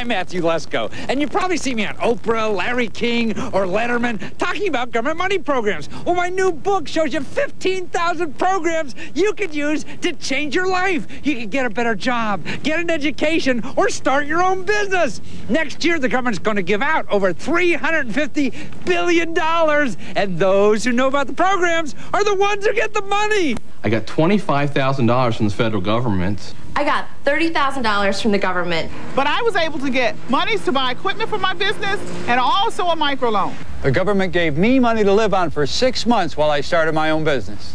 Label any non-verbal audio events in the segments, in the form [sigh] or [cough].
I'm Matthew Lesko, and you probably see me on Oprah, Larry King, or Letterman talking about government money programs. Well, my new book shows you 15,000 programs you could use to change your life. You could get a better job, get an education, or start your own business. Next year, the government's going to give out over $350 billion, and those who know about the programs are the ones who get the money. I got $25,000 from the federal government. I got $30,000 from the government. But I was able to get monies to buy equipment for my business and also a microloan. The government gave me money to live on for six months while I started my own business.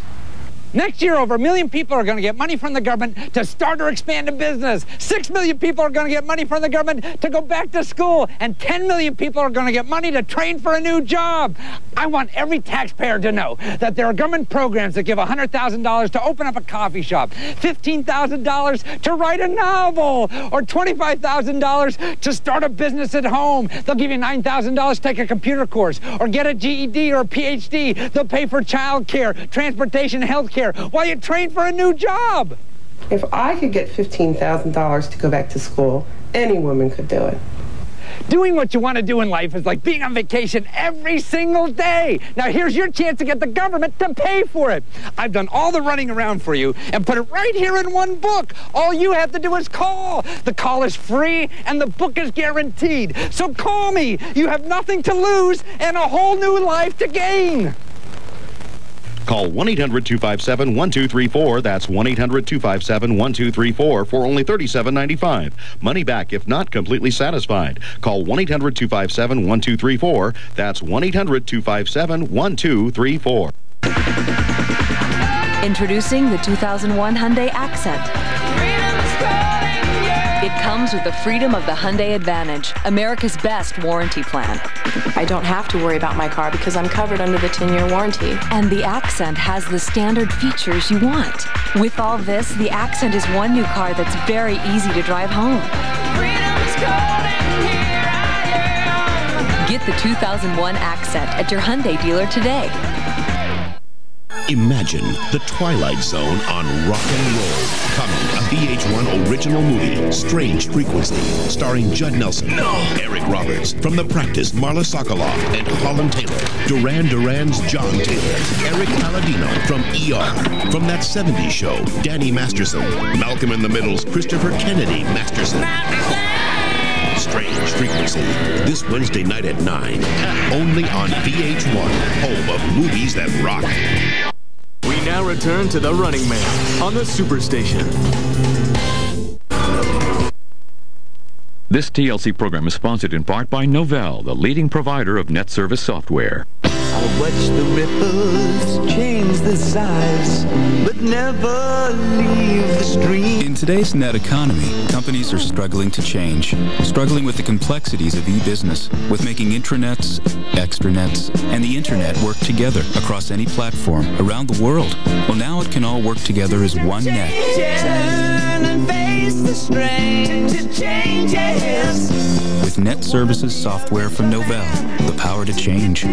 Next year, over a million people are going to get money from the government to start or expand a business. Six million people are going to get money from the government to go back to school. And 10 million people are going to get money to train for a new job. I want every taxpayer to know that there are government programs that give $100,000 to open up a coffee shop, $15,000 to write a novel, or $25,000 to start a business at home. They'll give you $9,000 to take a computer course, or get a GED or a PhD. They'll pay for child care, transportation, health care while you train for a new job. If I could get $15,000 to go back to school, any woman could do it. Doing what you want to do in life is like being on vacation every single day. Now, here's your chance to get the government to pay for it. I've done all the running around for you and put it right here in one book. All you have to do is call. The call is free and the book is guaranteed. So call me. You have nothing to lose and a whole new life to gain. Call 1-800-257-1234. That's 1-800-257-1234 for only $37.95. Money back if not completely satisfied. Call 1-800-257-1234. That's 1-800-257-1234. Introducing the 2001 Hyundai Accent. It comes with the freedom of the Hyundai Advantage, America's best warranty plan. I don't have to worry about my car because I'm covered under the 10-year warranty. And the Accent has the standard features you want. With all this, the Accent is one new car that's very easy to drive home. Get the 2001 Accent at your Hyundai dealer today. Imagine The Twilight Zone on rock and roll. Coming, a VH1 original movie, Strange Frequency, starring Judd Nelson, no. Eric Roberts, From The Practice, Marla Sokoloff, and Holland Taylor, Duran Duran's John Taylor, Eric Palladino from ER, from That 70s Show, Danny Masterson, Malcolm in the Middle's Christopher Kennedy Masterson. Strange Frequency, this Wednesday night at 9, only on VH1, home of movies that rock. Now return to The Running Man on the Superstation. This TLC program is sponsored in part by Novell, the leading provider of net service software. Watch the ripples change the size, but never leave the stream. In today's net economy, companies are struggling to change, struggling with the complexities of e-business, with making intranets, extranets, and the internet work together across any platform around the world. Well, now it can all work together as one net. With Net Services software from Novell, power to change.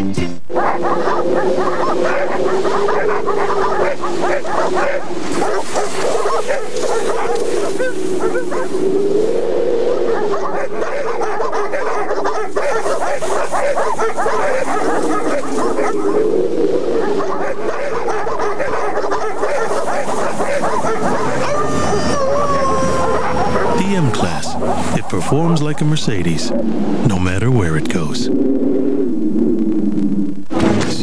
DM class. It performs like a Mercedes, no matter where it goes.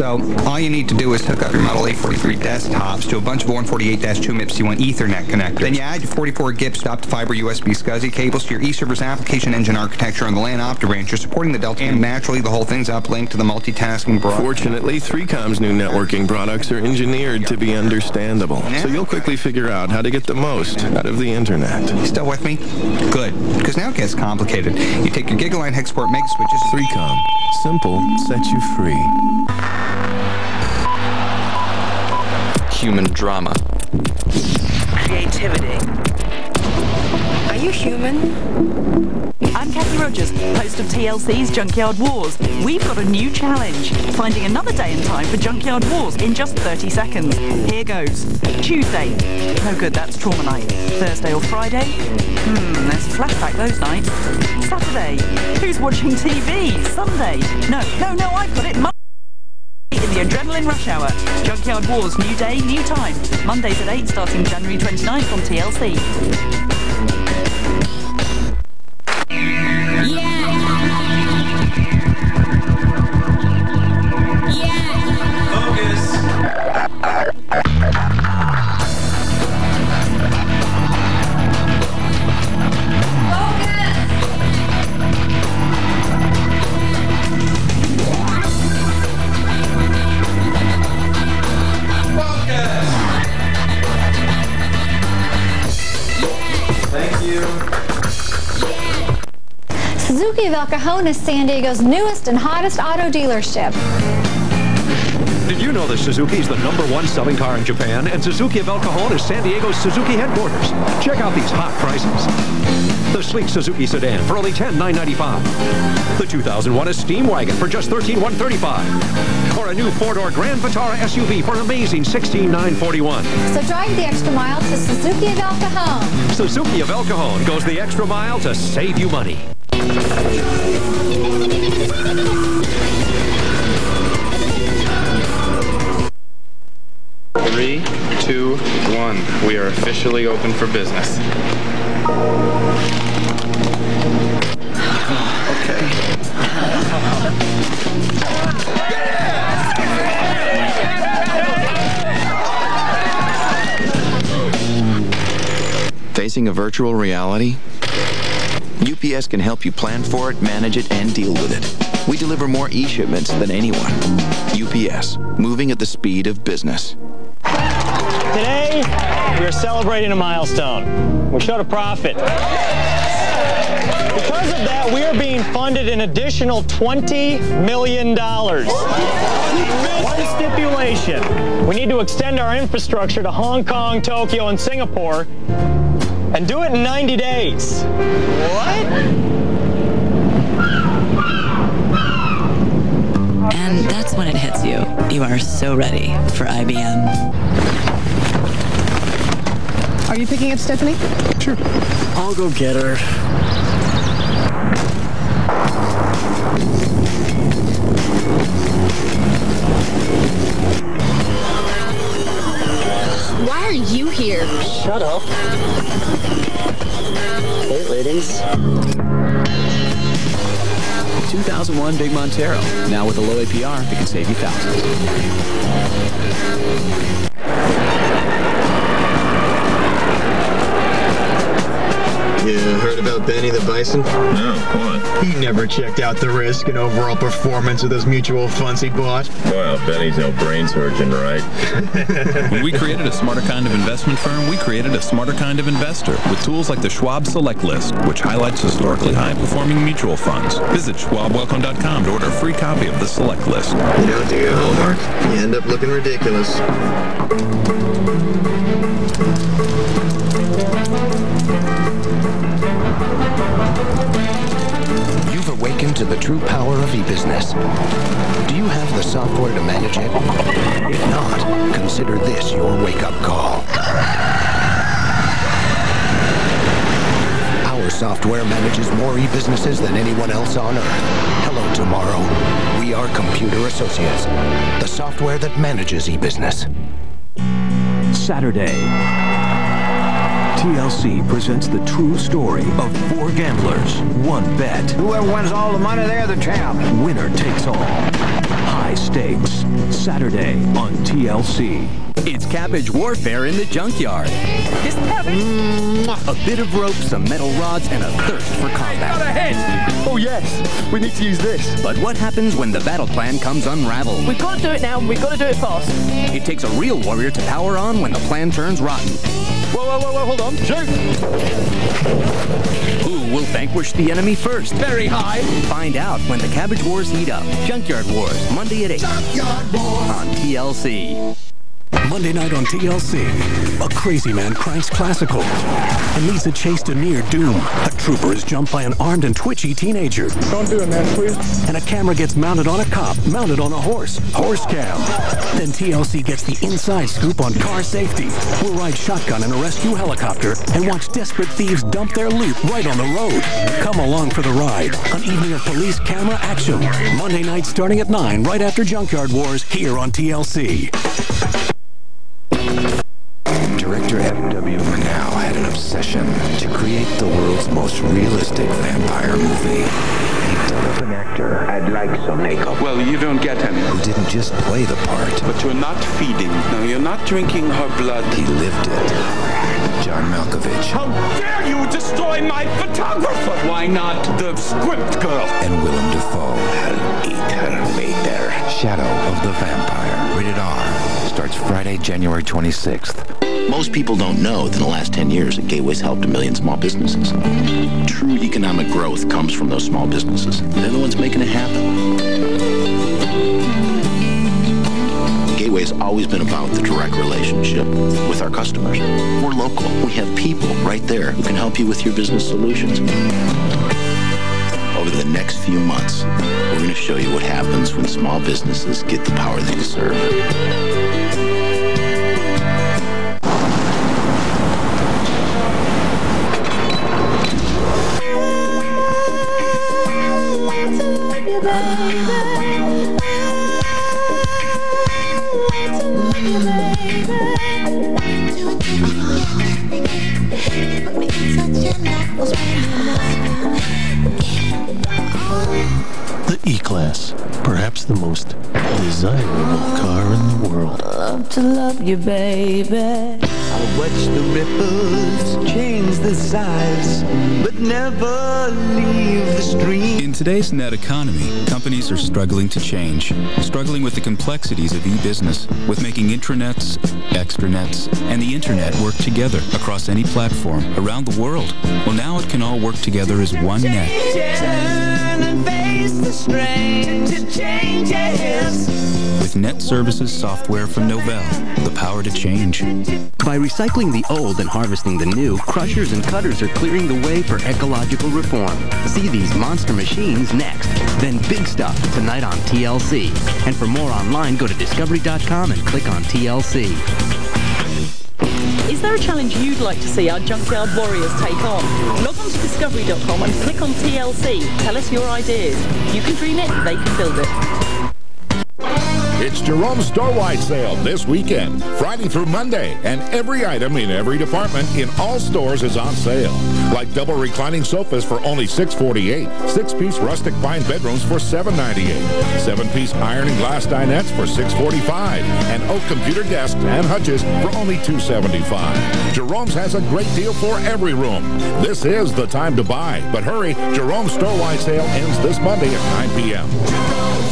So all you need to do is hook up your Model A43 desktops to a bunch of 148-2 MIPC1 Ethernet connectors. Then you add your 44 GIPS to fiber USB SCSI cables to your eServer's application engine architecture on the LAN Opta branch. You're supporting the Delta, and naturally the whole thing's uplinked to the multitasking broadcast. Fortunately, 3Com's new networking products are engineered to be understandable. So you'll quickly figure out how to get the most out of the internet. You still with me? Good. Because now it gets complicated. You take your Gigaline Hexport Mega switches. 3Com. Simple sets you free. Human drama. Creativity. Are you human? I'm Cathy Rogers, host of TLC's Junkyard Wars. We've got a new challenge, finding another day and time for Junkyard Wars in just 30 seconds. Here goes. Tuesday. No good, that's trauma night. Thursday or Friday? Hmm, there's a flashback those nights. Saturday. Who's watching TV? Sunday. No, no, no, I've got it. Monday the Adrenaline Rush Hour. Junkyard Wars, new day, new time. Mondays at 8 starting January 29th on TLC. Suzuki of El Cajon is San Diego's newest and hottest auto dealership. Did you know that Suzuki is the number one selling car in Japan and Suzuki of El Cajon is San Diego's Suzuki headquarters? Check out these hot prices. The sleek Suzuki sedan for only 10,995. The 2001 Esteem Wagon for just 13,135. Or a new four-door Grand Vitara SUV for an amazing 16,941. So drive the extra mile to Suzuki of El Cajon. Suzuki of El Cajon goes the extra mile to save you money. Three, two, one. We are officially open for business. Okay. Facing a virtual reality? UPS can help you plan for it, manage it, and deal with it. We deliver more e-shipments than anyone. UPS, moving at the speed of business. Today, we are celebrating a milestone. We showed a profit. Because of that, we are being funded an additional $20 million. One stipulation. We need to extend our infrastructure to Hong Kong, Tokyo, and Singapore, and do it in 90 days. What? And that's when it hits you. You are so ready for IBM. Are you picking up Stephanie? Sure. I'll go get her. Why are you here? Shut up. Hey, ladies. 2001 Big Montero. Now with a low APR that can save you thousands. You heard about Benny the Bison? No, what? He never checked out the risk and overall performance of those mutual funds he bought. Well, Benny's no brain surgeon, right? [laughs] when we created a smarter kind of investment firm, we created a smarter kind of investor with tools like the Schwab Select List, which highlights historically high-performing mutual funds. Visit schwabwelcome.com to order a free copy of the Select List. You don't do your homework, you end up looking ridiculous. E-business. Do you have the software to manage it? If not, consider this your wake-up call. Our software manages more e-businesses than anyone else on Earth. Hello, tomorrow. We are Computer Associates, the software that manages e-business. Saturday. TLC presents the true story of four gamblers, one bet. Whoever wins all the money, they're the champ. Winner takes all. High stakes. Saturday on TLC. It's cabbage warfare in the junkyard. Is cabbage? A bit of rope, some metal rods, and a thirst for combat. Got a hit! Oh, yes. We need to use this. But what happens when the battle plan comes unraveled? We've got to do it now, and we've got to do it fast. It takes a real warrior to power on when the plan turns rotten. Whoa, whoa, whoa, whoa, hold on. Shoot! Who will vanquish the enemy first? Very high. Find out when the Cabbage Wars heat up. Junkyard Wars, Monday at 8. Junkyard Wars. On TLC. Monday night on TLC. A crazy man cranks classical and leads a chase to near doom. A trooper is jumped by an armed and twitchy teenager. Don't do it, man, please. And a camera gets mounted on a cop, mounted on a horse. Horse cam. Then TLC gets the inside scoop on car safety. We'll ride shotgun in a rescue helicopter and watch desperate thieves dump their loot right on the road. Come along for the ride. An evening of police camera action. Monday night starting at 9, right after Junkyard Wars, here on TLC. Realistic vampire movie. He dug an actor I'd like some makeup. Well, you don't get any. Who didn't just play the part, But you're not feeding. No, you're not drinking her blood. he lived it. John Malkovich How dare you destroy my photographer? Why not the script girl? and Willem Dafoe. I'll eat her later. Shadow of the Vampire. Rated R. Starts Friday, January 26th. Most people don't know that in the last 10 years that Gateway's helped a million small businesses. True economic growth comes from those small businesses. They're the ones making it happen. Gateway has always been about the direct relationship with our customers. We're local. We have people right there who can help you with your business solutions. Over the next few months, we're going to show you what happens when small businesses get the power they deserve. E-Class, perhaps the most desirable car in the world. Love to love you, baby. I'll watch the ripples change the size, but never leave the stream. In today's net economy, companies are struggling to change, struggling with the complexities of e-business, with making intranets, extranets, and the internet work together across any platform around the world. Well, now it can all work together as one net. With Net Services software from Novell, the power to change. By recycling the old and harvesting the new, crushers and cutters are clearing the way for ecological reform. See these monster machines next. Then big stuff tonight on TLC. And for more online, go to discovery.com and click on TLC. Is there a challenge you'd like to see our Junkyard Warriors take on? Log on to discovery.com and click on TLC. Tell us your ideas. You can dream it, they can build it. It's Jerome's Store-Wide Sale this weekend, Friday through Monday, and every item in every department in all stores is on sale. Like double reclining sofas for only 648, six-piece rustic pine bedrooms for 798, seven-piece iron and glass dinettes for 645, and oak computer desks and hutches for only 275. Jerome's has a great deal for every room. This is the time to buy, but hurry, Jerome's Store-Wide Sale ends this Monday at 9 p.m.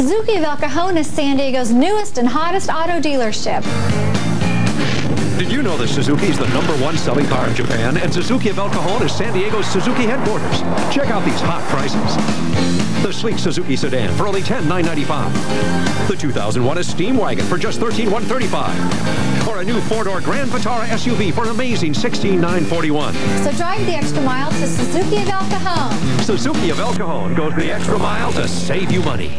Suzuki of El Cajon is San Diego's newest and hottest auto dealership. Did you know that Suzuki is the number one selling car in Japan and Suzuki of El Cajon is San Diego's Suzuki headquarters? Check out these hot prices. The sleek Suzuki sedan for only 10,995. The 2001 Esteem Wagon for just 13,135. Or a new four-door Grand Vitara SUV for an amazing 16,941. So drive the extra mile to Suzuki of El Cajon. Suzuki of El Cajon goes the extra mile to save you money.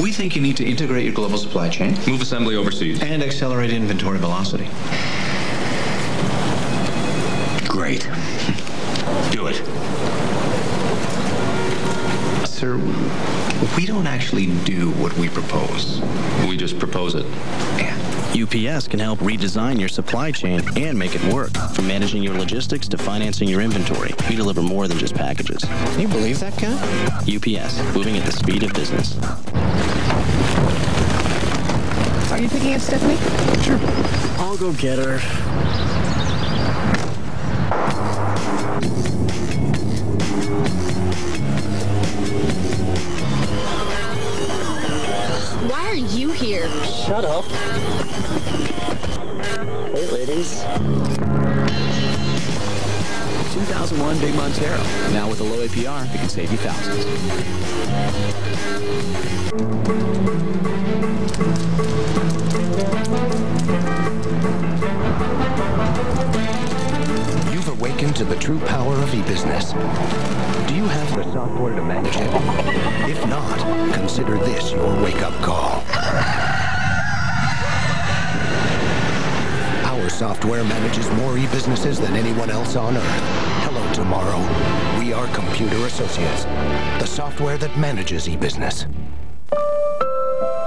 We think you need to integrate your global supply chain, move assembly overseas, and accelerate inventory velocity. Great. Do it. Sir, we don't actually do what we propose. We just propose it. UPS can help redesign your supply chain and make it work. From managing your logistics to financing your inventory, we deliver more than just packages. Can you believe that guy? UPS, moving at the speed of business. Are you picking up Stephanie? Sure. I'll go get her. Here? Shut up. Hey, ladies. 2001 Big Montero. Now with a low APR, it can save you thousands. You've awakened to the true power of e-business. Do you have the software to manage it? If not, consider this your wake-up call. Software manages more e-businesses than anyone else on Earth. Hello, tomorrow. We are Computer Associates, the software that manages e-business.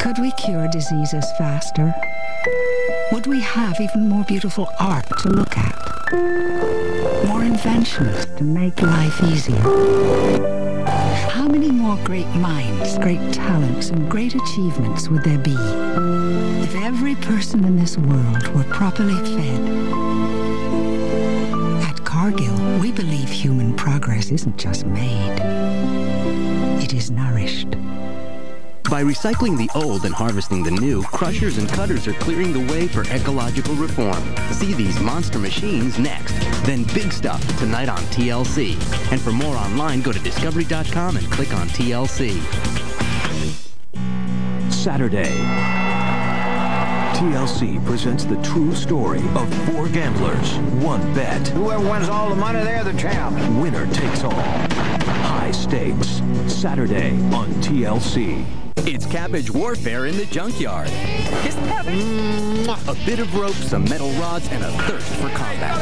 Could we cure diseases faster? Would we have even more beautiful art to look at? More inventions to make life easier? How many more great minds, great talents, and great achievements would there be if every person in this world were properly fed? At Cargill, we believe human progress isn't just made, it is nourished. By recycling the old and harvesting the new, crushers and cutters are clearing the way for ecological reform. See these monster machines next. Then big stuff tonight on TLC. And for more online, go to discovery.com and click on TLC. Saturday. TLC presents the true story of four gamblers, one bet. Whoever wins all the money, they're the champ. Winner takes all. High stakes. Saturday on TLC. It's cabbage warfare in the junkyard. Kiss cabbage. A bit of rope, some metal rods, and a thirst for combat.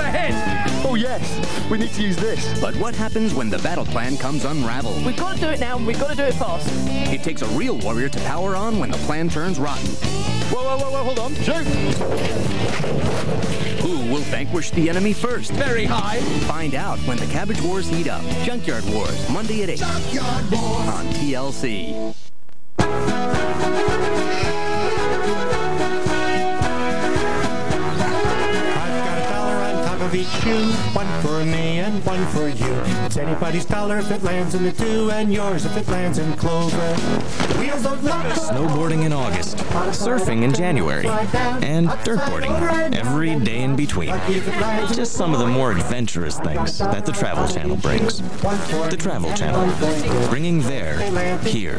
Oh, yes. We need to use this. But what happens when the battle plan comes unraveled? We've got to do it now, and we've got to do it fast. It takes a real warrior to power on when the plan turns rotten. Whoa, whoa, whoa, whoa, hold on. Shoot! Who will vanquish the enemy first? Very high. Find out when the Cabbage Wars heat up. Junkyard Wars, Monday at 8. Junkyard Wars. On TLC. Of each shoe. One for me and one for you. It's anybody's dollar if it lands in the dew, and yours if it lands in clover. Snowboarding in August, surfing in January, and dirtboarding every day in between. Just some of the more adventurous things that the Travel Channel brings. The Travel Channel, bringing there, here.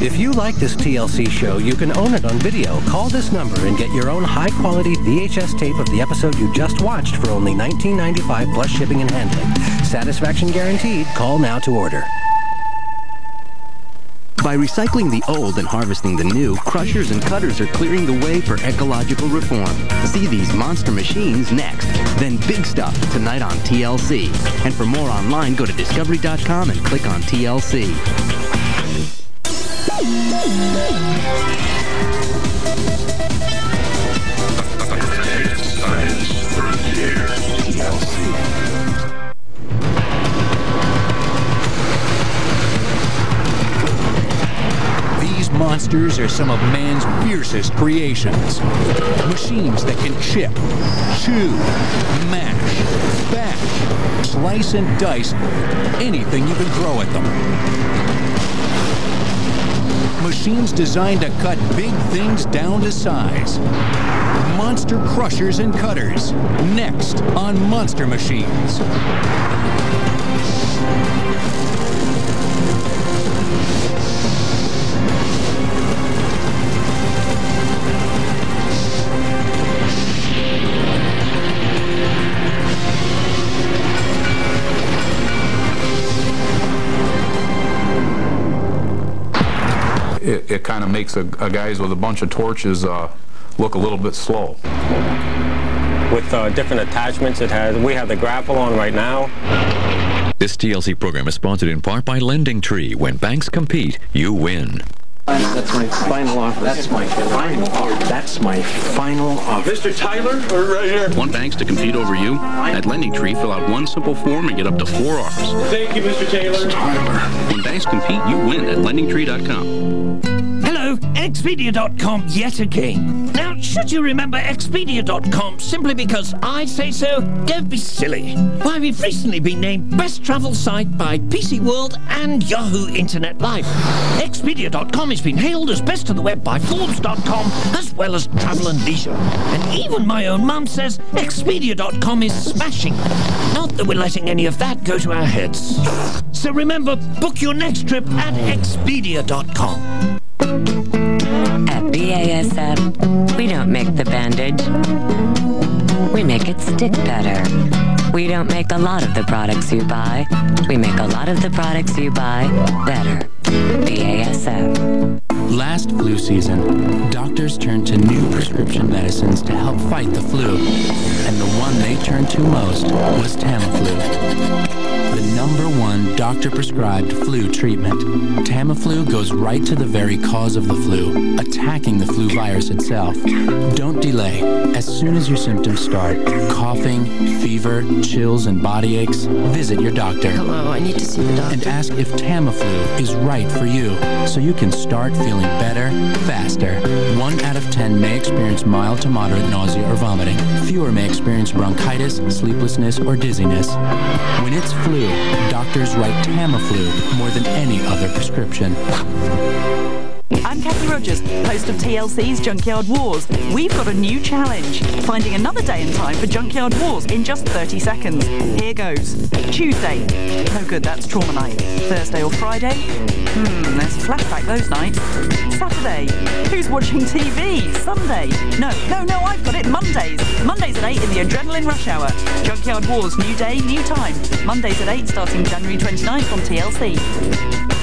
If you like this TLC show, you can own it on video. Call this number and get your own high-quality VHS tape of the episode you just watched for only $19.95 plus shipping and handling. Satisfaction guaranteed. Call now to order. By recycling the old and harvesting the new, crushers and cutters are clearing the way for ecological reform. See these monster machines next. Then big stuff tonight on TLC. And for more online, go to discovery.com and click on TLC. These monsters are some of man's fiercest creations. Machines that can chip, chew, mash, bash, slice and dice anything you can throw at them. Machines designed to cut big things down to size. Monster crushers and cutters. Next on Monster Machines. It, it kind of makes a, a guys with a bunch of torches uh, look a little bit slow. With uh, different attachments, it has. We have the grapple on right now. This TLC program is sponsored in part by Lending Tree. When banks compete, you win. That's my final offer. That's my final offer. That's my final offer. Mr. Tyler, right here. Want banks to compete over you? At LendingTree, fill out one simple form and get up to four offers. Thank you, Mr. Taylor. When banks compete, you win at lendingtree.com. Expedia.com yet again. Now, should you remember Expedia.com simply because I say so? Don't be silly. Why, we've recently been named Best Travel Site by PC World and Yahoo Internet Life. Expedia.com has been hailed as best of the web by Forbes.com as well as Travel and Leisure. And even my own mum says Expedia.com is smashing. Not that we're letting any of that go to our heads. So remember, book your next trip at Expedia.com. BASF, we don't make the bandage. We make it stick better. We don't make a lot of the products you buy. We make a lot of the products you buy better. BASF. Last flu season, doctors turned to new prescription medicines to help fight the flu. And the one they turned to most was Tamiflu the number one doctor-prescribed flu treatment. Tamiflu goes right to the very cause of the flu, attacking the flu virus itself. Don't delay. As soon as your symptoms start, coughing, fever, chills, and body aches, visit your doctor. Hello, I need to see the doctor. And ask if Tamiflu is right for you, so you can start feeling better, faster. One out of may experience mild to moderate nausea or vomiting. Fewer may experience bronchitis, sleeplessness, or dizziness. When it's flu, doctors write Tamiflu more than any other prescription. I'm Cathy Rogers, host of TLC's Junkyard Wars. We've got a new challenge, finding another day and time for Junkyard Wars in just 30 seconds. Here goes. Tuesday. No good, that's trauma night. Thursday or Friday? Hmm, there's flashback those nights. Saturday. Who's watching TV? Sunday. No, no, no, I've got it. Mondays. Mondays at 8 in the adrenaline rush hour. Junkyard Wars, new day, new time. Mondays at 8 starting January 29th on TLC.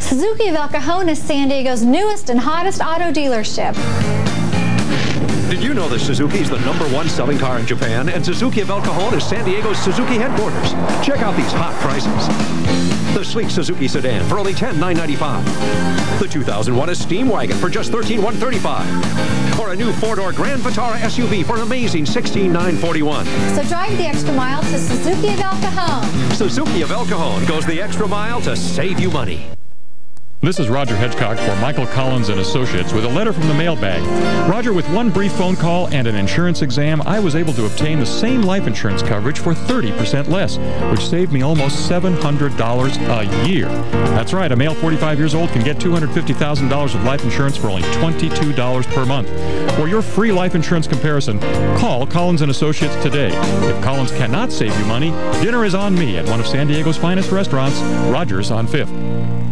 Suzuki of El Cajon is San Diego's newest and hottest auto dealership. Did you know that Suzuki is the number one selling car in Japan and Suzuki of El Cajon is San Diego's Suzuki headquarters? Check out these hot prices. The sleek Suzuki sedan for only 10,995. The 2001 Esteem wagon for just 13,135. Or a new four-door Grand Vitara SUV for an amazing 16,941. So drive the extra mile to Suzuki of El Cajon. Suzuki of El Cajon goes the extra mile to save you money. This is Roger Hedgecock for Michael Collins and Associates with a letter from the mailbag. Roger, with one brief phone call and an insurance exam, I was able to obtain the same life insurance coverage for 30% less, which saved me almost $700 a year. That's right, a male 45 years old can get $250,000 of life insurance for only $22 per month. For your free life insurance comparison, call Collins and Associates today. If Collins cannot save you money, dinner is on me at one of San Diego's finest restaurants, Rogers on 5th.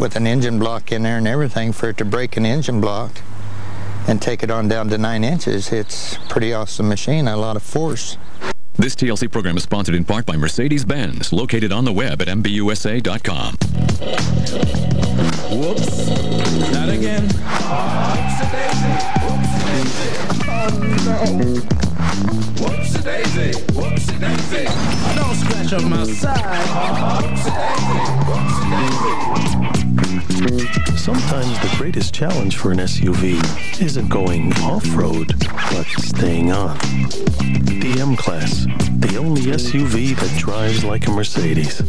With an engine block in there and everything for it to break an engine block and take it on down to nine inches, it's pretty awesome machine, a lot of force. This TLC program is sponsored in part by Mercedes-Benz, located on the web at MBUSA.com. Whoops. Not again. Whoopsie daisy. Whoopsie daisy. I don't scratch up my side. Whoopsie daisy. Sometimes the greatest challenge for an SUV isn't going off-road, but staying on. The M-Class, the only SUV that drives like a Mercedes.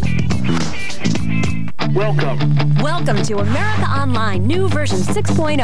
Welcome. Welcome to America Online, new version 6.0.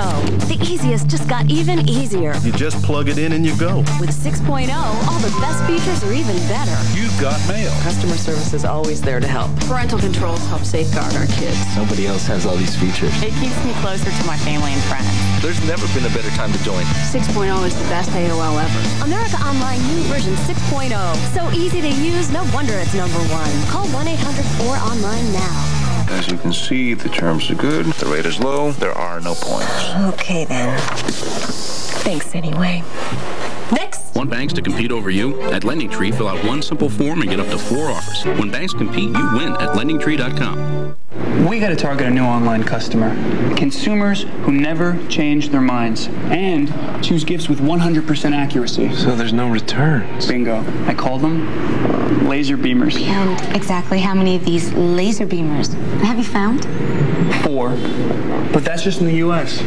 The easiest just got even easier. You just plug it in and you go. With 6.0, all the best features are even better. You've got mail. Customer service is always there to help. Parental controls help safeguard our kids. Nobody else has all these features. It keeps me closer to my family and friends. There's never been a better time to join. 6.0 is the best AOL ever. America Online, new version 6.0. So easy to use, no wonder it's number one. Call 1-800-4online now. As you can see, the terms are good, the rate is low, there are no points. Okay then. Thanks anyway. Next! Want banks to compete over you? At LendingTree, fill out one simple form and get up to four offers. When banks compete, you win at LendingTree.com. We got to target a new online customer. Consumers who never change their minds and choose gifts with 100% accuracy. So there's no returns. Bingo. I call them laser beamers. And exactly how many of these laser beamers have you found? Four. But that's just in the U.S.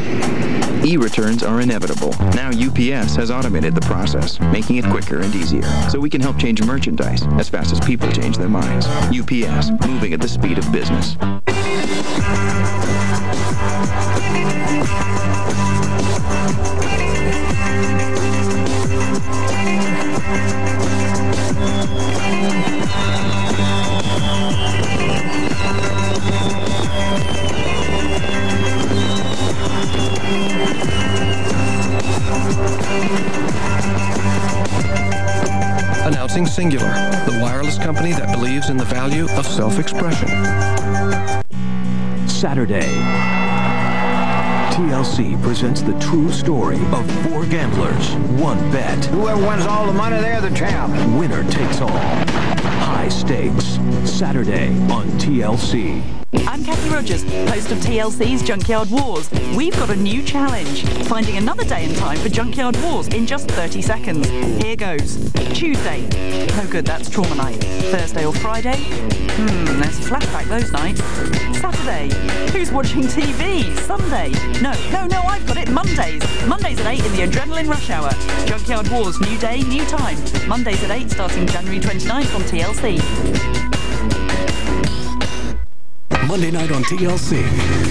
E-returns are inevitable. Now UPS has automated the process, making it quicker and easier, so we can help change merchandise as fast as people change their minds. UPS, moving at the speed of business. Announcing Cingular, the wireless company that believes in the value of self-expression. Saturday. TLC presents the true story of four gamblers, one bet. Whoever wins all the money, they're the champ. Winner takes all. High stakes. Saturday on TLC. I'm Cathy Rogers, host of TLC's Junkyard Wars. We've got a new challenge, finding another day and time for Junkyard Wars in just 30 seconds. Here goes. Tuesday. No good, that's trauma night. Thursday or Friday? Hmm, there's flashback those nights. Saturday. Who's watching TV? Sunday. No, no, no, I've got it. Mondays. Mondays at 8 in the adrenaline rush hour. Junkyard Wars, new day, new time. Mondays at 8 starting January 29th on TLC. Monday night on TLC,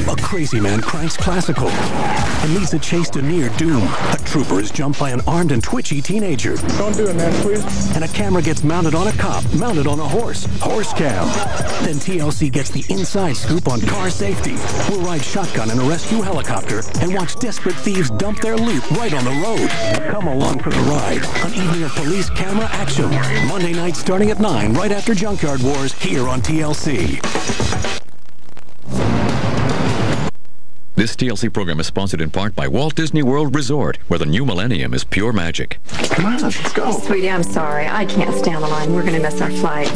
a crazy man cranks classical and leads a chase to near doom. A trooper is jumped by an armed and twitchy teenager. Don't do it, man, please. And a camera gets mounted on a cop, mounted on a horse. Horse cam. Then TLC gets the inside scoop on car safety. We'll ride shotgun in a rescue helicopter and watch desperate thieves dump their loot right on the road. Come along for the ride. An evening of police camera action. Monday night starting at 9, right after Junkyard Wars, here on TLC. This TLC program is sponsored in part by Walt Disney World Resort, where the new millennium is pure magic. Come on, let's go. Sweetie, I'm sorry. I can't stay on the line. We're going to miss our flight.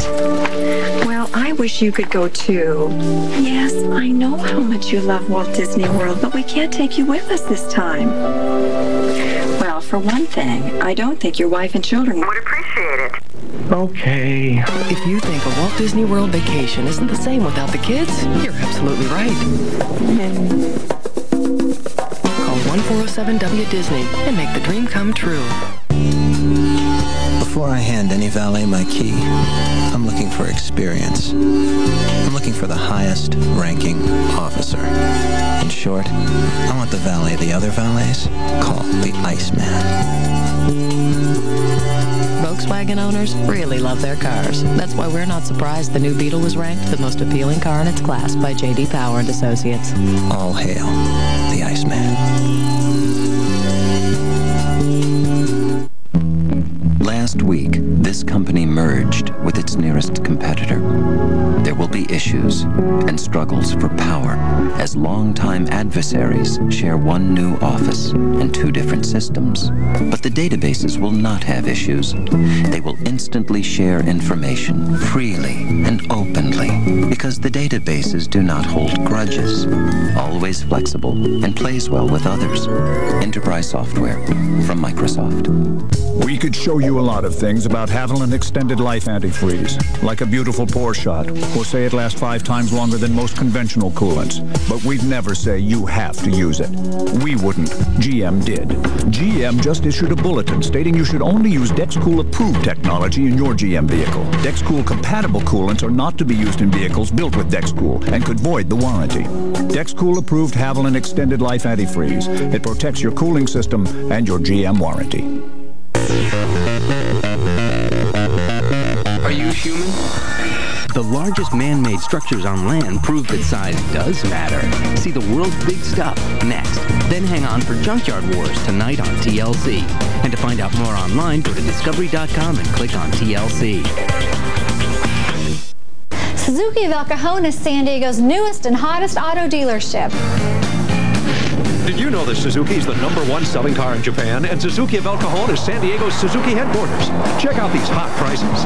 Well, I wish you could go too. Yes, I know how much you love Walt Disney World, but we can't take you with us this time. Well, for one thing, I don't think your wife and children would appreciate it. Okay. If you think a Walt Disney World vacation isn't the same without the kids, you're absolutely right. Call 1407W Disney and make the dream come true. Before I hand any valet my key, I'm looking for experience. I'm looking for the highest ranking officer. In short, I want the valet the other valets call the Iceman. Volkswagen owners really love their cars. That's why we're not surprised the new Beetle was ranked the most appealing car in its class by J.D. Power and Associates. All hail the Iceman. Last week, this company merged with its nearest competitor. There will be issues and struggles for power as longtime adversaries share one new office and two different systems. But the databases will not have issues. They will instantly share information freely and openly because the databases do not hold grudges. Always flexible and plays well with others. Enterprise software from Microsoft. We could show you a lot of things about Havoline Extended Life Antifreeze, like a beautiful pour shot, or say it lasts five times longer than most conventional coolants. But we'd never say you have to use it. We wouldn't. GM did. GM just issued a bulletin stating you should only use Dexcool approved technology in your GM vehicle. Dexcool compatible coolants are not to be used in vehicles built with Dexcool and could void the warranty. Dexcool approved Havoline Extended Life Antifreeze. It protects your cooling system and your GM warranty. Are you human? The largest man-made structures on land prove that size does matter. See the world's big stuff next. Then hang on for Junkyard Wars tonight on TLC. And to find out more online, go to discovery.com and click on TLC. Suzuki of El Cajon is San Diego's newest and hottest auto dealership. Did you know that Suzuki is the number one selling car in Japan and Suzuki of El Cajon is San Diego's Suzuki headquarters? Check out these hot prices.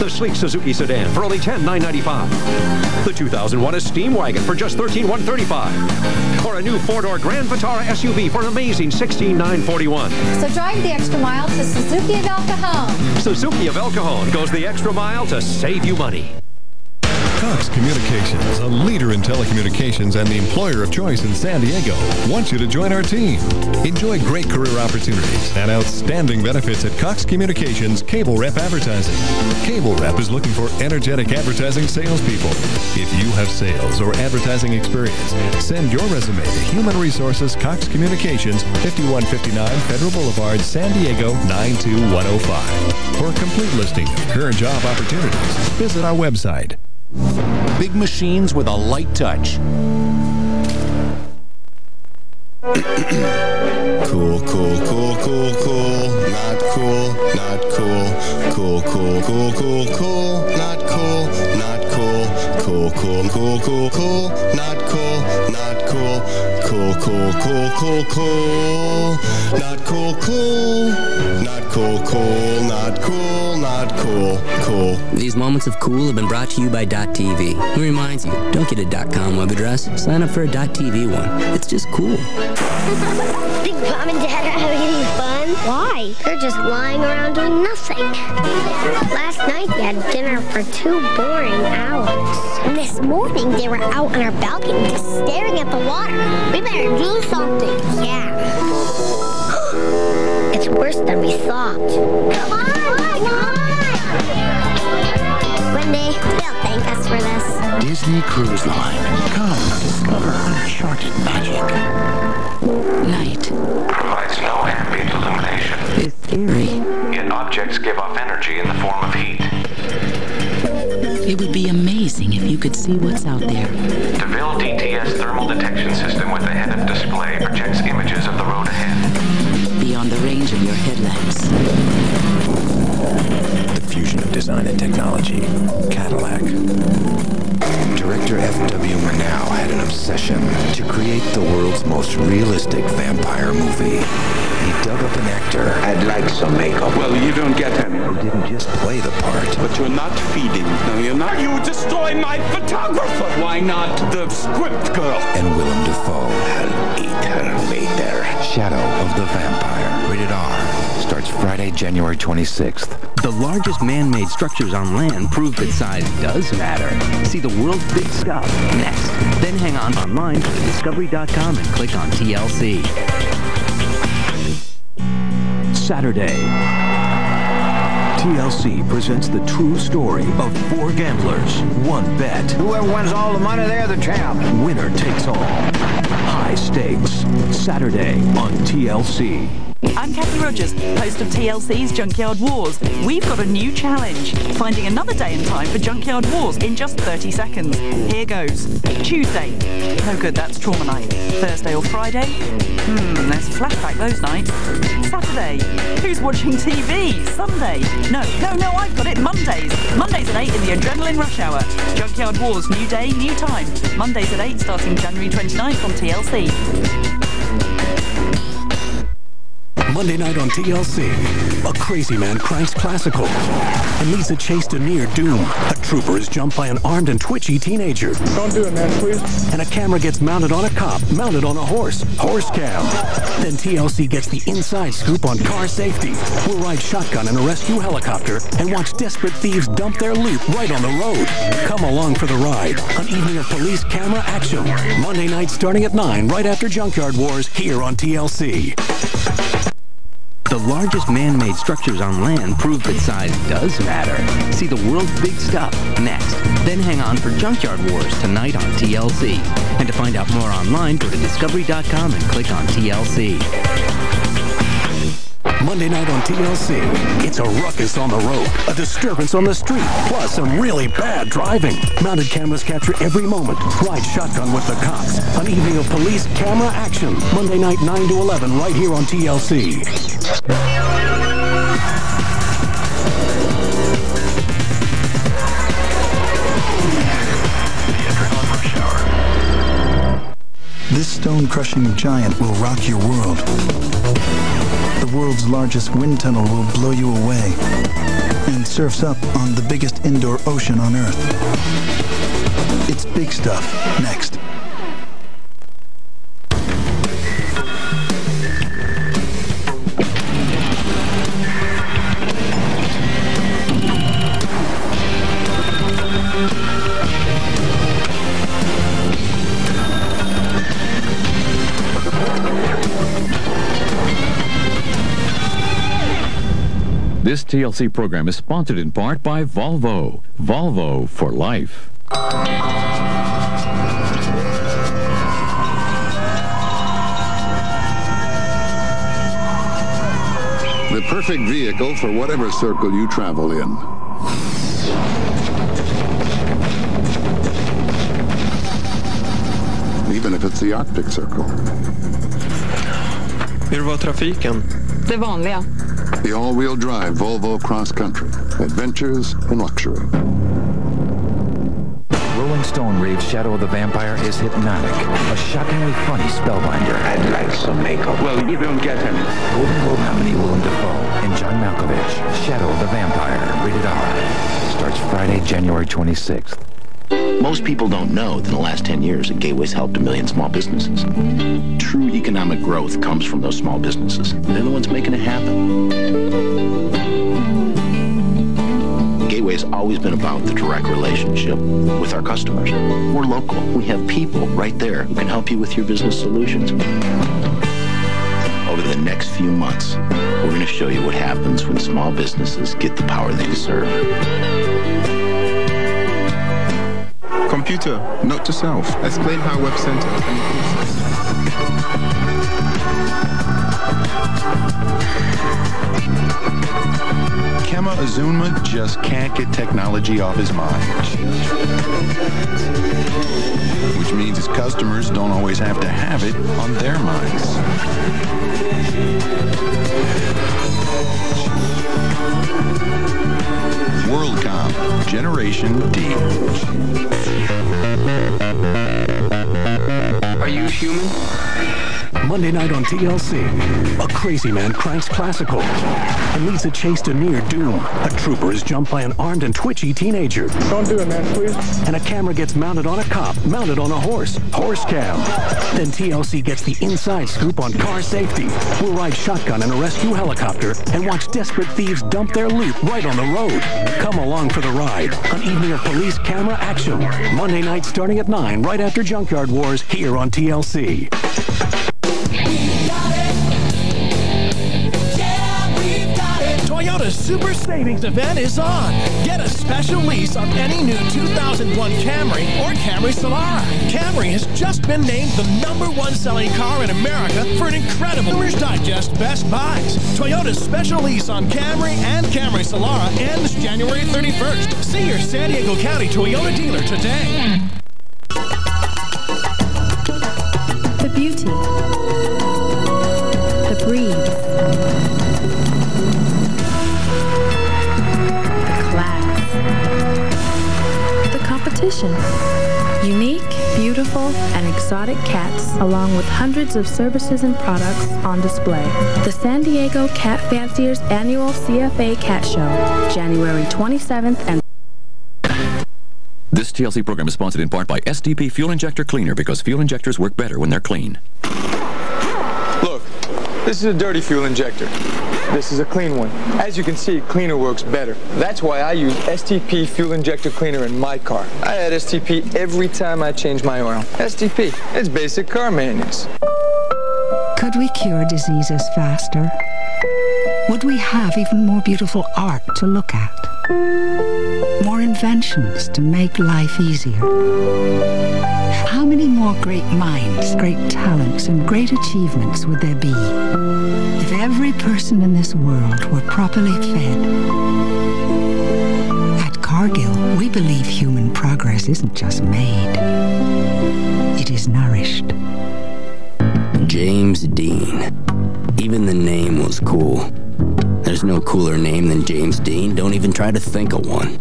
The sleek Suzuki sedan for only 10,995. The 2001 Esteem wagon for just 13,135. Or a new four-door Grand Vitara SUV for an amazing 16,941. So drive the extra mile to Suzuki of El Cajon. Suzuki of El Cajon goes the extra mile to save you money. Cox Communications, a leader in telecommunications and the employer of choice in San Diego, wants you to join our team. Enjoy great career opportunities and outstanding benefits at Cox Communications Cable Rep Advertising. Cable Rep is looking for energetic advertising salespeople. If you have sales or advertising experience, send your resume to Human Resources Cox Communications, 5159 Federal Boulevard, San Diego, 92105. For a complete listing of current job opportunities, visit our website. Big machines with a light touch. [coughs] cool, cool, cool, cool, cool, not cool, not cool, cool, cool, cool, cool, cool, not cool, not cool, cool, cool, cool, cool, cool, not cool, not cool, cool, cool, cool, cool, cool, not cool, cool, not cool, cool, not cool, not cool, cool. These moments of cool have been brought to you by dot .tv. It reminds you, don't get a .com web address. Sign up for a .tv one. It's just cool. [laughs] Think Mom and Dad are having any fun? Why? They're just lying around doing nothing. Last night they had dinner for two boring hours. And this morning they were out on our balcony just staring at the water. We better do something. Yeah. [gasps] it's worse than we thought. Come on, come on! Wendy, they'll thank us for this. Disney Cruise Line. Come discover uncharted magic. Light. Provides no ambient illumination. It's eerie. Yet objects give off energy in the form of heat. It would be amazing if you could see what's out there. DeVille DTS thermal detection system with a head-up display projects images of the road ahead. Beyond the range of your headlamps. The fusion of design and technology. Cadillac. Director F.W. Murnau had an obsession to create the world's most realistic vampire movie. He dug up an actor. I'd like some makeup. Well, you don't get any. Who didn't just play the part. But you're not feeding. No, you're not. You destroy my photographer. Why not the script girl? And Willem Dafoe. I'll eat her later. Shadow of the Vampire. Rated R. Starts Friday, January 26th. The largest man-made structures on land prove that size does matter. See the world's big stuff next. Then hang on online to discovery.com and click on TLC. Saturday. TLC presents the true story of four gamblers, one bet. Whoever wins all the money, they're the champ. Winner takes all. High stakes. Saturday on TLC. I'm Cathy Rogers, host of TLC's Junkyard Wars. We've got a new challenge, finding another day and time for Junkyard Wars in just 30 seconds. Here goes. Tuesday. No good, that's trauma night. Thursday or Friday? Hmm, let's flashback those nights. Saturday. Who's watching TV? Sunday. No, no, no, I've got it. Mondays. Mondays at 8 in the Adrenaline Rush Hour. Junkyard Wars, new day, new time. Mondays at 8 starting January 29th on TLC. Monday night on TLC, a crazy man cranks classical and leads a chase to near doom. A trooper is jumped by an armed and twitchy teenager. Don't do it, man, please. And a camera gets mounted on a cop, mounted on a horse. Horse cam. Then TLC gets the inside scoop on car safety. We'll ride shotgun in a rescue helicopter and watch desperate thieves dump their loot right on the road. Come along for the ride. An evening of police camera action. Monday night starting at 9, right after Junkyard Wars, here on TLC. The largest man-made structures on land prove that size does matter. See the world's big stuff next. Then hang on for Junkyard Wars tonight on TLC. And to find out more online, go to discovery.com and click on TLC. Monday night on TLC, it's a ruckus on the road, a disturbance on the street, plus some really bad driving. Mounted cameras capture every moment. Ride shotgun with the cops. An evening of police camera action. Monday night 9 to 11 right here on TLC. This stone-crushing giant will rock your world. The world's largest wind tunnel will blow you away. And surfs up on the biggest indoor ocean on Earth. It's big stuff next. This TLC program is sponsored in part by Volvo. Volvo for life. The perfect vehicle for whatever circle you travel in. Even if it's the Arctic Circle. Hur var trafiken? Det vanliga. The all-wheel drive Volvo Cross Country. Adventures in luxury. Rolling Stone raves Shadow of the Vampire is hypnotic. A shockingly funny spellbinder. I'd like some makeup. Well, you don't get any. Golden Globe nominee Willem Dafoe and John Malkovich. Shadow of the Vampire. Rated R. Starts Friday, January 26th. Most people don't know that in the last 10 years Gateway's helped a million small businesses. True economic growth comes from those small businesses. They're the ones making it happen. Gateway has always been about the direct relationship with our customers. We're local. We have people right there who can help you with your business solutions. Over the next few months, we're going to show you what happens when small businesses get the power they deserve. Computer, note to self. Explain how Web Center Kema Azuma just can't get technology off his mind. Which means his customers don't always have to have it on their minds. Generation D. Are you human? Monday night on TLC, a crazy man cranks classical and leads a chase to near doom. A trooper is jumped by an armed and twitchy teenager. Don't do it, man, please. And a camera gets mounted on a cop, mounted on a horse. Horse cam. Then TLC gets the inside scoop on car safety. We'll ride shotgun in a rescue helicopter and watch desperate thieves dump their loot right on the road. Come along for the ride. An evening of police camera action. Monday night starting at 9, right after Junkyard Wars, here on TLC. Super Savings event is on. Get a special lease on any new 2001 Camry or Camry Solara. Camry has just been named the number one selling car in America for an incredible Consumers Digest Best Buys. Toyota's special lease on Camry and Camry Solara ends January 31st. See your San Diego County Toyota dealer today. The beauty. Competition. Unique, beautiful, and exotic cats, along with hundreds of services and products on display. The San Diego Cat Fanciers Annual CFA Cat Show, January 27th and This TLC program is sponsored in part by STP Fuel Injector Cleaner because fuel injectors work better when they're clean. This is a dirty fuel injector. This is a clean one. As you can see, cleaner works better. That's why I use STP fuel injector cleaner in my car. I add STP every time I change my oil. STP, it's basic car maintenance. Could we cure diseases faster? Would we have even more beautiful art to look at? More inventions to make life easier? How many more great minds, great talents, and great achievements would there be if every person in this world were properly fed? At Cargill, we believe human progress isn't just made, it is nourished. James Dean. Even the name was cool. There's no cooler name than James Dean. Don't even try to think of one.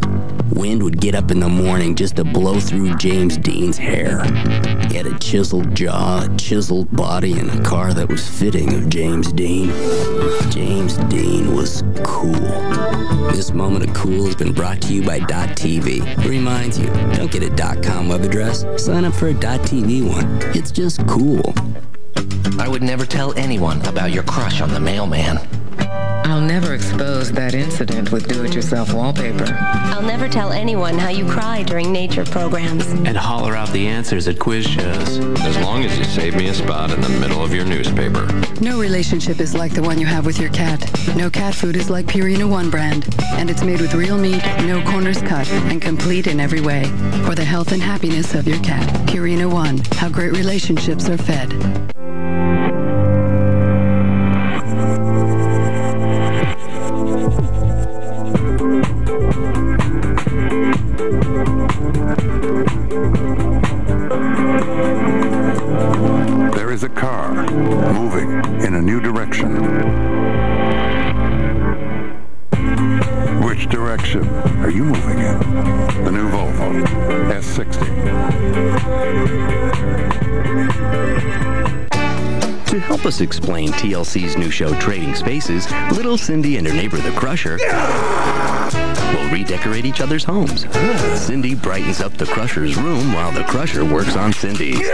Wind would get up in the morning just to blow through James Dean's hair. He had a chiseled jaw, a chiseled body, and a car that was fitting of James Dean. James Dean was cool. This moment of cool has been brought to you by Dot .tv. Reminds you, don't get a .com web address. Sign up for a .tv one. It's just cool. I would never tell anyone about your crush on the mailman. I'll never expose that incident with do-it-yourself wallpaper. I'll never tell anyone how you cry during nature programs. And holler out the answers at quiz shows. As long as you save me a spot in the middle of your newspaper. No relationship is like the one you have with your cat. No cat food is like Purina One brand. And it's made with real meat, no corners cut, and complete in every way. For the health and happiness of your cat. Purina One. How great relationships are fed. Car moving in a new direction. Which direction are you moving in? The new Volvo S60. To help us explain TLC's new show, Trading Spaces, little Cindy and her neighbor, the Crusher, will redecorate each other's homes. Cindy brightens up the Crusher's room while the Crusher works on Cindy's.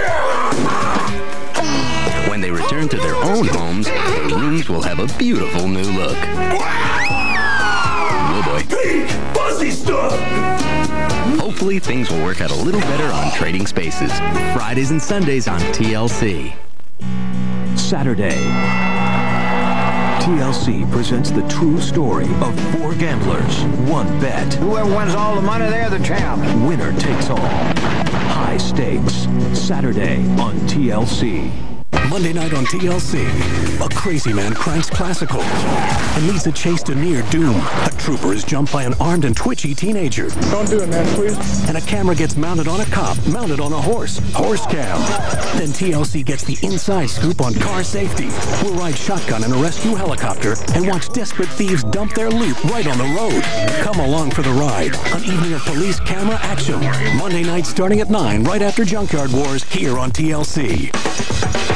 When return to their own homes, their rooms will have a beautiful new look. Oh boy. Fuzzy stuff! Hopefully things will work out a little better on Trading Spaces. Fridays and Sundays on TLC. Saturday. TLC presents the true story of four gamblers, one bet. Whoever wins all the money, they're the champ. Winner takes all. High stakes. Saturday on TLC. Monday night on TLC, a crazy man cranks classical and leads a chase to near doom. A trooper is jumped by an armed and twitchy teenager. Don't do it, man, please. And a camera gets mounted on a cop, mounted on a horse. Horse cam. Then TLC gets the inside scoop on car safety. We'll ride shotgun in a rescue helicopter and watch desperate thieves dump their loot right on the road. Come along for the ride. An evening of police camera action. Monday night starting at 9, right after Junkyard Wars, here on TLC.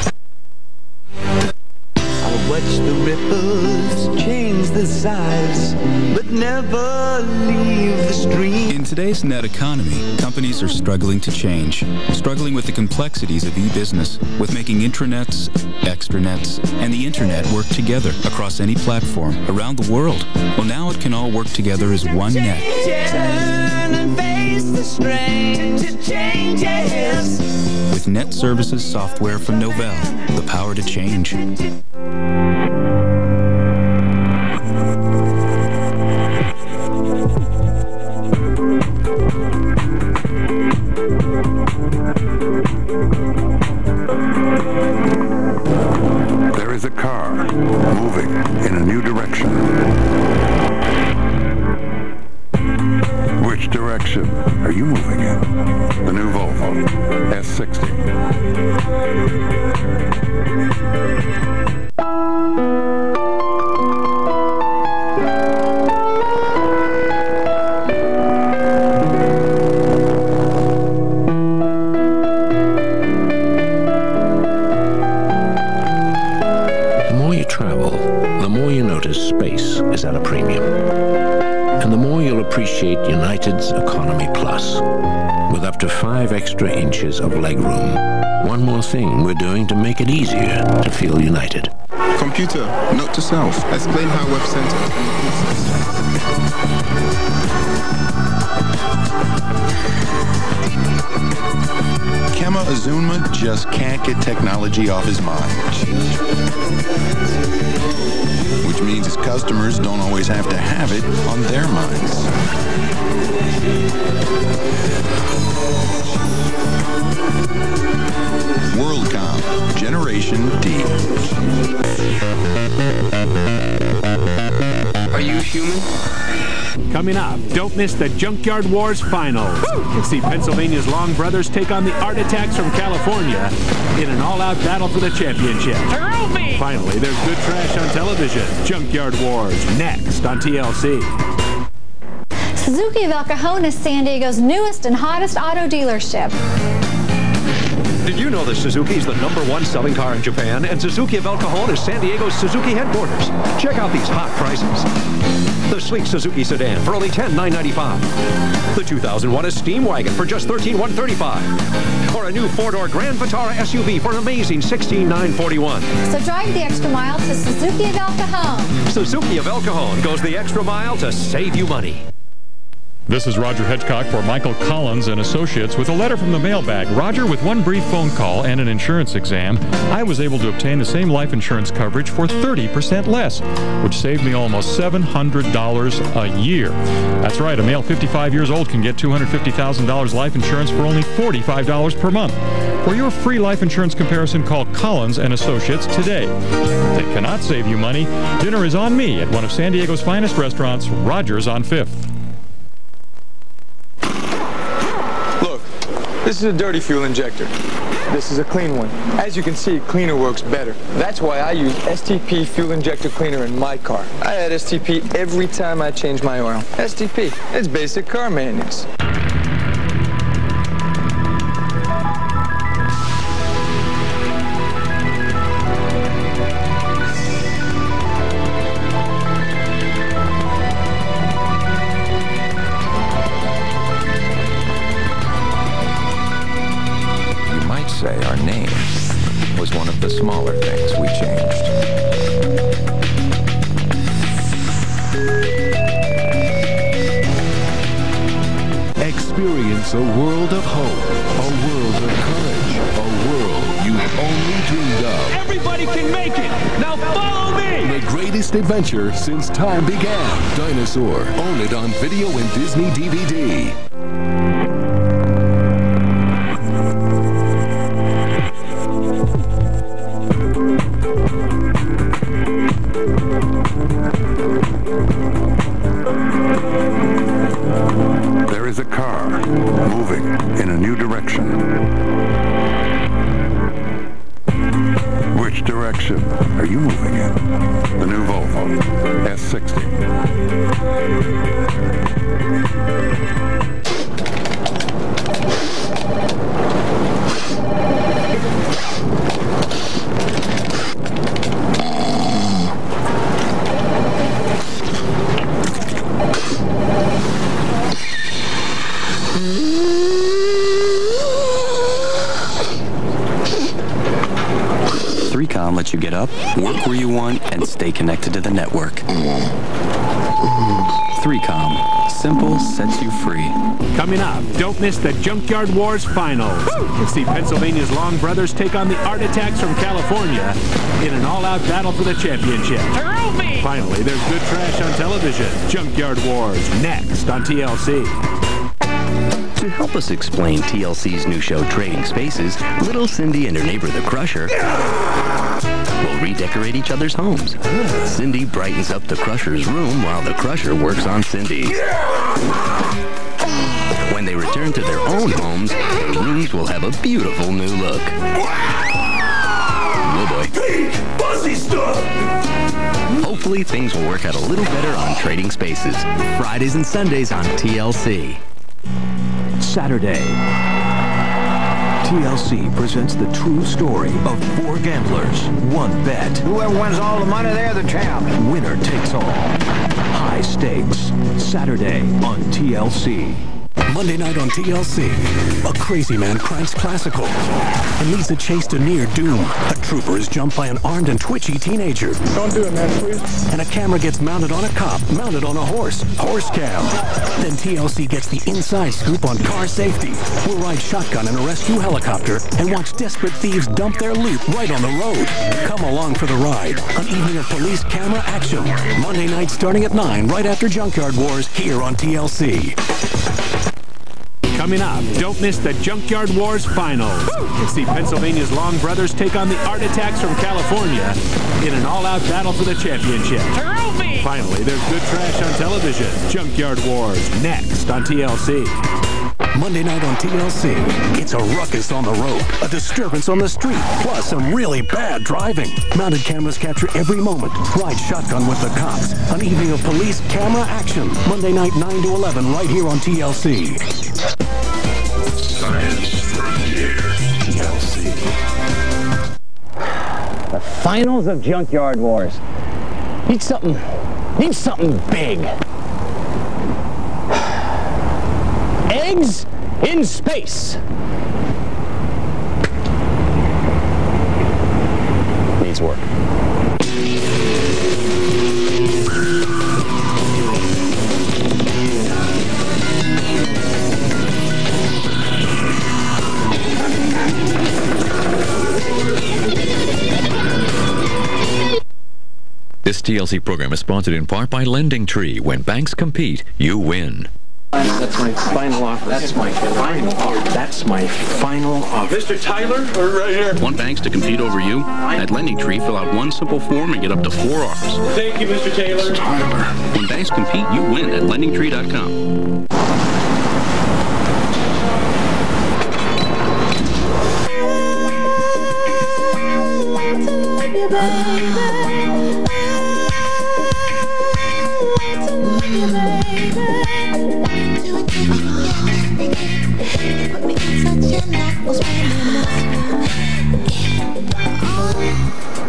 The ripples change the size, but never leave the stream. In today's net economy, companies are struggling to change, struggling with the complexities of e-business, with making intranets, extranets, and the internet work together across any platform around the world. Well, now it can all work together as one net. With Net Services software from Novell, the power to change. Car moving in a new direction. Which direction are you moving in? The new Volvo S60. Appreciate United's Economy Plus, with up to five extra inches of legroom. One more thing we're doing to make it easier to feel united. Computer, note to self. Explain how Web Center. Kema Azuma just can't get technology off his mind. Which means his customers don't always have to have it on their minds. WorldCom, Generation D. Are you human? Coming up, don't miss the Junkyard Wars finals. See Pennsylvania's Long Brothers take on the Art Attacks from California in an all-out battle for the championship. Finally, there's good trash on television. Junkyard Wars, next on TLC. Suzuki of El Cajon is San Diego's newest and hottest auto dealership. Did you know that Suzuki is the number one selling car in Japan, and Suzuki of El Cajon is San Diego's Suzuki headquarters. Check out these hot prices. The sleek Suzuki sedan for only 10,995. The 2001 Esteem Wagon for just 13,135. Or a new four-door Grand Vitara SUV for an amazing 16,941. So drive the extra mile to Suzuki of El Cajon. Suzuki of El Cajon goes the extra mile to save you money. This is Roger Hedgecock for Michael Collins and Associates with a letter from the mailbag. Roger, with one brief phone call and an insurance exam, I was able to obtain the same life insurance coverage for 30% less, which saved me almost $700 a year. That's right, a male 55 years old can get $250,000 life insurance for only $45 per month. For your free life insurance comparison, call Collins and Associates today. They cannot save you money, dinner is on me at one of San Diego's finest restaurants, Rogers on 5th. This is a dirty fuel injector. This is a clean one. As you can see, cleaner works better. That's why I use STP fuel injector cleaner in my car. I add STP every time I change my oil. STP, it's basic car maintenance. Began. Up, the Junkyard Wars finals. See Pennsylvania's Long Brothers take on the Art Attacks from California in an all-out battle for the championship. Finally, there's good trash on television. Junkyard Wars, next on TLC. To help us explain TLC's new show, Trading Spaces, little Cindy and her neighbor, the Crusher, will redecorate each other's homes. Cindy brightens up the Crusher's room while the Crusher works on Cindy's. When they return to their own homes, their rooms will have a beautiful new look. Oh boy. Fuzzy stuff! Hopefully things will work out a little better on Trading Spaces. Fridays and Sundays on TLC. Saturday. TLC presents the true story of four gamblers, one bet. Whoever wins all the money, they're the champ. Winner takes all. High stakes. Saturday on TLC. Monday night on TLC, a crazy man cranks classical and leads the chase to near doom. A trooper is jumped by an armed and twitchy teenager. Don't do it, man, please. And a camera gets mounted on a cop, mounted on a horse. Horse cam. Then TLC gets the inside scoop on car safety. We'll ride shotgun in a rescue helicopter and watch desperate thieves dump their loot right on the road. Come along for the ride. An evening of police camera action. Monday night starting at 9, right after Junkyard Wars, here on TLC. Coming up, don't miss the Junkyard Wars finals. See Pennsylvania's Long Brothers take on the Art Attacks from California in an all-out battle for the championship. Finally, there's good trash on television. Junkyard Wars, next on TLC. Monday night on TLC, it's a ruckus on the road, a disturbance on the street, plus some really bad driving. Mounted cameras capture every moment. Ride shotgun with the cops. An evening of police camera action. Monday night 9 to 11 right here on TLC. The finals of Junkyard Wars. Need something, need something big. [sighs] Eggs in space. Needs work. This TLC program is sponsored in part by Lending Tree. When banks compete, you win. That's my final offer. That's my final offer. That's my final offer. Mr. Tyler, we're right here. Want banks to compete over you? At Lending Tree, fill out one simple form and get up to four offers. Thank you, Mr. Taylor. Tyler. When banks compete, you win at lendingtree.com.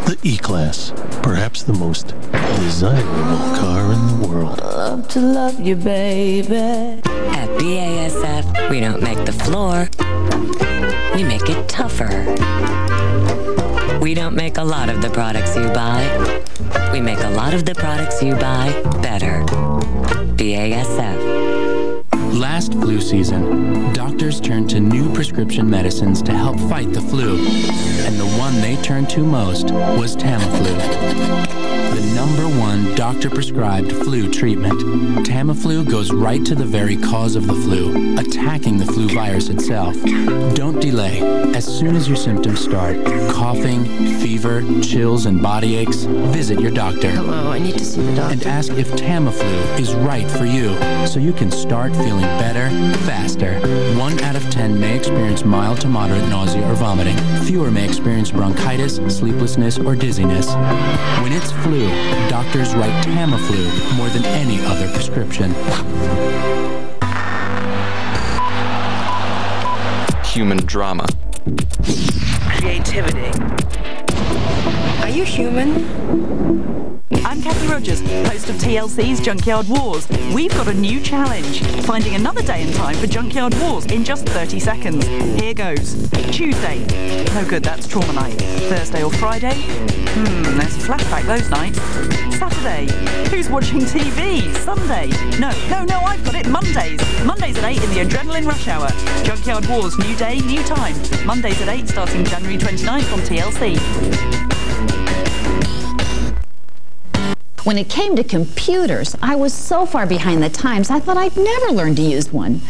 The E-Class, perhaps the most desirable car in the world. Love to love you, baby. At BASF, we don't make the floor, we make it tougher. We don't make a lot of the products you buy, we make a lot of the products you buy better. BASF. Last flu season, doctors turned to new prescription medicines to help fight the flu. And the one they turned to most was Tamiflu. The number one doctor prescribed flu treatment. Tamiflu goes right to the very cause of the flu, attacking the flu virus itself. Don't delay. As soon as your symptoms start coughing, fever, chills, and body aches visit your doctor. Hello, I need to see the doctor. And ask if Tamiflu is right for you so you can start feeling better faster. One out of ten may experience mild to moderate nausea or vomiting. Fewer may experience bronchitis, sleeplessness, or dizziness. When it's flu, doctors write Tamiflu more than any other prescription. Human drama. Creativity. Are you human? I'm Cathy Rogers, host of TLC's Junkyard Wars. We've got a new challenge, finding another day and time for Junkyard Wars in just 30 seconds. Here goes. Tuesday. No good, that's trauma night. Thursday or Friday? Hmm, there's flashback those nights. Saturday. Who's watching TV? Sunday. No, no, no, I've got it. Mondays. Mondays at 8 in the adrenaline rush hour. Junkyard Wars, new day, new time. Mondays at 8 starting January 29th on TLC. When it came to computers, I was so far behind the times, I thought I'd never learn to use one.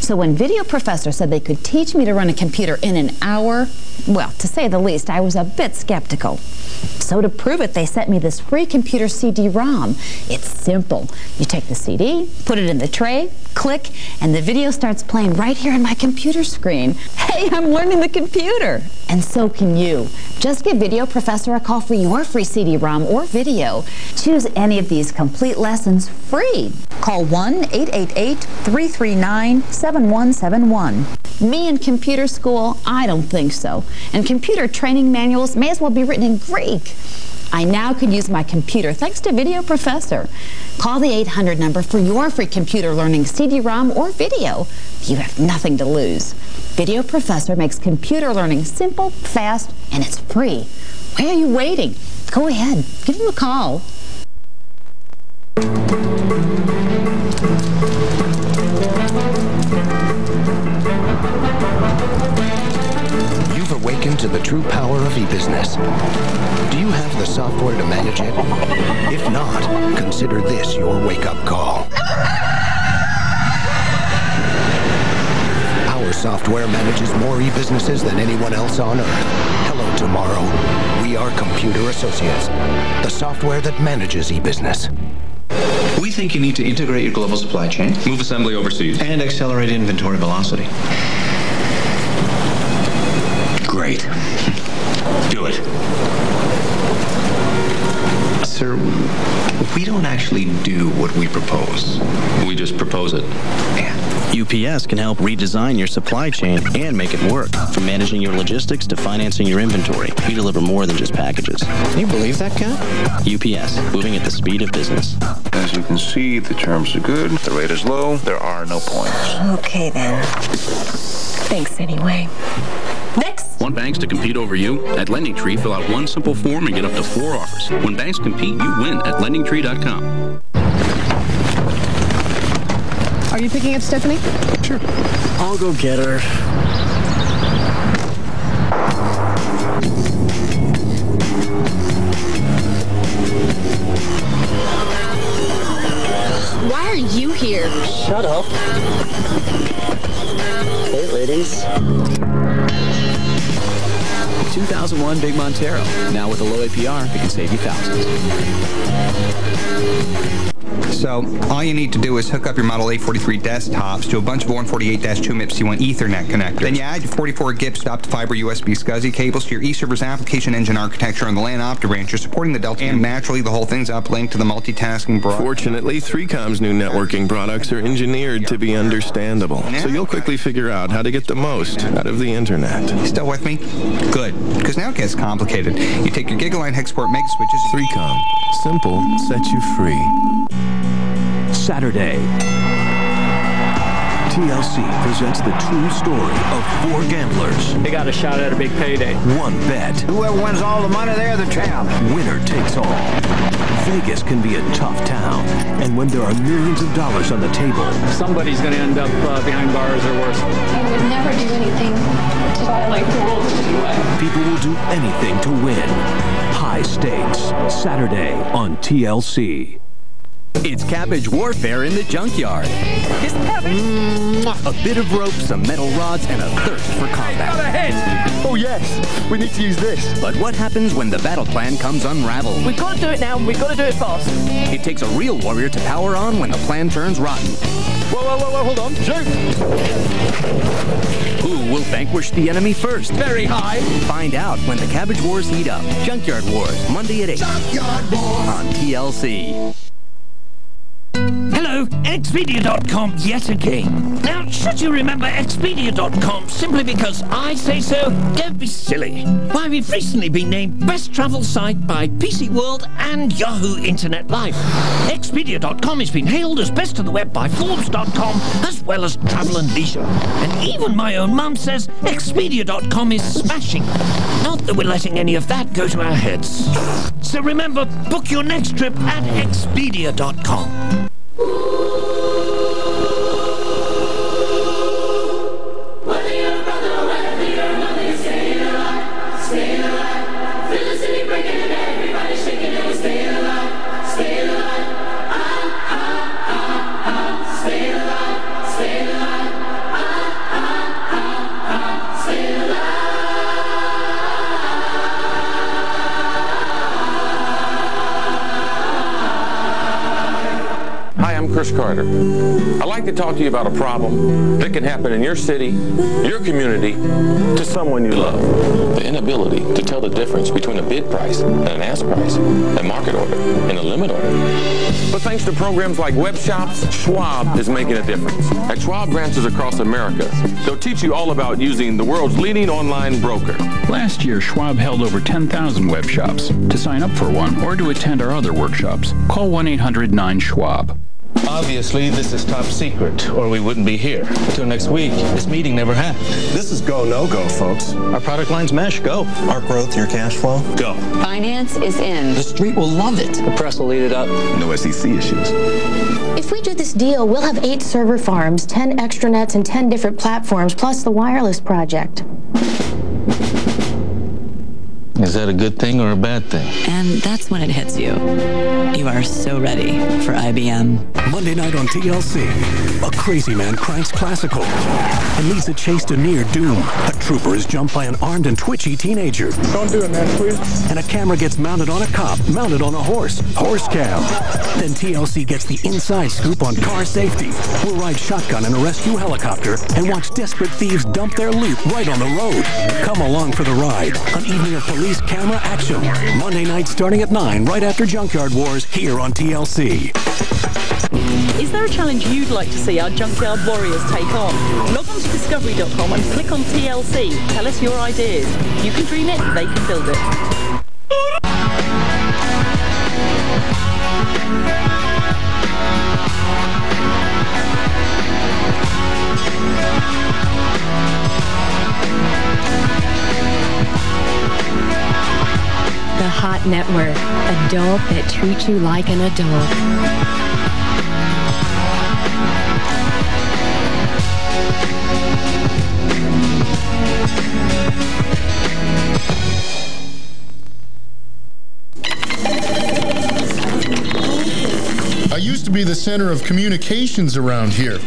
So when Video Professor said they could teach me to run a computer in an hour, well, to say the least, I was a bit skeptical. So to prove it, they sent me this free computer CD-ROM. It's simple. You take the CD, put it in the tray, click, and the video starts playing right here on my computer screen. [laughs] Hey, I'm learning the computer. And so can you. Just give Video Professor a call for your free CD-ROM or video. Choose any of these complete lessons free. Call 1-888-339-7171. Me in computer school? I don't think so. And computer training manuals may as well be written in Greek. I now could use my computer thanks to Video Professor. Call the 800 number for your free computer learning CD-ROM or video. You have nothing to lose. Video Professor makes computer learning simple, fast, and it's free. Why are you waiting? Go ahead, give them a call. Awakened to the true power of e-business. Do you have the software to manage it? If not, consider this your wake-up call. Our software manages more e-businesses than anyone else on Earth. Hello, tomorrow. We are Computer Associates, the software that manages e-business. We think you need to integrate your global supply chain, Move assembly overseas. and accelerate inventory velocity. Great. Do it. Sir, we don't actually do what we propose. We just propose it. Yeah. UPS can help redesign your supply chain and make it work. From managing your logistics to financing your inventory, we deliver more than just packages. Can you believe that, guy? UPS, moving at the speed of business. As you can see, the terms are good. The rate is low. There are no points. Okay, then. Thanks anyway. Next! Want banks to compete over you? At LendingTree, fill out one simple form and get up to four offers. When banks compete, you win at LendingTree.com. Are you picking up Stephanie? Sure. I'll go get her. Why are you here? Shut up. Hey, ladies. 2001 Big Montero. Now with a low APR, it can save you thousands. So all you need to do is hook up your Model A43 desktops to a bunch of 148-2 MIPC1 Ethernet connectors. Then you add your 44 GIP stop to fiber USB SCSI cables to your eServer's application engine architecture on the LAN branch. You're supporting the Delta, and naturally the whole thing's uplinked to the multitasking broad. Fortunately, 3Com's new networking products are engineered to be understandable, so you'll quickly figure out how to get the most out of the internet. Still with me? Good, because now it gets complicated. You take your Gigaline Hexport Mega Switches. 3Com. Simple sets you free. Saturday. TLC presents the true story of four gamblers. They got a shot at a big payday. One bet. Whoever wins all the money, they're the champ. Winner takes all. Vegas can be a tough town, and when there are millions of dollars on the table, Somebody's going to end up uh, behind bars or worse. I would never do anything to violate the rules anyway. people will do anything to win. High stakes. Saturday on TLC. It's cabbage warfare in the junkyard. Kiss A bit of rope, some metal rods, and a thirst for combat. Oh, yes. We need to use this. But what happens when the battle plan comes unraveled? We've got to do it now, and we've got to do it fast. It takes a real warrior to power on when the plan turns rotten. Whoa, whoa, whoa, whoa, hold on. Shoot! Who will vanquish the enemy first? Very high. Find out when the Cabbage Wars heat up. Junkyard Wars, Monday at 8. Junkyard Wars. On TLC. Expedia.com yet again. Now, should you remember Expedia.com simply because I say so? Don't be silly. Why, we've recently been named Best Travel Site by PC World and Yahoo Internet Life. Expedia.com has been hailed as best of the web by Forbes.com as well as Travel and Leisure. And even my own mum says Expedia.com is smashing. Not that we're letting any of that go to our heads. So remember, book your next trip at Expedia.com. Carter. I'd like to talk to you about a problem that can happen in your city, your community, to someone you love. The inability to tell the difference between a bid price and an ask price, a market order and a limit order. But thanks to programs like web shops, Schwab is making a difference. At Schwab branches across America, they'll teach you all about using the world's leading online broker. Last year, Schwab held over 10,000 web shops. To sign up for one or to attend our other workshops, call 1-800-9-SCHWAB. Obviously, this is top secret, or we wouldn't be here. Until next week, this meeting never happened. This is go, no go, folks. Our product lines mesh. Go. Our growth, your cash flow. Go. Finance is in. The street will love it. The press will eat it up. No SEC issues. If we do this deal, we'll have eight server farms, 10 extranets, and 10 different platforms, plus the wireless project. Is that a good thing or a bad thing? And that's when it hits you. You are so ready for IBM. Monday night on TLC, a crazy man cranks classical and leads a chase to near doom. A trooper is jumped by an armed and twitchy teenager. Don't do it, man, please. And a camera gets mounted on a cop, mounted on a horse. Horse cam. Then TLC gets the inside scoop on car safety. We'll ride shotgun in a rescue helicopter and watch desperate thieves dump their loot right on the road. Come along for the ride. An evening of police camera action. Monday night starting at 9, right after Junkyard Wars, here on TLC. Is there a challenge you'd like to see our Junkyard Warriors take on? Log on to discovery.com and click on TLC. Tell us your ideas. You can dream it, they can build it. Hot Network, Adult that treats you like an adult. I used to be the center of communications around here.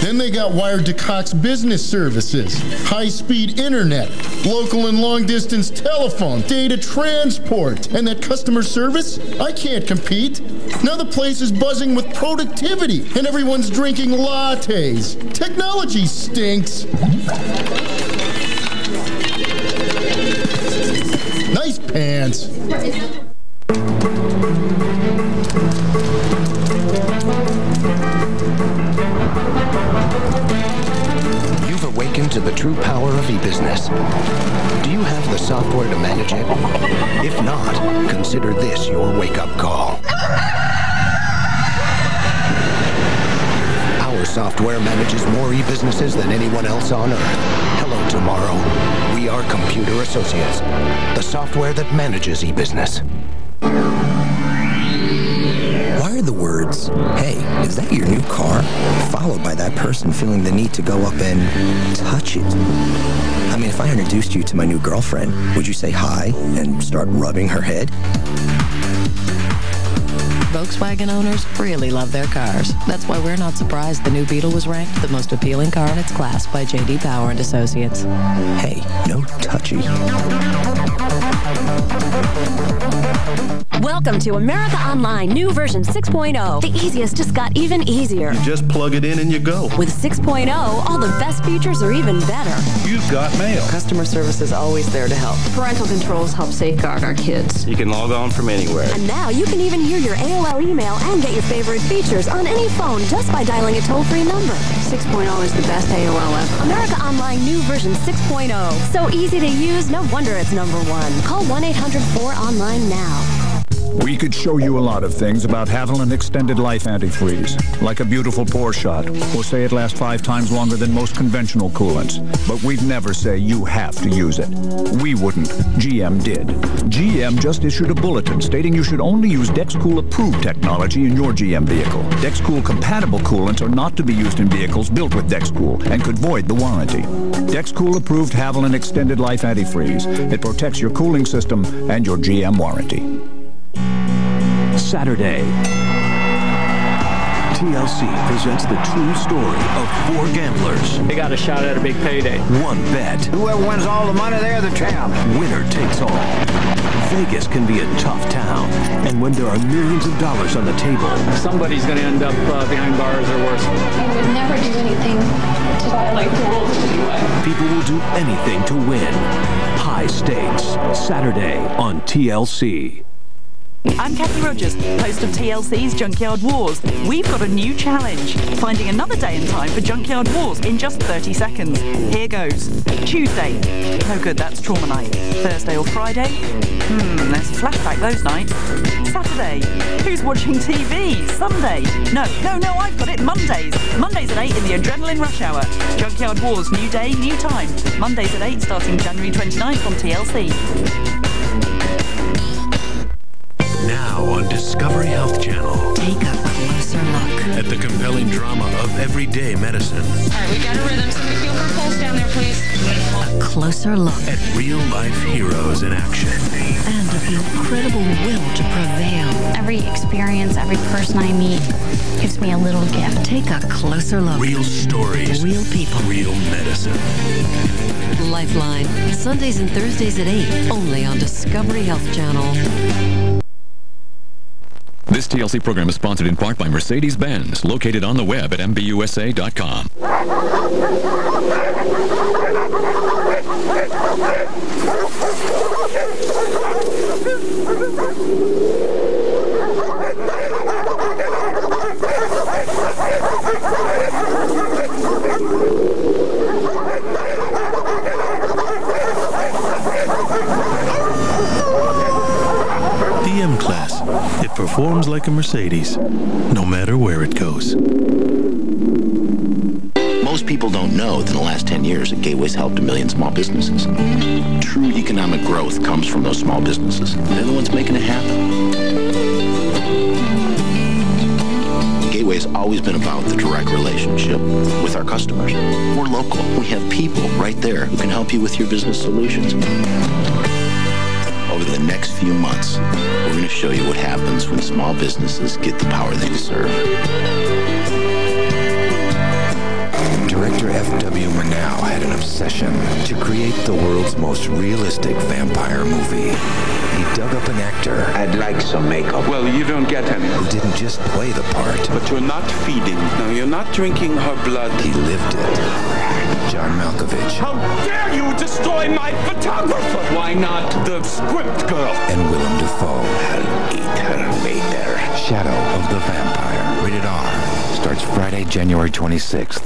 Then they got wired to Cox Business Services, high speed internet, local and long distance telephone, data transport, and that customer service? I can't compete. Now the place is buzzing with productivity and everyone's drinking lattes. Technology stinks. Nice pants. To the true power of e-business. Do you have the software to manage it? If not, consider this your wake-up call. Our software manages more e-businesses than anyone else on Earth. Hello, tomorrow. We are Computer Associates, the software that manages e-business. Why are the words, hey, is that your new car? Followed by that person feeling the need to go up and touch it. I mean, if I introduced you to my new girlfriend, would you say hi and start rubbing her head? Volkswagen owners really love their cars. That's why we're not surprised the new Beetle was ranked the most appealing car in its class by J.D. Power and Associates. Hey, no touchy. Welcome to America Online, new version 6.0. The easiest just got even easier. You just plug it in and you go. With 6.0, all the best features are even better. You've got mail. Customer service is always there to help. Parental controls help safeguard our kids. You can log on from anywhere. And now you can even hear your AOL email and get your favorite features on any phone just by dialing a toll-free number. 6.0 is the best AOL ever. America Online new version 6.0. So easy to use, no wonder it's number one. Call 1-800-4ONLINE now. We could show you a lot of things about Havoline Extended Life Antifreeze, like a beautiful pour shot, or say it lasts five times longer than most conventional coolants. But we'd never say you have to use it. We wouldn't. GM did. GM just issued a bulletin stating you should only use Dexcool approved technology in your GM vehicle. Dexcool compatible coolants are not to be used in vehicles built with Dexcool and could void the warranty. Dexcool approved Havoline Extended Life Antifreeze. It protects your cooling system and your GM warranty. Saturday. TLC presents the true story of four gamblers. They got a shot at a big payday. One bet. Whoever wins all the money, they're the champ. Winner takes all. Vegas can be a tough town, and when there are millions of dollars on the table, Somebody's going to end up uh, behind bars or worse. I would never do anything to violate the rules anyway. people will do anything to win. High stakes. Saturday on TLC. I'm Cathy Rogers, host of TLC's Junkyard Wars. We've got a new challenge, finding another day and time for Junkyard Wars in just 30 seconds. Here goes. Tuesday. No good, that's trauma night. Thursday or Friday? Hmm, let's flashback those nights. Saturday. Who's watching TV? Sunday. No, no, no, I've got it. Mondays. Mondays at 8 in the Adrenaline Rush Hour. Junkyard Wars, new day, new time. Mondays at 8 starting January 29th on TLC. Now on Discovery Health Channel. Take a closer look. At the compelling drama of everyday medicine. All right, we got a rhythm. Somebody feel her pulse down there, please. A closer look. At real life heroes in action. And an incredible will to prevail. Every experience, every person I meet gives me a little gift. Take a closer look. Real stories. Real people. Real medicine. Lifeline. Sundays and Thursdays at 8. Only on Discovery Health Channel. This TLC program is sponsored in part by Mercedes-Benz, located on the web at MBUSA.com. [laughs] The M-Class. It performs like a Mercedes, no matter where it goes. Most people don't know that in the last 10 years Gateway's helped a million small businesses. True economic growth comes from those small businesses. They're the ones making it happen. Gateway's always been about the direct relationship with our customers. We're local. We have people right there who can help you with your business solutions. Over the next few months, we're going to show you what happens when small businesses get the power they deserve. Director F.W. Murnau had an obsession to create the world's most realistic vampire movie. He dug up an actor. I'd like some makeup. Well, you don't get any. Who didn't just play the part. But you're not feeding. No, you're not drinking her blood. He lived it. John Malkovich. How dare you destroy my photographer? Why not the script girl? And Willem Dafoe. I'll eat her later. Shadow of the Vampire. Rated R. Starts Friday, January 26th.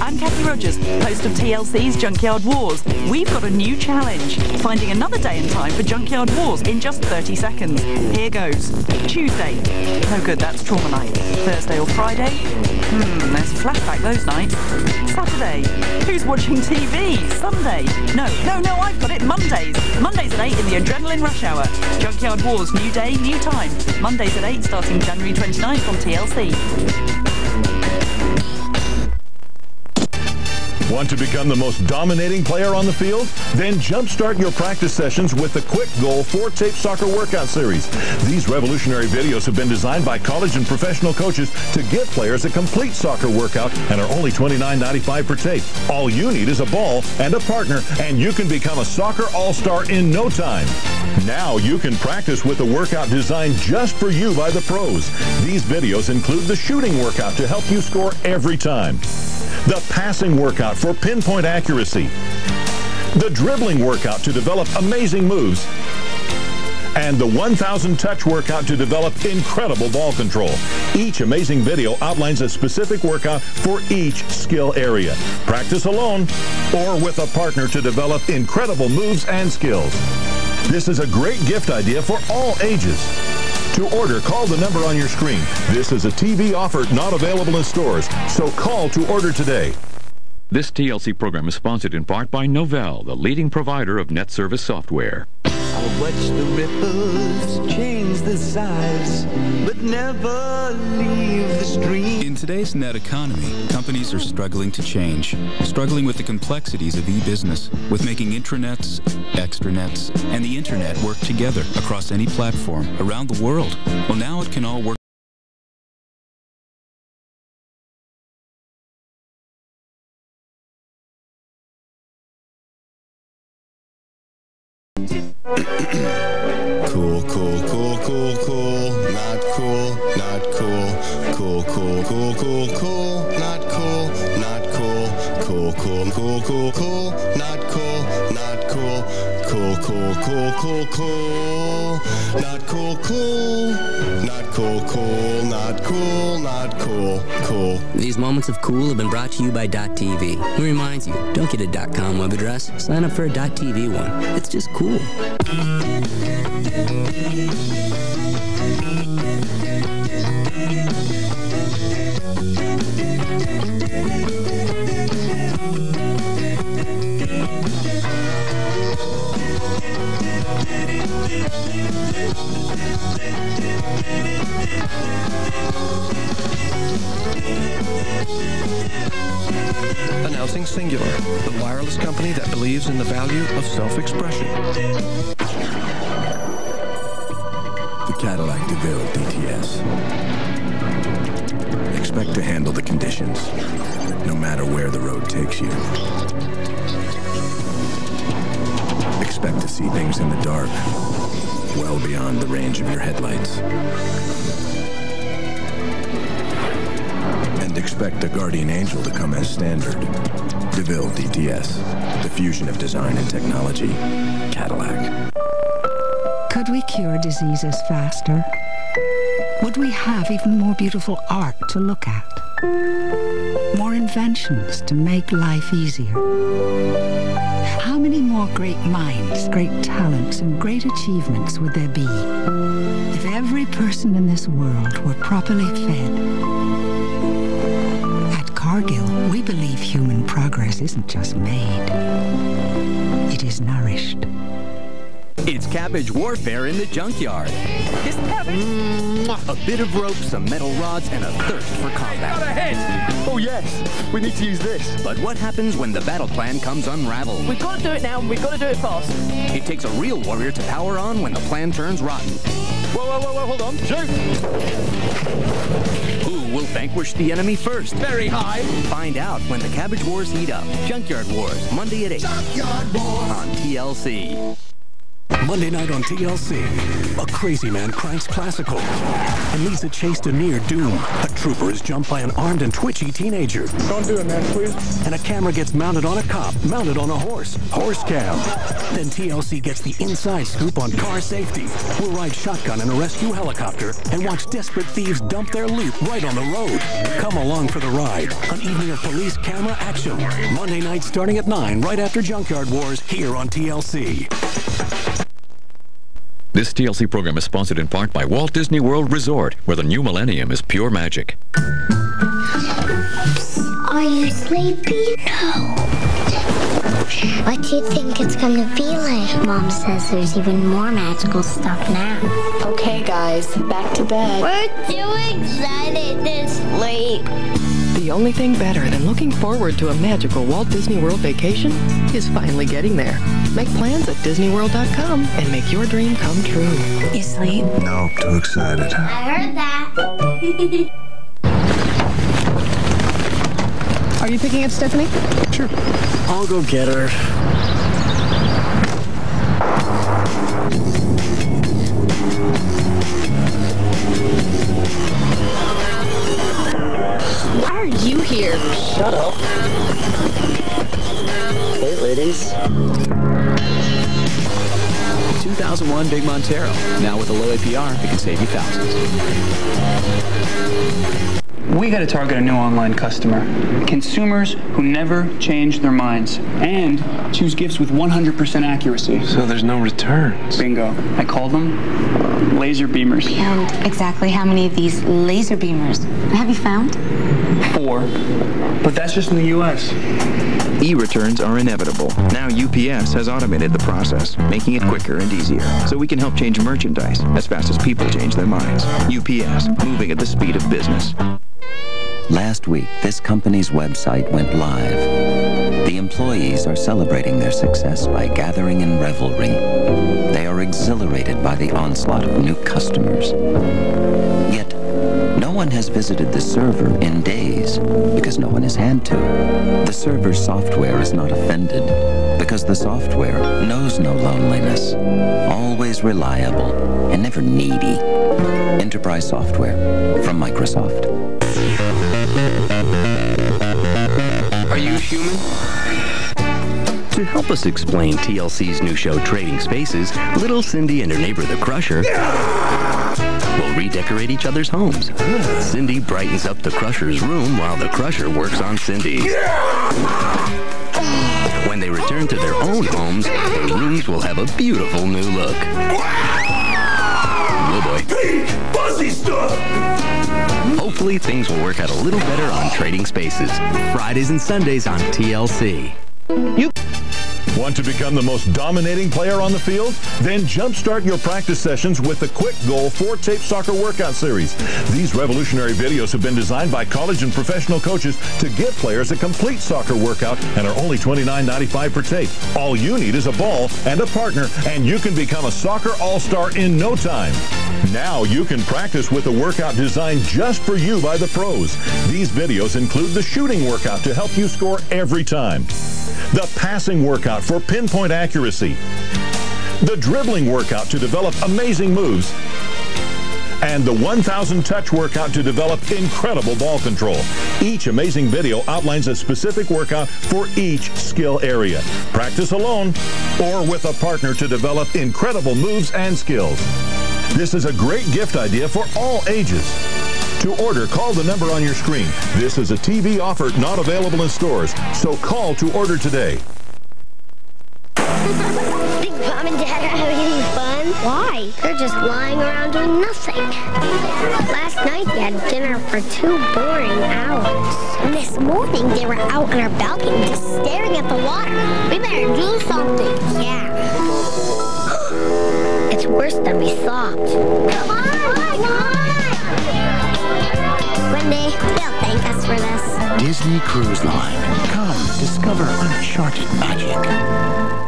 I'm Cathy Rogers, host of TLC's Junkyard Wars. We've got a new challenge, finding another day and time for Junkyard Wars in just 30 seconds. Here goes. Tuesday. No good, that's trauma night. Thursday or Friday? Hmm, there's flashback those nights. Saturday. Who's watching TV? Sunday. No, no, no, I've got it. Mondays. Mondays at 8 in the adrenaline rush hour. Junkyard Wars, new day, new time. Mondays at 8 starting January 29th on TLC. Want to become the most dominating player on the field? Then jumpstart your practice sessions with the Quick Goal 4-Tape Soccer Workout Series. These revolutionary videos have been designed by college and professional coaches to give players a complete soccer workout and are only $29.95 per tape. All you need is a ball and a partner, and you can become a soccer all-star in no time. Now you can practice with a workout designed just for you by the pros. These videos include the shooting workout to help you score every time the passing workout for pinpoint accuracy, the dribbling workout to develop amazing moves, and the 1000 touch workout to develop incredible ball control. Each amazing video outlines a specific workout for each skill area. Practice alone or with a partner to develop incredible moves and skills. This is a great gift idea for all ages. To order, call the number on your screen. This is a TV offer not available in stores, so call to order today. This TLC program is sponsored in part by Novell, the leading provider of net service software. I'll watch the ripples change the size, but never leave the stream. Today's net economy, companies are struggling to change, struggling with the complexities of e-business, with making intranets, extranets, and the internet work together across any platform around the world. Well, now it can all work of cool have been brought to you by .tv. It reminds you, don't get a .com web address. Sign up for a .tv one. It's just cool. Announcing Cingular, the wireless company that believes in the value of self-expression. The Cadillac DeVille DTS. Expect to handle the conditions, no matter where the road takes you. Expect to see things in the dark, well beyond the range of your headlights. Expect the Guardian Angel to come as standard. DeVille DTS, the fusion of design and technology. Cadillac. Could we cure diseases faster? would we have even more beautiful art to look at? More inventions to make life easier? How many more great minds, great talents, and great achievements would there be if every person in this world were properly fed? Isn't just made, it is nourished. It's cabbage warfare in the junkyard. This cabbage? A bit of rope, some metal rods, and a thirst for combat. Oh yes, we need to use this. But what happens when the battle plan comes unraveled? We've got to do it now, and we've got to do it fast. It takes a real warrior to power on when the plan turns rotten. Whoa, whoa, whoa, whoa, hold on. Shoot! Will vanquish the enemy first? Very high. Find out when the Cabbage Wars heat up. Junkyard Wars, Monday at 8. Junkyard Wars. On TLC. Monday night on TLC, a crazy man cranks classical and leads a chase to near doom. A trooper is jumped by an armed and twitchy teenager. Don't do it, man, please. And a camera gets mounted on a cop, mounted on a horse. Horse cam. Then TLC gets the inside scoop on car safety. We'll ride shotgun in a rescue helicopter and watch desperate thieves dump their loot right on the road. Come along for the ride. An evening of police camera action. Monday night starting at 9, right after Junkyard Wars, here on TLC. This TLC program is sponsored in part by Walt Disney World Resort, where the new millennium is pure magic. Are you sleepy? No. What do you think it's gonna be like? Mom says there's even more magical stuff now. Okay, guys, back to bed. We're too excited to sleep. The only thing better than looking forward to a magical Walt Disney World vacation is finally getting there. Make plans at DisneyWorld.com and make your dream come true. You sleep? No, too excited. I heard that. [laughs] Are you picking up Stephanie? Sure. I'll go get her. Shut up. Hey, ladies. 2001 Big Montero. Now with a low APR, it can save you thousands. We got to target a new online customer. Consumers who never change their minds and choose gifts with 100% accuracy. So there's no returns. Bingo. I called them laser beamers. And exactly how many of these laser beamers have you found? Four. But that's just in the U.S. E-returns are inevitable. Now UPS has automated the process, making it quicker and easier, so we can help change merchandise as fast as people change their minds. UPS, moving at the speed of business. Last week, this company's website went live. The employees are celebrating their success by gathering in revelry. They are exhilarated by the onslaught of new customers. Yet, no one has visited the server in days because no one has had to. The server's software is not offended because the software knows no loneliness. Always reliable and never needy. Enterprise software from Microsoft. Are you human? To help us explain TLC's new show, Trading Spaces, little Cindy and her neighbor, the Crusher, will redecorate each other's homes. Cindy brightens up the Crusher's room while the Crusher works on Cindy's. When they return to their own homes, their rooms will have a beautiful new look. Oh boy. Fuzzy stuff! Hopefully things will work out a little better on Trading Spaces. Fridays and Sundays on TLC. You Want to become the most dominating player on the field? Then jumpstart your practice sessions with the Quick Goal 4-Tape Soccer Workout Series. These revolutionary videos have been designed by college and professional coaches to give players a complete soccer workout and are only $29.95 per tape. All you need is a ball and a partner, and you can become a soccer all-star in no time. Now you can practice with a workout designed just for you by the pros. These videos include the shooting workout to help you score every time, the passing workout for pinpoint accuracy, the dribbling workout to develop amazing moves, and the 1000 touch workout to develop incredible ball control. Each amazing video outlines a specific workout for each skill area. Practice alone or with a partner to develop incredible moves and skills. This is a great gift idea for all ages. To order, call the number on your screen. This is a TV offer not available in stores, so call to order today. Think Mom and Dad are having any fun? Why? They're just lying around doing nothing. Last night they had dinner for two boring hours. And this morning they were out on our balcony just staring at the water. We better do something. Yeah. [gasps] it's worse than we thought. Come on, come on! Wendy, they'll thank us for this. Disney Cruise Line. Come, discover uncharted magic.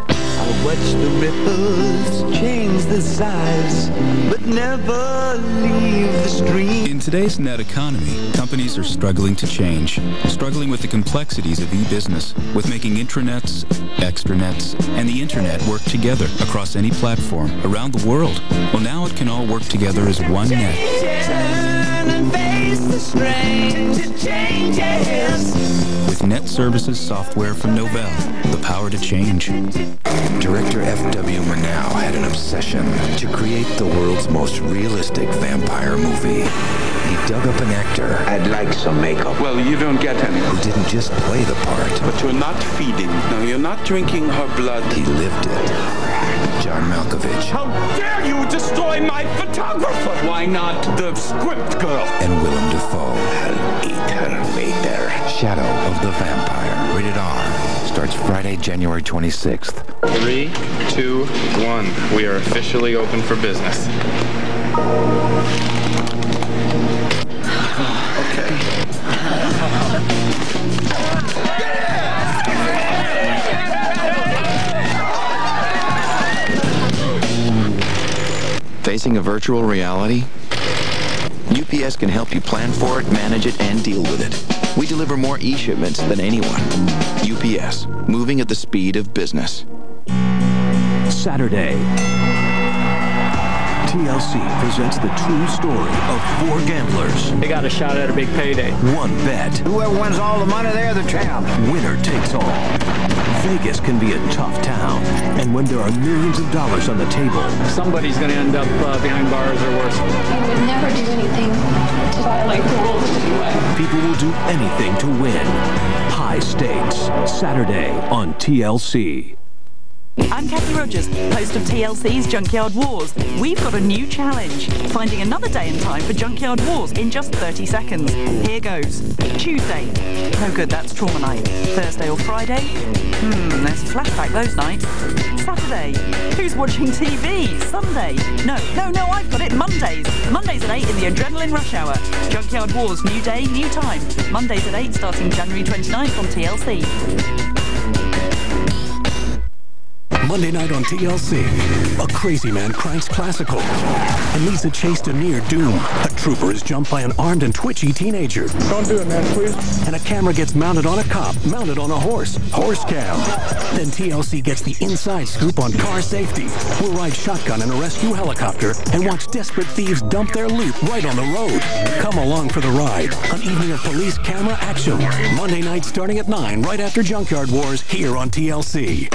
Watch the ripples change the size, but never leave the stream. In today's net economy, companies are struggling to change, struggling with the complexities of e-business, with making intranets, extranets, and the internet work together across any platform around the world. Well, now it can all work together as one net. With Net Services software from Novell, the power to change. Director F.W. Murnau had an obsession to create the world's most realistic vampire movie. He dug up an actor. I'd like some makeup. Well, you don't get any. Who didn't just play the part. But you're not feeding. No, you're not drinking her blood. He lived it. John Malkovich. How dare you destroy my photographer? Why not the script girl? And Willem Dafoe. I'll eat her later. Shadow of the Vampire. Rated R. Starts Friday, January 26th. Three, two, one. We are officially open for business. Facing a virtual reality? UPS can help you plan for it, manage it, and deal with it. We deliver more e-shipments than anyone. UPS, moving at the speed of business. Saturday. TLC presents the true story of four gamblers. They got a shot at a big payday. One bet. Whoever wins all the money, they're the champ. Winner takes all. Vegas can be a tough town, and when there are millions of dollars on the table, somebody's going to end up uh, behind bars or worse. I would never do anything to violate the rules anyway. People will do anything to win. High stakes. Saturday on TLC. I'm Cathy Rogers, host of TLC's Junkyard Wars. We've got a new challenge, finding another day and time for Junkyard Wars in just 30 seconds. Here goes. Tuesday. No good, that's trauma night. Thursday or Friday? Hmm, there's a flashback those nights. Saturday. Who's watching TV? Sunday. No, no, no, I've got it. Mondays. Mondays at 8 in the adrenaline rush hour. Junkyard Wars, new day, new time. Mondays at 8 starting January 29th on TLC. Monday night on TLC, a crazy man cranks classical and leads a chase to near doom. A trooper is jumped by an armed and twitchy teenager. Don't do it, man, please. And a camera gets mounted on a cop, mounted on a horse. Horse cam. Then TLC gets the inside scoop on car safety. We'll ride shotgun in a rescue helicopter and watch desperate thieves dump their loot right on the road. Come along for the ride. An evening of police camera action. Monday night starting at 9, right after Junkyard Wars, here on TLC.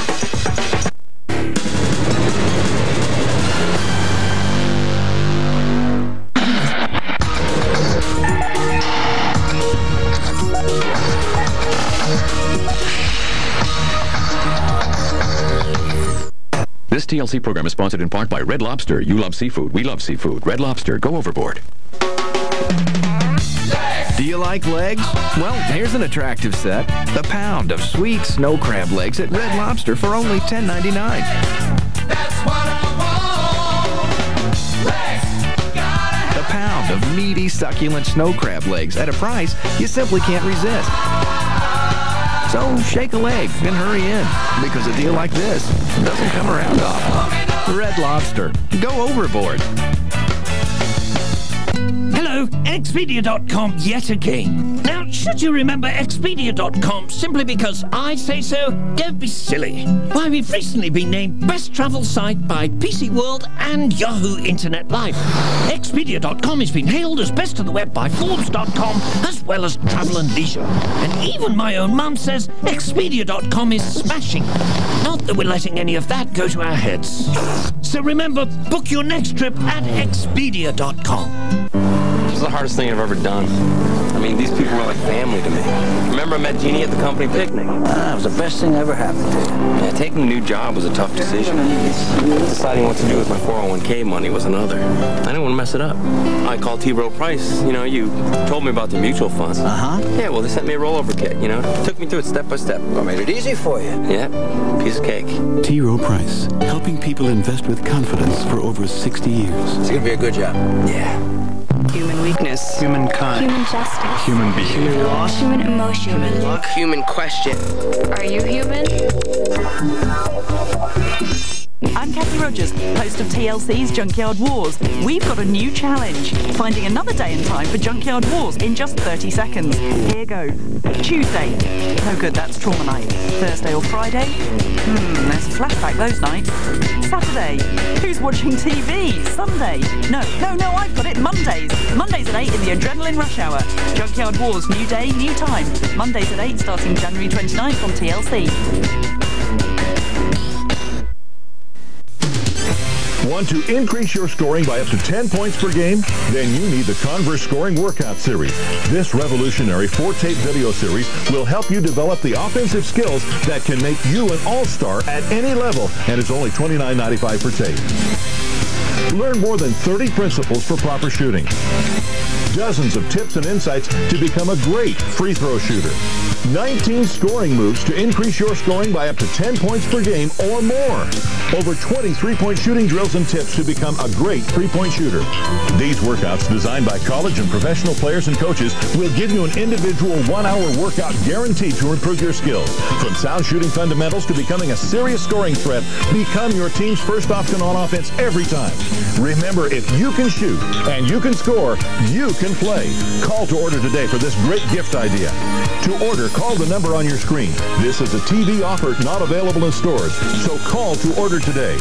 TLC program is sponsored in part by Red Lobster. You love seafood. We love seafood. Red Lobster. Go overboard. Do you like legs? Well, here's an attractive set. The pound of sweet snow crab legs at Red Lobster for only $10.99. The pound of meaty, succulent snow crab legs at a price you simply can't resist. So shake a leg and hurry in, because a deal like this doesn't come around often. Red Lobster. Go overboard. Expedia.com yet again. Now, should you remember Expedia.com simply because I say so? Don't be silly. Why, we've recently been named Best Travel Site by PC World and Yahoo Internet Life. Expedia.com has been hailed as Best of the Web by Forbes.com as well as Travel and Leisure. And even my own mum says Expedia.com is smashing. Not that we're letting any of that go to our heads. So remember, book your next trip at Expedia.com. This is the hardest thing I've ever done. I mean, these people were like family to me. Remember I met Jeannie at the company picnic? Ah, it was the best thing ever happened to you. Yeah, taking a new job was a tough decision. Deciding what to do with my 401k money was another. I didn't want to mess it up. I called T. Rowe Price. You know, you told me about the mutual funds. Uh-huh. Yeah, well, they sent me a rollover kit, you know? Took me through it step by step. I made it easy for you. Yeah, piece of cake. T. Rowe Price, helping people invest with confidence for over 60 years. It's gonna be a good job. Yeah. Human weakness. Human Humankind. Human justice. Human behavior. Human loss. Human emotion. Human luck. Human question. Are you human? I'm Cathy Rogers, host of TLC's Junkyard Wars. We've got a new challenge, finding another day and time for Junkyard Wars in just 30 seconds. Here goes. Tuesday. No good, that's trauma night. Thursday or Friday? Hmm, there's a flashback those nights. Saturday. Who's watching TV? Sunday. No, no, no, I've got it. Mondays. Mondays at 8 in the Adrenaline Rush Hour. Junkyard Wars, new day, new time. Mondays at 8 starting January 29th on TLC. Want to increase your scoring by up to 10 points per game? Then you need the Converse Scoring Workout Series. This revolutionary four-tape video series will help you develop the offensive skills that can make you an all-star at any level, and it's only $29.95 per tape. Learn more than 30 principles for proper shooting. Dozens of tips and insights to become a great free throw shooter. 19 scoring moves to increase your scoring by up to 10 points per game or more. Over 20 three-point shooting drills and tips to become a great three-point shooter. These workouts, designed by college and professional players and coaches, will give you an individual one-hour workout guaranteed to improve your skills. From sound shooting fundamentals to becoming a serious scoring threat, become your team's first option on offense every time. Remember, if you can shoot and you can score, you can play. Call to order today for this great gift idea. To order, call the number on your screen. This is a TV offer not available in stores, so call to order today.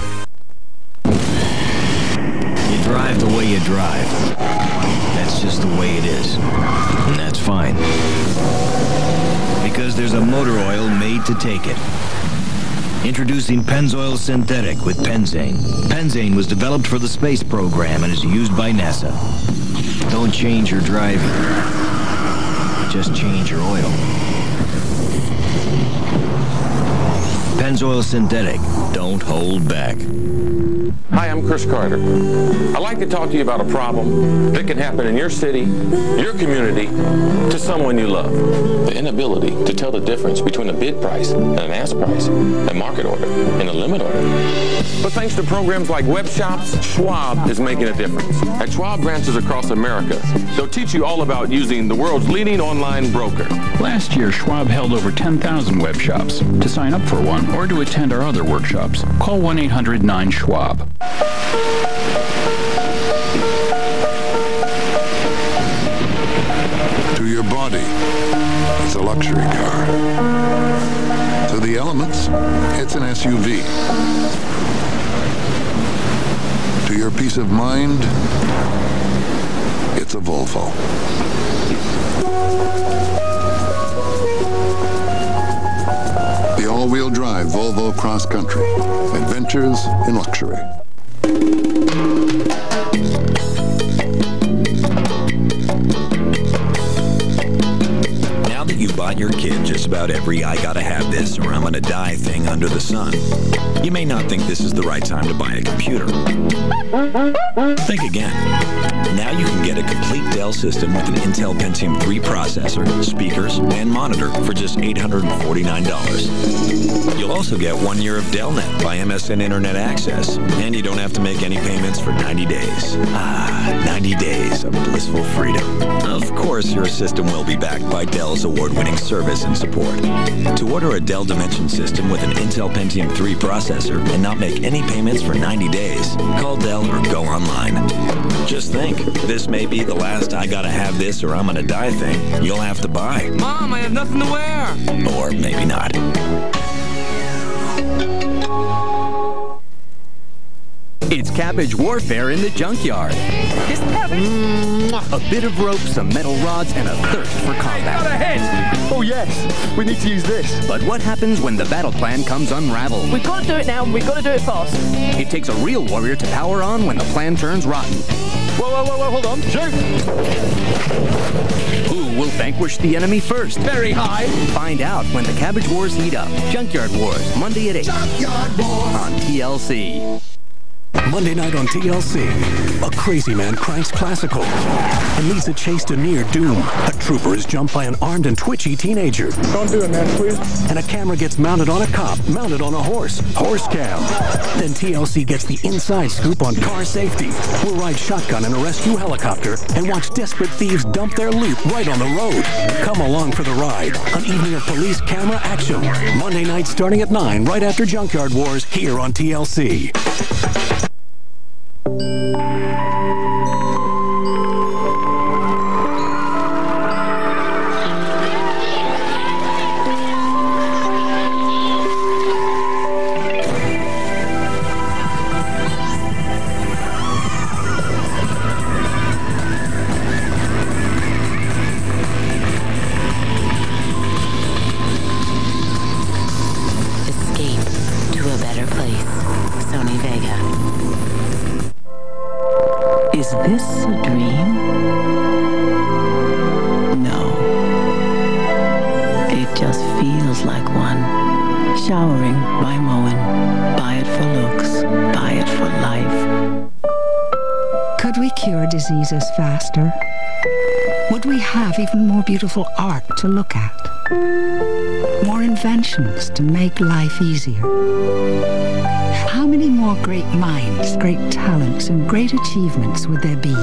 You drive the way you drive. That's just the way it is. And that's fine. Because there's a motor oil made to take it. Introducing Pennzoil Synthetic with Pennzane. Pennzane was developed for the space program and is used by NASA. Don't change your driving. Just change your oil. Pennzoil Synthetic. Don't hold back. Hi, I'm Chris Carter. I'd like to talk to you about a problem that can happen in your city, your community, to someone you love. The inability to tell the difference between a bid price and an ask price, a market order and a limit order. But thanks to programs like web shops, Schwab is making a difference. At Schwab branches across America, they'll teach you all about using the world's leading online broker. Last year, Schwab held over 10,000 web shops. To sign up for one or to attend our other workshops, call 1-800-9-SCHWAB. To your body, it's a luxury car. To the elements, it's an SUV. To your peace of mind, it's a Volvo. All-wheel drive Volvo Cross Country. Adventures in luxury. Now that you bought your kid about every I gotta have this or I'm gonna die thing under the sun, you may not think this is the right time to buy a computer. Think again. Now you can get a complete Dell system with an Intel Pentium 3 processor, speakers, and monitor for just $849. You'll also get one year of DellNet by MSN Internet Access, and you don't have to make any payments for 90 days. Ah, 90 days of blissful freedom. Of course, your system will be backed by Dell's award-winning service and support. To order a Dell Dimension system with an Intel Pentium 3 processor and not make any payments for 90 days, call Dell or go online. Just think, this may be the last I gotta have this or I'm gonna die thing you'll have to buy. Mom, I have nothing to wear. Or maybe not. It's cabbage warfare in the junkyard. It's cabbage. A bit of rope, some metal rods, and a thirst for combat. Oh yes, we need to use this. But what happens when the battle plan comes unraveled? We've got to do it now, and we've got to do it fast. It takes a real warrior to power on when the plan turns rotten. Whoa, whoa, whoa, whoa, hold on. Shoot! Who will vanquish the enemy first? Very high. Find out when the Cabbage Wars heat up. Junkyard Wars, Monday at 8. Junkyard Wars. On TLC. Monday night on TLC, a crazy man cranks classical and leads a chase to near doom. A trooper is jumped by an armed and twitchy teenager. Don't do it, man, please. And a camera gets mounted on a cop, mounted on a horse. Horse cam. Then TLC gets the inside scoop on car safety. We'll ride shotgun in a rescue helicopter and watch desperate thieves dump their loot right on the road. Come along for the ride. An evening of police camera action. Monday night starting at 9, right after Junkyard Wars, here on TLC. Diseases faster? Would we have even more beautiful art to look at? More inventions to make life easier? How many more great minds, great talents, and great achievements would there be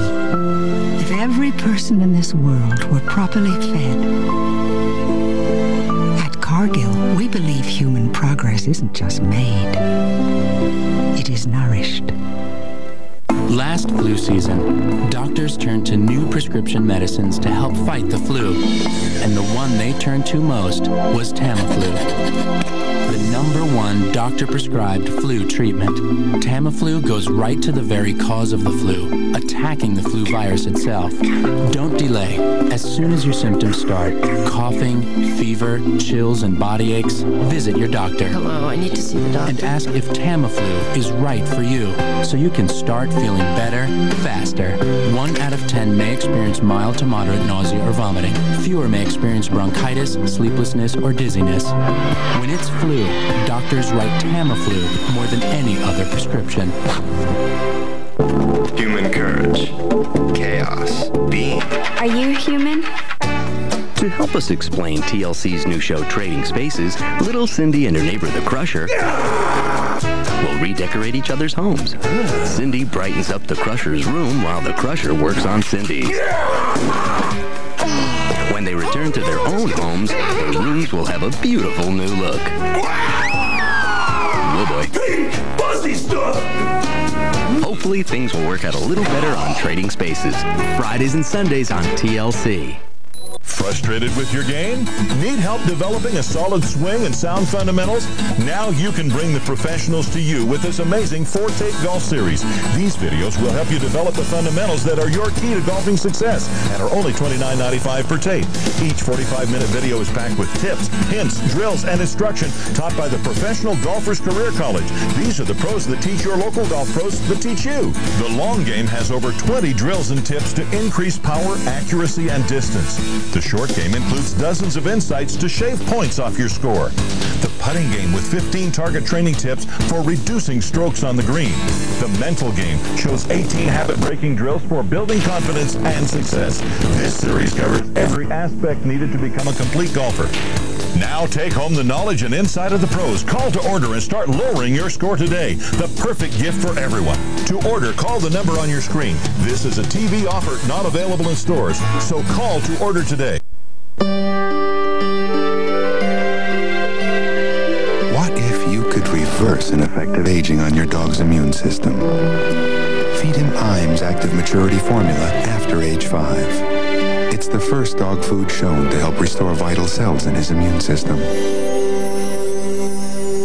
if every person in this world were properly fed? At Cargill, we believe human progress isn't just made, it is nourished. Last flu season, doctors turned to new prescription medicines to help fight the flu. And the one they turned to most was Tamiflu. The number one doctor-prescribed flu treatment. Tamiflu goes right to the very cause of the flu, attacking the flu virus itself. Don't delay. As soon as your symptoms start, coughing, fever, chills, and body aches, visit your doctor. Hello, I need to see the doctor. And ask if Tamiflu is right for you, so you can start feeling better, faster. One out of ten may experience mild to moderate nausea or vomiting. Fewer may experience bronchitis, sleeplessness, or dizziness. When it's flu, doctors write Tamiflu more than any other prescription. Human courage. Chaos. Being. Are you human? To help us explain TLC's new show, Trading Spaces, little Cindy and her neighbor, the Crusher, will redecorate each other's homes. Cindy brightens up the Crusher's room while the Crusher works on Cindy's. When they return to their own homes, their rooms will have a beautiful new look. Oh boy. Fuzzy stuff! Hopefully things will work out a little better on Trading Spaces. Fridays and Sundays on TLC. Frustrated with your game? Need help developing a solid swing and sound fundamentals? Now you can bring the professionals to you with this amazing four-tape golf series. These videos will help you develop the fundamentals that are your key to golfing success and are only $29.95 per tape. Each 45-minute video is packed with tips, hints, drills, and instruction taught by the Professional Golfers Career College. These are the pros that teach your local golf pros that teach you. The long game has over 20 drills and tips to increase power, accuracy, and distance. The short game includes dozens of insights to shave points off your score. The putting game with 15 target training tips for reducing strokes on the green. The mental game shows 18 habit-breaking drills for building confidence and success. This series covers every aspect needed to become a complete golfer. Now take home the knowledge and insight of the pros. Call to order and start lowering your score today. The perfect gift for everyone. To order, call the number on your screen. This is a TV offer not available in stores, so call to order today. What if you could reverse an effect of aging on your dog's immune system? Feed him Iams active maturity formula after age five. It's the first dog food shown to help restore vital cells in his immune system.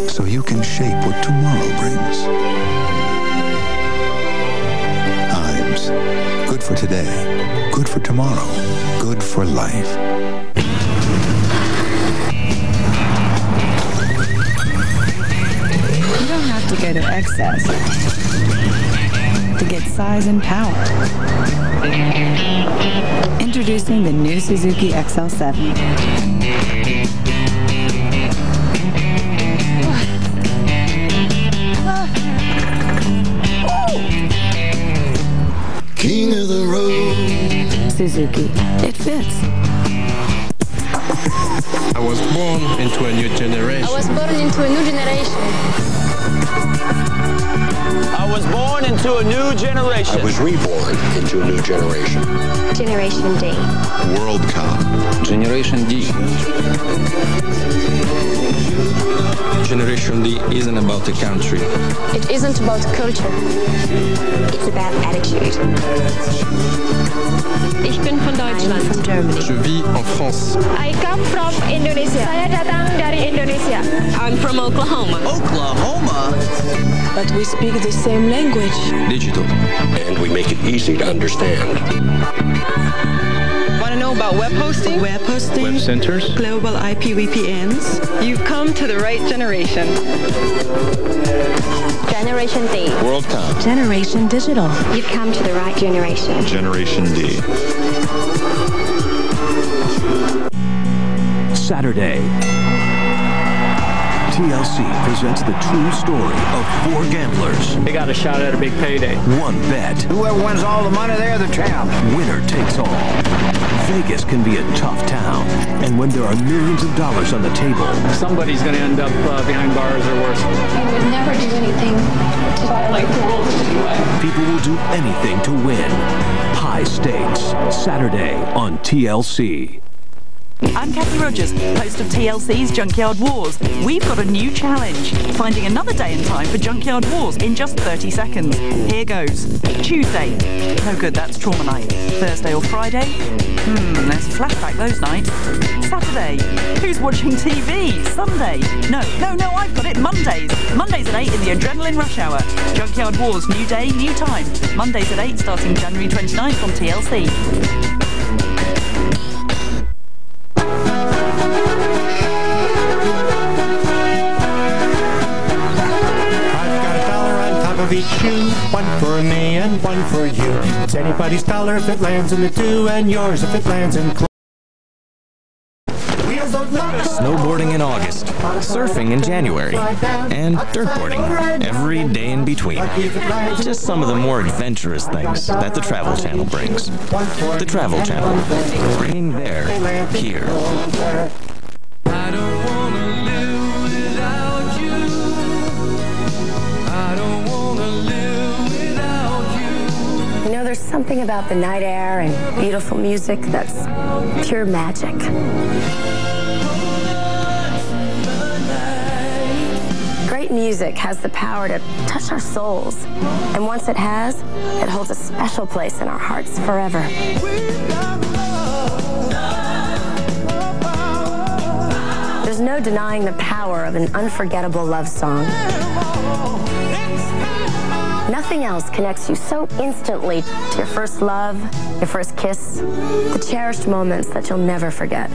So you can shape what tomorrow brings. Iams. Good for today. Good for tomorrow. Good for life. You don't have to go to excess to get size and power. Introducing the new Suzuki XL7. King of the road. Suzuki. It fits. I was born into a new generation. I was born into a new generation. I was born into a new generation. I was reborn into a new generation. Generation D. World WorldCom. Generation D. Generation D isn't about the country. It isn't about culture. It's about attitude. Ich bin von Deutschland. from Germany. Je vis en France. I come from Indonesia. Saya datang dari Indonesia. I'm from Oklahoma. Oklahoma? But we speak the same language. Digital. And we make it easy to understand. Want to know about web hosting? Web hosting. Web centers. Global IP VPNs. You've come to the right generation. Generation D. WorldCom. Generation Digital. You've come to the right generation. Generation D. Saturday. TLC presents the true story of four gamblers. They got a shot at a big payday. One bet. Whoever wins all the money, they're the champ. Winner takes all. Vegas can be a tough town, and when there are millions of dollars on the table, Somebody's going to end up uh, behind bars or worse. I would never do anything to violate the rules anyway. people will do anything to win. High stakes. Saturday on TLC. I'm Cathy Rogers, host of TLC's Junkyard Wars. We've got a new challenge, finding another day and time for Junkyard Wars in just 30 seconds. Here goes. Tuesday. No good, that's trauma night. Thursday or Friday? Hmm, let's flashback those nights. Saturday. Who's watching TV? Sunday. No, no, no, I've got it. Mondays. Mondays at 8 in the adrenaline rush hour. Junkyard Wars, new day, new time. Mondays at 8 starting January 29th on TLC. Each shoe, one for me and one for you. It's anybody's dollar if it lands in the two, and yours if it lands in cl- Wheels Snowboarding in August, surfing in January, and dirtboarding every day in between. Just some of the more adventurous things that the Travel Channel brings. The Travel Channel, bringing there, here. Something about the night air and beautiful music that's pure magic. Great music has the power to touch our souls. And once it has, it holds a special place in our hearts forever. There's no denying the power of an unforgettable love song. Nothing else connects you so instantly to your first love, your first kiss, the cherished moments that you'll never forget.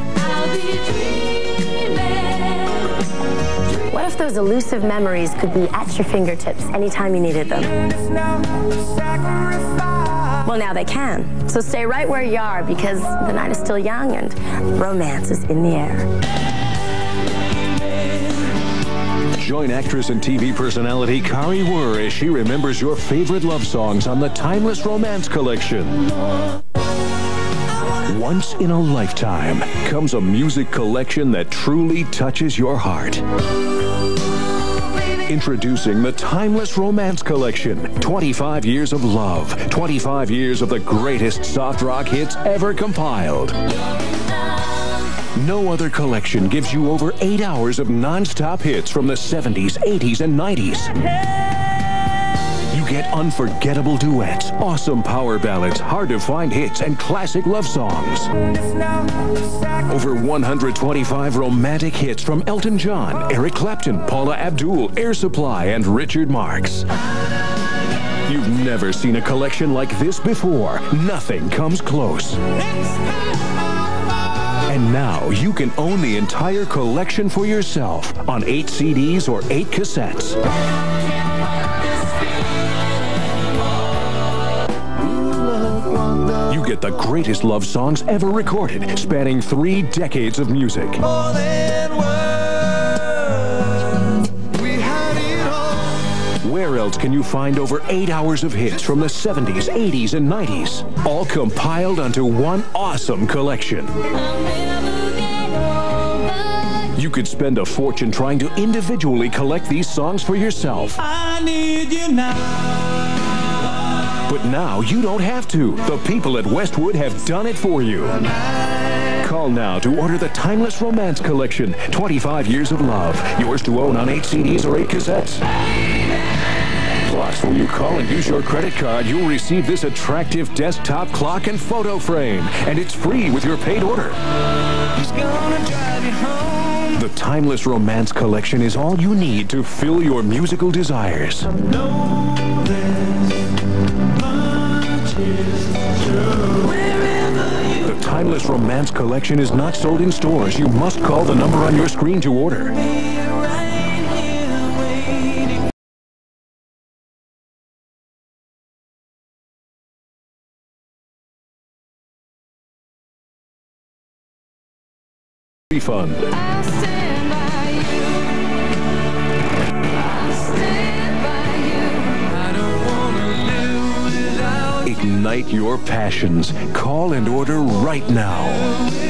What if those elusive memories could be at your fingertips anytime you needed them? Well, now they can. So stay right where you are because the night is still young and romance is in the air. Join actress and TV personality Kari Wuhrer as she remembers your favorite love songs on the Timeless Romance Collection. Once in a lifetime comes a music collection that truly touches your heart. Introducing the Timeless Romance Collection 25 years of love, 25 years of the greatest soft rock hits ever compiled. No other collection gives you over eight hours of non-stop hits from the 70s, 80s, and 90s. You get unforgettable duets, awesome power ballads, hard to find hits, and classic love songs. Over 125 romantic hits from Elton John, Eric Clapton, Paula Abdul, Air Supply, and Richard Marx. You've never seen a collection like this before. Nothing comes close. And now you can own the entire collection for yourself on eight CDs or eight cassettes. You get the greatest love songs ever recorded, spanning three decades of music. Where else can you find over eight hours of hits from the 70s, 80s, and 90s? All compiled onto one awesome collection. You could spend a fortune trying to individually collect these songs for yourself. I need you now. But now you don't have to. The people at Westwood have done it for you. Call now to order the Timeless Romance Collection 25 Years of Love. Yours to own on 8 CDs or 8 cassettes. When you call and use your credit card, you'll receive this attractive desktop clock and photo frame. And it's free with your paid order. He's gonna drive you home. The Timeless Romance Collection is all you need to fill your musical desires. The Timeless Romance Collection is not sold in stores. You must call the number on your screen to order. Refund. Ignite your passions. Call and order right now.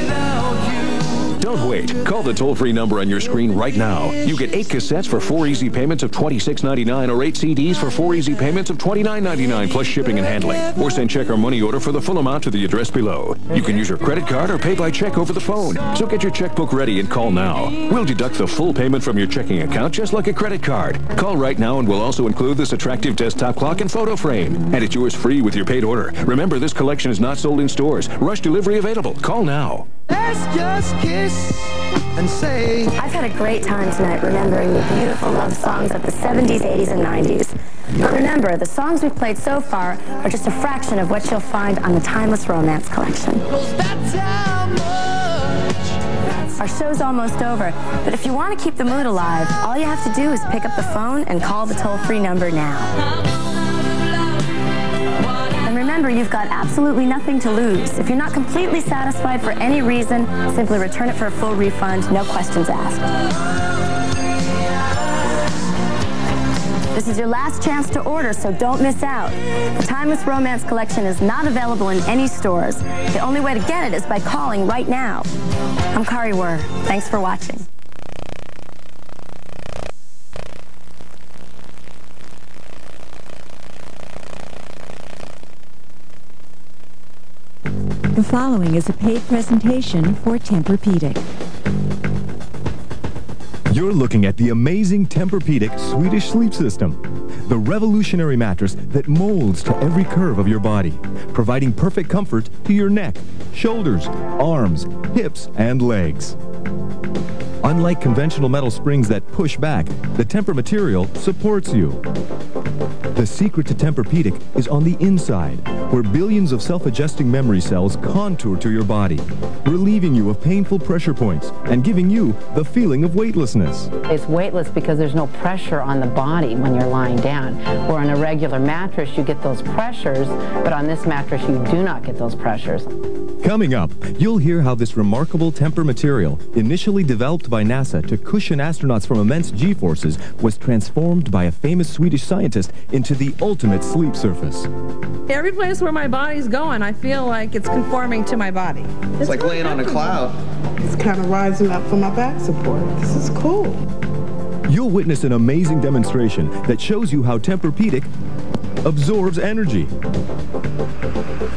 Don't wait. Call the toll-free number on your screen right now. You get eight cassettes for four easy payments of $26.99 or eight CDs for four easy payments of $29.99 plus shipping and handling. Or send check or money order for the full amount to the address below. You can use your credit card or pay by check over the phone. So get your checkbook ready and call now. We'll deduct the full payment from your checking account just like a credit card. Call right now and we'll also include this attractive desktop clock and photo frame. And it's yours free with your paid order. Remember, this collection is not sold in stores. Rush delivery available. Call now. Let's just kiss and say. I've had a great time tonight remembering the beautiful love songs of the 70s, 80s, and 90s. But remember, the songs we've played so far are just a fraction of what you'll find on the Timeless Romance Collection. Our show's almost over, but if you want to keep the mood alive, all you have to do is pick up the phone and call the toll-free number now. Remember, you've got absolutely nothing to lose. If you're not completely satisfied for any reason, simply return it for a full refund, no questions asked. This is your last chance to order, so don't miss out. The Timeless Romance Collection is not available in any stores. The only way to get it is by calling right now. I'm Kari Wuhrer. Thanks for watching. The following is a paid presentation for Tempur-Pedic. You're looking at the amazing Tempur-Pedic Swedish Sleep System, the revolutionary mattress that molds to every curve of your body, providing perfect comfort to your neck, shoulders, arms, hips, and legs. Unlike conventional metal springs that push back, the Tempur material supports you. The secret to Tempur-Pedic is on the inside, where billions of self-adjusting memory cells contour to your body, relieving you of painful pressure points and giving you the feeling of weightlessness. It's weightless because there's no pressure on the body when you're lying down. Where on a regular mattress, you get those pressures, but on this mattress, you do not get those pressures. Coming up, you'll hear how this remarkable Tempur material, initially developed by NASA to cushion astronauts from immense G-forces, was transformed by a famous Swedish scientist into the ultimate sleep surface. Every place where my body's going, I feel like it's conforming to my body. It's, like laying on a cloud. It's kind of rising up for my back support. This is cool. You'll witness an amazing demonstration that shows you how Tempur-Pedic absorbs energy.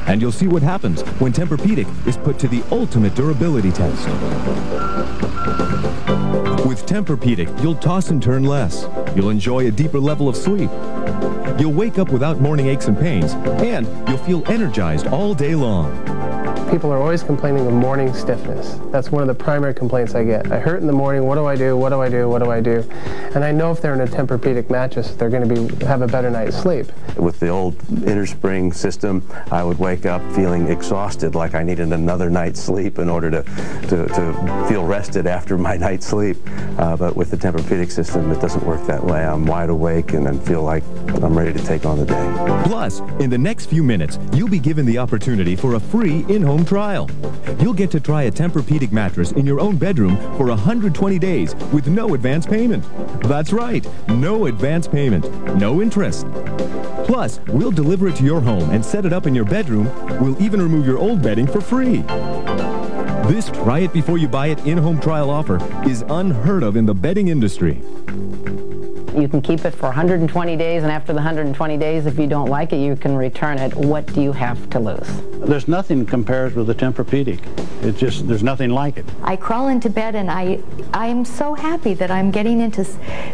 And you'll see what happens when Tempur-Pedic is put to the ultimate durability test. With Tempur-Pedic, you'll toss and turn less. You'll enjoy a deeper level of sleep. You'll wake up without morning aches and pains, and you'll feel energized all day long. People are always complaining of morning stiffness. That's one of the primary complaints I get. I hurt in the morning, what do I do, what do I do, what do I do? And I know if they're in a Tempur-Pedic mattress, they're going to be have a better night's sleep. With the old innerspring system, I would wake up feeling exhausted, like I needed another night's sleep in order to, to, to feel rested after my [laughs] night's sleep. Uh, but with the Tempur-Pedic system, it doesn't work that way. I'm wide awake and I feel like I'm ready to take on the day. Plus, in the next few minutes, you'll be given the opportunity for a free in-home trial. You'll get to try a Tempur-Pedic mattress in your own bedroom for 120 days with no advance payment. That's right, no advance payment, no interest. Plus, we'll deliver it to your home and set it up in your bedroom. We'll even remove your old bedding for free. This try it before you buy it in-home trial offer is unheard of in the bedding industry. You can keep it for 120 days, and after the 120 days, if you don't like it, you can return it. What do you have to lose? There's nothing compares with the Tempur-Pedic. It's just, there's nothing like it. I crawl into bed and I, I'm so happy that I'm getting into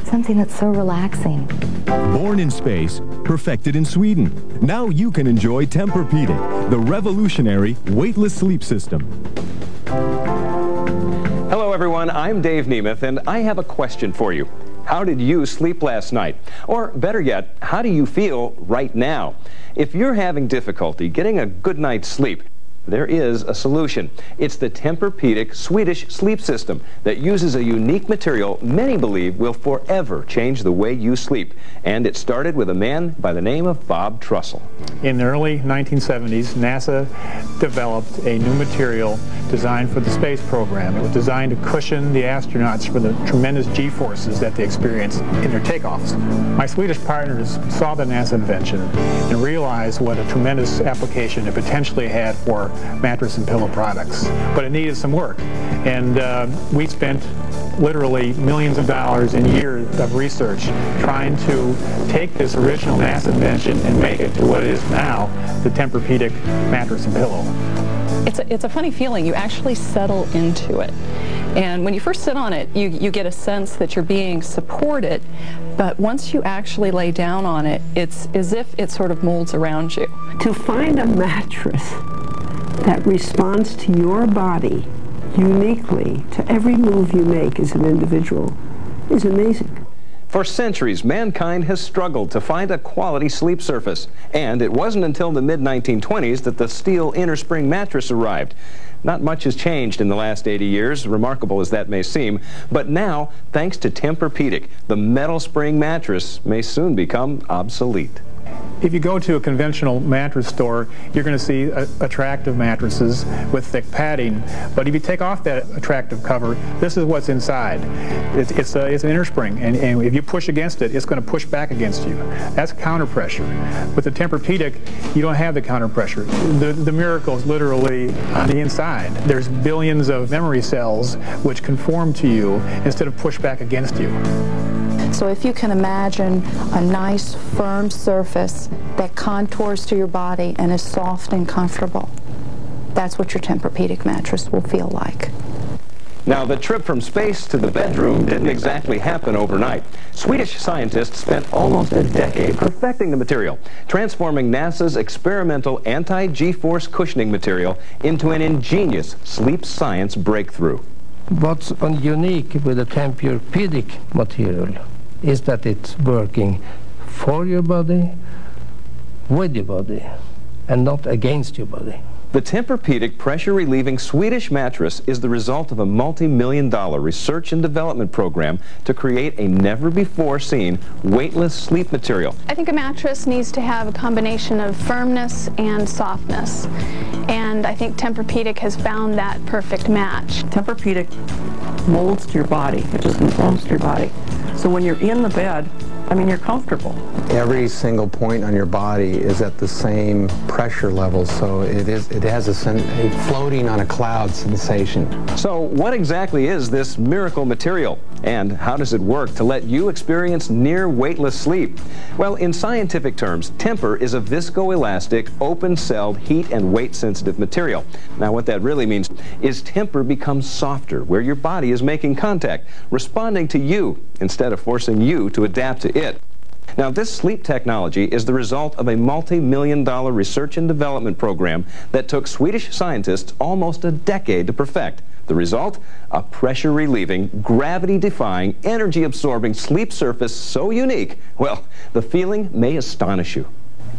something that's so relaxing. Born in space, perfected in Sweden. Now you can enjoy Tempur-Pedic, the revolutionary weightless sleep system. Hello, everyone. I'm Dave Nemeth, and I have a question for you. How did you sleep last night? Or better yet, how do you feel right now? If you're having difficulty getting a good night's sleep, there is a solution. It's the Tempur-Pedic Swedish sleep system that uses a unique material many believe will forever change the way you sleep. And it started with a man by the name of Bob Trussell. In the early 1970s, NASA developed a new material designed for the space program. It was designed to cushion the astronauts for the tremendous G-forces that they experience in their takeoffs. My Swedish partners saw the NASA invention and realized what a tremendous application it potentially had for mattress and pillow products. But it needed some work. And uh, we spent literally millions of dollars and years of research trying to take this original NASA invention and make it to what it is now, the Tempur-Pedic mattress and pillow. It's a, it's a funny feeling. You actually settle into it. And when you first sit on it, you, you get a sense that you're being supported. But once you actually lay down on it, it's as if it sort of molds around you. To find a mattress that responds to your body uniquely to every move you make as an individual is amazing. For centuries, mankind has struggled to find a quality sleep surface. And it wasn't until the mid-1920s that the steel inner spring mattress arrived. Not much has changed in the last 80 years, remarkable as that may seem. But now, thanks to Tempur-Pedic, the metal spring mattress may soon become obsolete. If you go to a conventional mattress store, you're going to see attractive mattresses with thick padding. But if you take off that attractive cover, this is what's inside. It's, it's, a, it's an innerspring, and, and if you push against it, it's going to push back against you. That's counter pressure. With the Tempur-Pedic, you don't have the counter pressure. The, the miracle is literally on the inside. There's billions of memory cells which conform to you instead of push back against you. So if you can imagine a nice firm surface that contours to your body and is soft and comfortable, that's what your Tempur-Pedic mattress will feel like. Now, the trip from space to the bedroom didn't exactly happen overnight. Swedish scientists spent almost a decade perfecting the material, transforming NASA's experimental anti-G-force cushioning material into an ingenious sleep science breakthrough. What's unique with the Tempur-Pedic material is that it's working for your body, with your body, and not against your body. The Tempur-Pedic pressure-relieving Swedish mattress is the result of a multi-million dollar research and development program to create a never-before-seen weightless sleep material. I think a mattress needs to have a combination of firmness and softness. And I think Tempur-Pedic has found that perfect match. Tempur-Pedic molds to your body. It just conforms to your body. So when you're in the bed, I mean, you're comfortable. Every single point on your body is at the same pressure level, so it is it has a, a, floating on a cloud sensation. So what exactly is this miracle material? And how does it work to let you experience near weightless sleep? Well, in scientific terms, Tempur is a viscoelastic, open-celled, heat and weight-sensitive material. Now, what that really means is Tempur becomes softer, where your body is making contact, responding to you instead of forcing you to adapt to it. Now, this sleep technology is the result of a multi-million dollar research and development program that took Swedish scientists almost a decade to perfect. The result? A pressure-relieving, gravity-defying, energy-absorbing sleep surface so unique, well, the feeling may astonish you.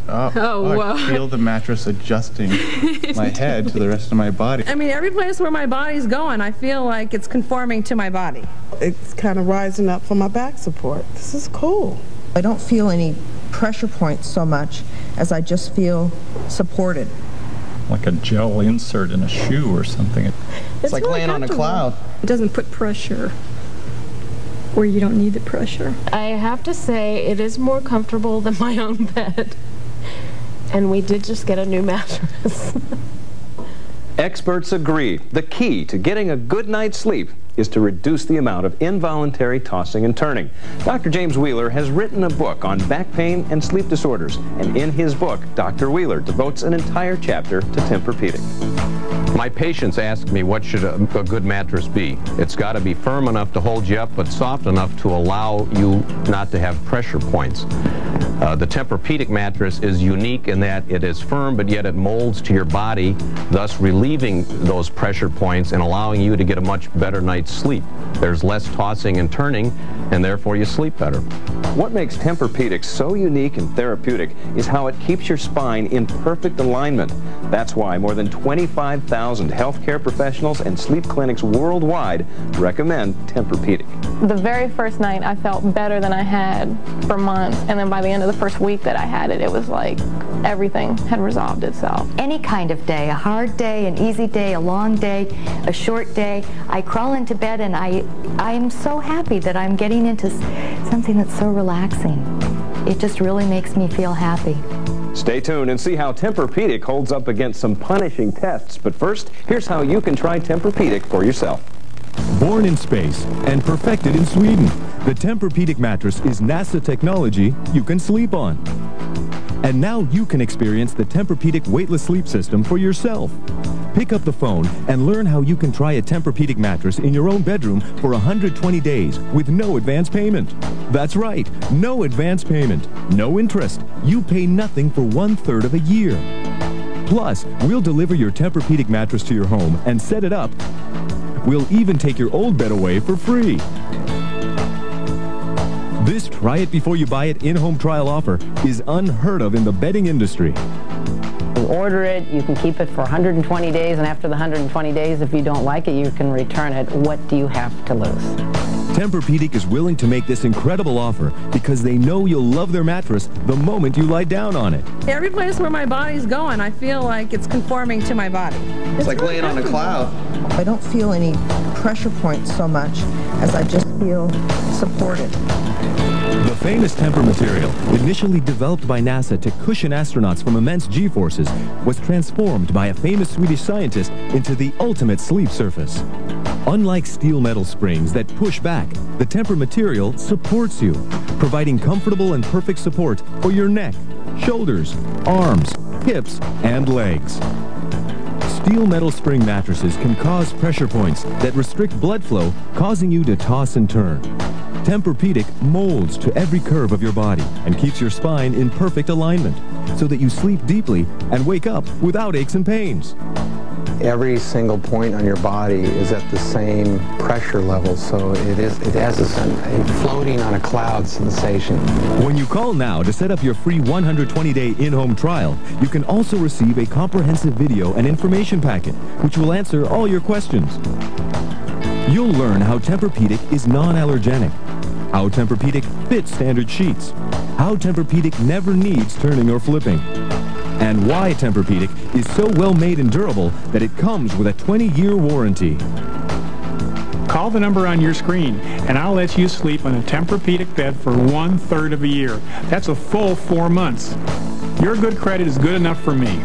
Oh, Oh, I wow. feel the mattress adjusting [laughs] my head to the rest of my body. I mean, every place where my body's going, I feel like it's conforming to my body. It's kind of rising up for my back support. This is cool. I don't feel any pressure points so much as I just feel supported. Like a gel insert in a shoe or something. It's like really laying on a cloud. It doesn't put pressure where you don't need the pressure. I have to say it is more comfortable than my own bed. And we did just get a new mattress. [laughs] Experts agree the key to getting a good night's sleep is to reduce the amount of involuntary tossing and turning. Dr. James Wheeler has written a book on back pain and sleep disorders, and in his book, Dr. Wheeler devotes an entire chapter to Tempur-Pedic. My patients ask me what should a, a good mattress be. It's got to be firm enough to hold you up, but soft enough to allow you not to have pressure points. Uh, the Tempur-Pedic mattress is unique in that it is firm, but yet it molds to your body, thus relieving those pressure points and allowing you to get a much better night's sleep. There's less tossing and turning, and therefore you sleep better. What makes Tempur-Pedic so unique and therapeutic is how it keeps your spine in perfect alignment. That's why more than 25,000 healthcare professionals and sleep clinics worldwide recommend Tempur-Pedic. The very first night, I felt better than I had for months. And then by the end of the first week that I had it, it was like everything had resolved itself. Any kind of day, a hard day, an easy day, a long day, a short day, I crawl into bed and I, I'm so happy that I'm getting into s- something that's so relaxing. It just really makes me feel happy. Stay tuned and see how Tempur-Pedic holds up against some punishing tests. But first, here's how you can try Tempur-Pedic for yourself. Born in space and perfected in Sweden, the Tempur-Pedic mattress is NASA technology you can sleep on. And now you can experience the Tempur-Pedic weightless sleep system for yourself. Pick up the phone and learn how you can try a Tempur-Pedic mattress in your own bedroom for 120 days with no advance payment. That's right, no advance payment, no interest. You pay nothing for one-third of a year. Plus, we'll deliver your Tempur-Pedic mattress to your home and set it up. We'll even take your old bed away for free. This try it before you buy it in-home trial offer is unheard of in the bedding industry. You order it, you can keep it for 120 days, and after the 120 days, if you don't like it, you can return it. What do you have to lose? Tempur-Pedic is willing to make this incredible offer because they know you'll love their mattress the moment you lie down on it. Every place where my body's going, I feel like it's conforming to my body. It's like laying on a cloud. I don't feel any pressure points so much as I just feel supported. Famous Tempur material, initially developed by NASA to cushion astronauts from immense G-forces, was transformed by a famous Swedish scientist into the ultimate sleep surface. Unlike steel metal springs that push back, the Tempur material supports you, providing comfortable and perfect support for your neck, shoulders, arms, hips, and legs. Steel metal spring mattresses can cause pressure points that restrict blood flow, causing you to toss and turn. Tempur-Pedic molds to every curve of your body and keeps your spine in perfect alignment so that you sleep deeply and wake up without aches and pains. Every single point on your body is at the same pressure level, so it is it has a, a floating on a cloud sensation. When you call now to set up your free 120-day in-home trial, you can also receive a comprehensive video and information packet, which will answer all your questions. You'll learn how Tempur-Pedic is non-allergenic, how Tempur-Pedic fits standard sheets, how Tempur-Pedic never needs turning or flipping, and why Tempur-Pedic is so well made and durable that it comes with a 20-year warranty. Call the number on your screen, and I'll let you sleep on a Tempur-Pedic bed for one-third of a year. That's a full four months. Your good credit is good enough for me.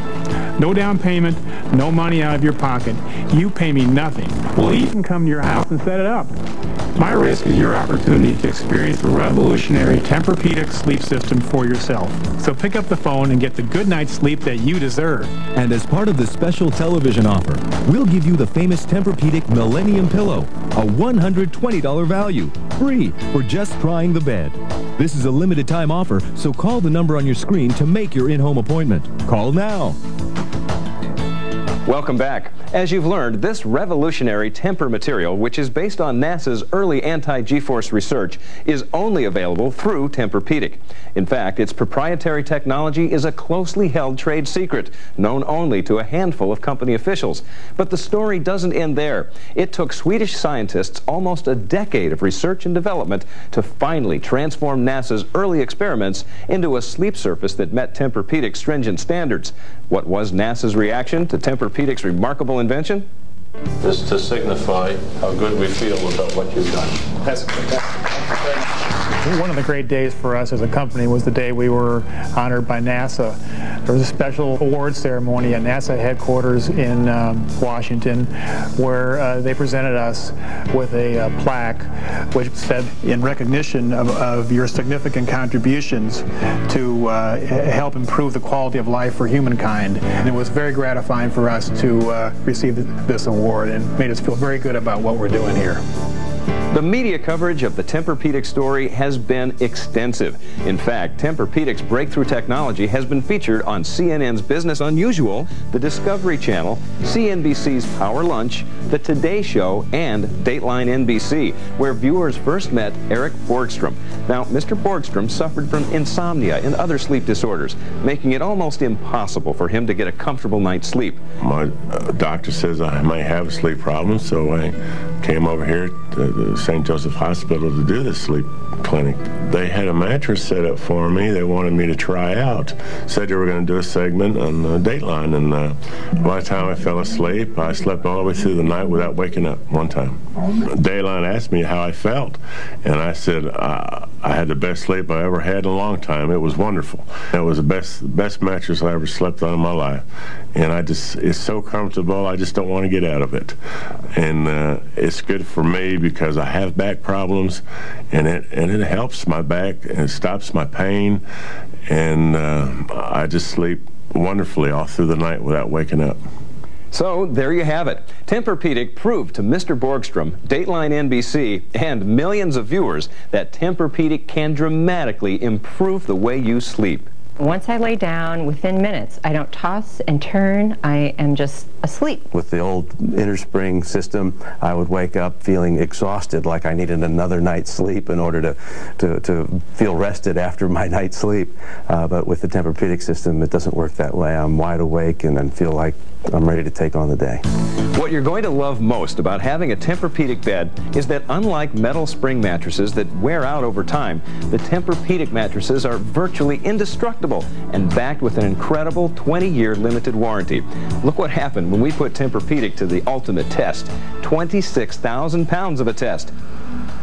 No down payment, no money out of your pocket. You pay me nothing. We'll even come to your house and set it up. My risk is your opportunity to experience the revolutionary Tempur-Pedic sleep system for yourself. So pick up the phone and get the good night's sleep that you deserve. And as part of the special television offer, we'll give you the famous Tempur-Pedic Millennium Pillow, a $120 value, free for just trying the bed. This is a limited time offer, so call the number on your screen to make your in-home appointment. Call now. Welcome back. As you've learned, this revolutionary Tempur material, which is based on NASA's early anti-G-force research, is only available through Tempur-Pedic. In fact, its proprietary technology is a closely held trade secret, known only to a handful of company officials. But the story doesn't end there. It took Swedish scientists almost a decade of research and development to finally transform NASA's early experiments into a sleep surface that met Tempur-Pedic's stringent standards. What was NASA's reaction to Tempur-Pedic's remarkable invention? Just to signify how good we feel about what you've done. That's, one of the great days for us as a company was the day we were honored by NASA. There was a special award ceremony at NASA headquarters in um, Washington where uh, they presented us with a uh, plaque which said in recognition of, of your significant contributions to uh, help improve the quality of life for humankind. And it was very gratifying for us to uh, receive this award and made us feel very good about what we're doing here. The media coverage of the Tempur-Pedic story has been extensive. In fact, Tempur-Pedic's breakthrough technology has been featured on CNN's Business Unusual, the Discovery Channel, CNBC's Power Lunch, The Today Show, and Dateline NBC, where viewers first met Eric Borgstrom. Now, Mr. Borgstrom suffered from insomnia and other sleep disorders, making it almost impossible for him to get a comfortable night's sleep. My uh, doctor says I might have a sleep problem, so I came over here to the St. Joseph Hospital to do this sleep clinic. They had a mattress set up for me. They wanted me to try out. Said they were going to do a segment on uh, Dateline, and uh, by the time I fell asleep, I slept all the way through the night without waking up one time. Dateline asked me how I felt, and I said uh, I had the best sleep I ever had in a long time. It was wonderful. It was the best best mattress I ever slept on in my life, and I just it's so comfortable. I just don't want to get out of it, and uh, it's good for me because I have back problems, and it and it helps my back and it stops my pain, and uh, I just sleep wonderfully all through the night without waking up. So there you have it. Tempur-Pedic proved to Mr. Borgstrom, Dateline NBC, and millions of viewers that Tempur-Pedic can dramatically improve the way you sleep. Once I lay down, within minutes, I don't toss and turn. I am just asleep. With the old innerspring system, I would wake up feeling exhausted, like I needed another night's sleep in order to, to, to feel rested after my [laughs] night's sleep. Uh, but with the Tempur-Pedic system, it doesn't work that way. I'm wide awake and then feel like I'm ready to take on the day. What you're going to love most about having a Tempur-Pedic bed is that unlike metal spring mattresses that wear out over time, the Tempur-Pedic mattresses are virtually indestructible and backed with an incredible 20-year limited warranty. Look what happened when we put Tempur-Pedic to the ultimate test. 26,000 pounds of a test.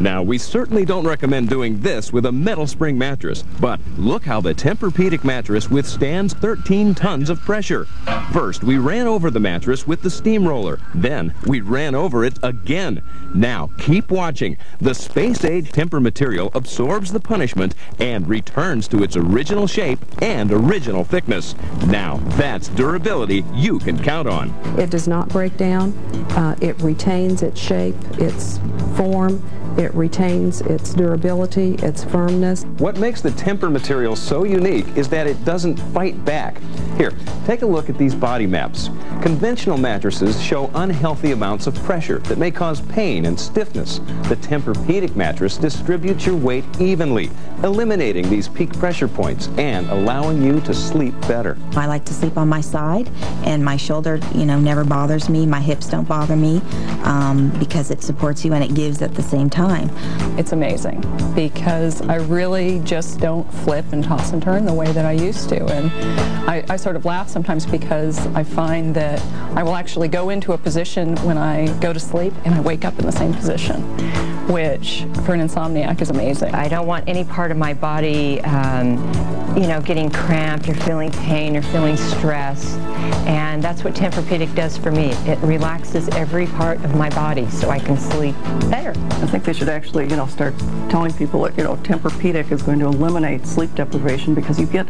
Now, we certainly don't recommend doing this with a metal spring mattress, but look how the Tempur-Pedic mattress withstands 13 tons of pressure. First, we ran over the mattress with the steamroller. Then, we ran over it again. Now, keep watching. The space-age Tempur material absorbs the punishment and returns to its original shape and original thickness. Now, that's durability you can count on. It does not break down. Uh, it retains its shape, its form, it retains its durability, its firmness. What makes the Tempur material so unique is that it doesn't fight back. Here, take a look at these body maps. Conventional mattresses show unhealthy amounts of pressure that may cause pain and stiffness. The Tempur-Pedic mattress distributes your weight evenly, eliminating these peak pressure points and allowing you to sleep better. I like to sleep on my side, and my shoulder, you know, never bothers me. My hips don't bother me um, because it supports you and it gives at the same time time. It's amazing because I really just don't flip and toss and turn the way that I used to. And I, I sort of laugh sometimes because I find that that I will actually go into a position when I go to sleep and I wake up in the same position, which for an insomniac is amazing. I don't want any part of my body, um, you know, getting cramped or feeling pain or feeling stress. And that's what Tempur-Pedic does for me. It relaxes every part of my body so I can sleep better. I think they should actually, you know, start telling people that, you know, Tempur-Pedic is going to eliminate sleep deprivation because you get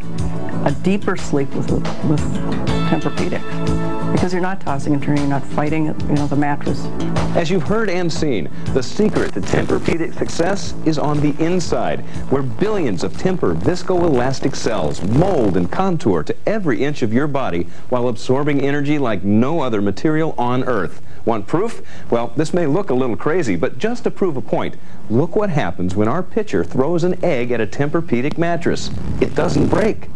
a deeper sleep with, with Tempur-Pedic because you're not tossing and turning, you're not fighting, you know, the mattress. As you've heard and seen, the secret to Tempur-Pedic success is on the inside, where billions of Tempur viscoelastic cells mold and contour to every inch of your body while absorbing energy like no other material on Earth. Want proof? Well, this may look a little crazy, but just to prove a point, look what happens when our pitcher throws an egg at a Tempur-Pedic mattress. It doesn't break.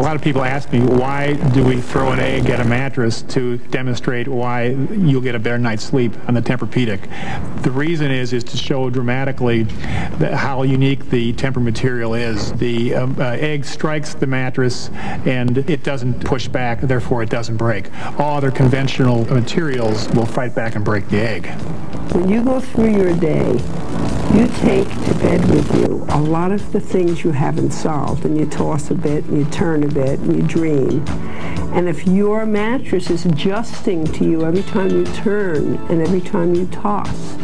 A lot of people ask me, why do we throw an egg at a mattress to demonstrate why you'll get a better night's sleep on the Tempur-Pedic? The reason is is to show dramatically how unique the Tempur material is. The um, uh, egg strikes the mattress and it doesn't push back, therefore it doesn't break. All other conventional materials will fight back and break the egg. When you go through your day, you take to bed with you a lot of the things you haven't solved, and you toss a bit, and you turn a bit, and you dream. And if your mattress is adjusting to you every time you turn and every time you toss,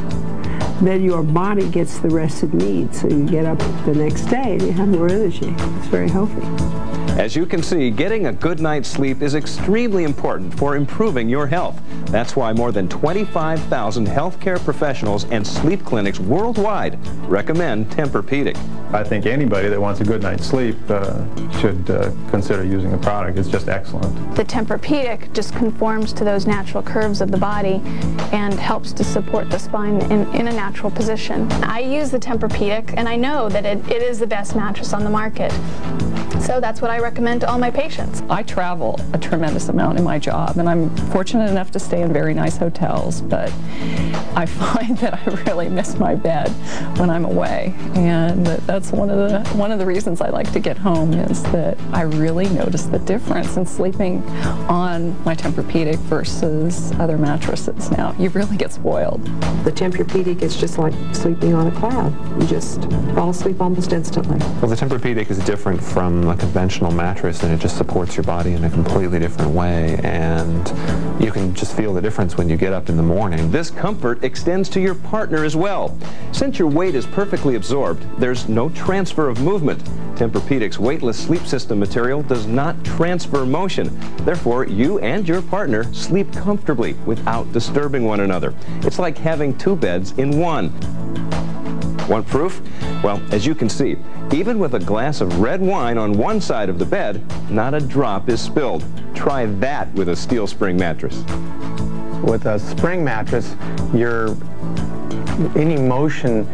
then your body gets the rest it needs. So you get up the next day and you have more energy. It's very healthy. As you can see, getting a good night's sleep is extremely important for improving your health. That's why more than 25,000 healthcare professionals and sleep clinics worldwide recommend Tempur-Pedic. I think anybody that wants a good night's sleep uh, should uh, consider using the product. It's just excellent. The Tempur-Pedic just conforms to those natural curves of the body and helps to support the spine in, in a natural position. I use the Tempur-Pedic and I know that it, it is the best mattress on the market. So that's what I recommend to all my patients. I travel a tremendous amount in my job, and I'm fortunate enough to stay in very nice hotels, but I [laughs] find that I really miss my bed when I'm away, and that's one of the one of the reasons I like to get home is that I really notice the difference in sleeping on my Tempur-Pedic versus other mattresses. Now, you really get spoiled. The Tempur-Pedic is just like sleeping on a cloud. You just fall asleep almost instantly. Well, the Tempur-Pedic is different from conventional mattress and it just supports your body in a completely different way and you can just feel the difference when you get up in the morning. This comfort extends to your partner as well. Since your weight is perfectly absorbed, there's no transfer of movement. Tempur-Pedic's weightless sleep system material does not transfer motion. Therefore, you and your partner sleep comfortably without disturbing one another. It's like having two beds in one. Want proof? Well, as you can see, even with a glass of red wine on one side of the bed, not a drop is spilled. Try that with a steel spring mattress. With a spring mattress, your any motion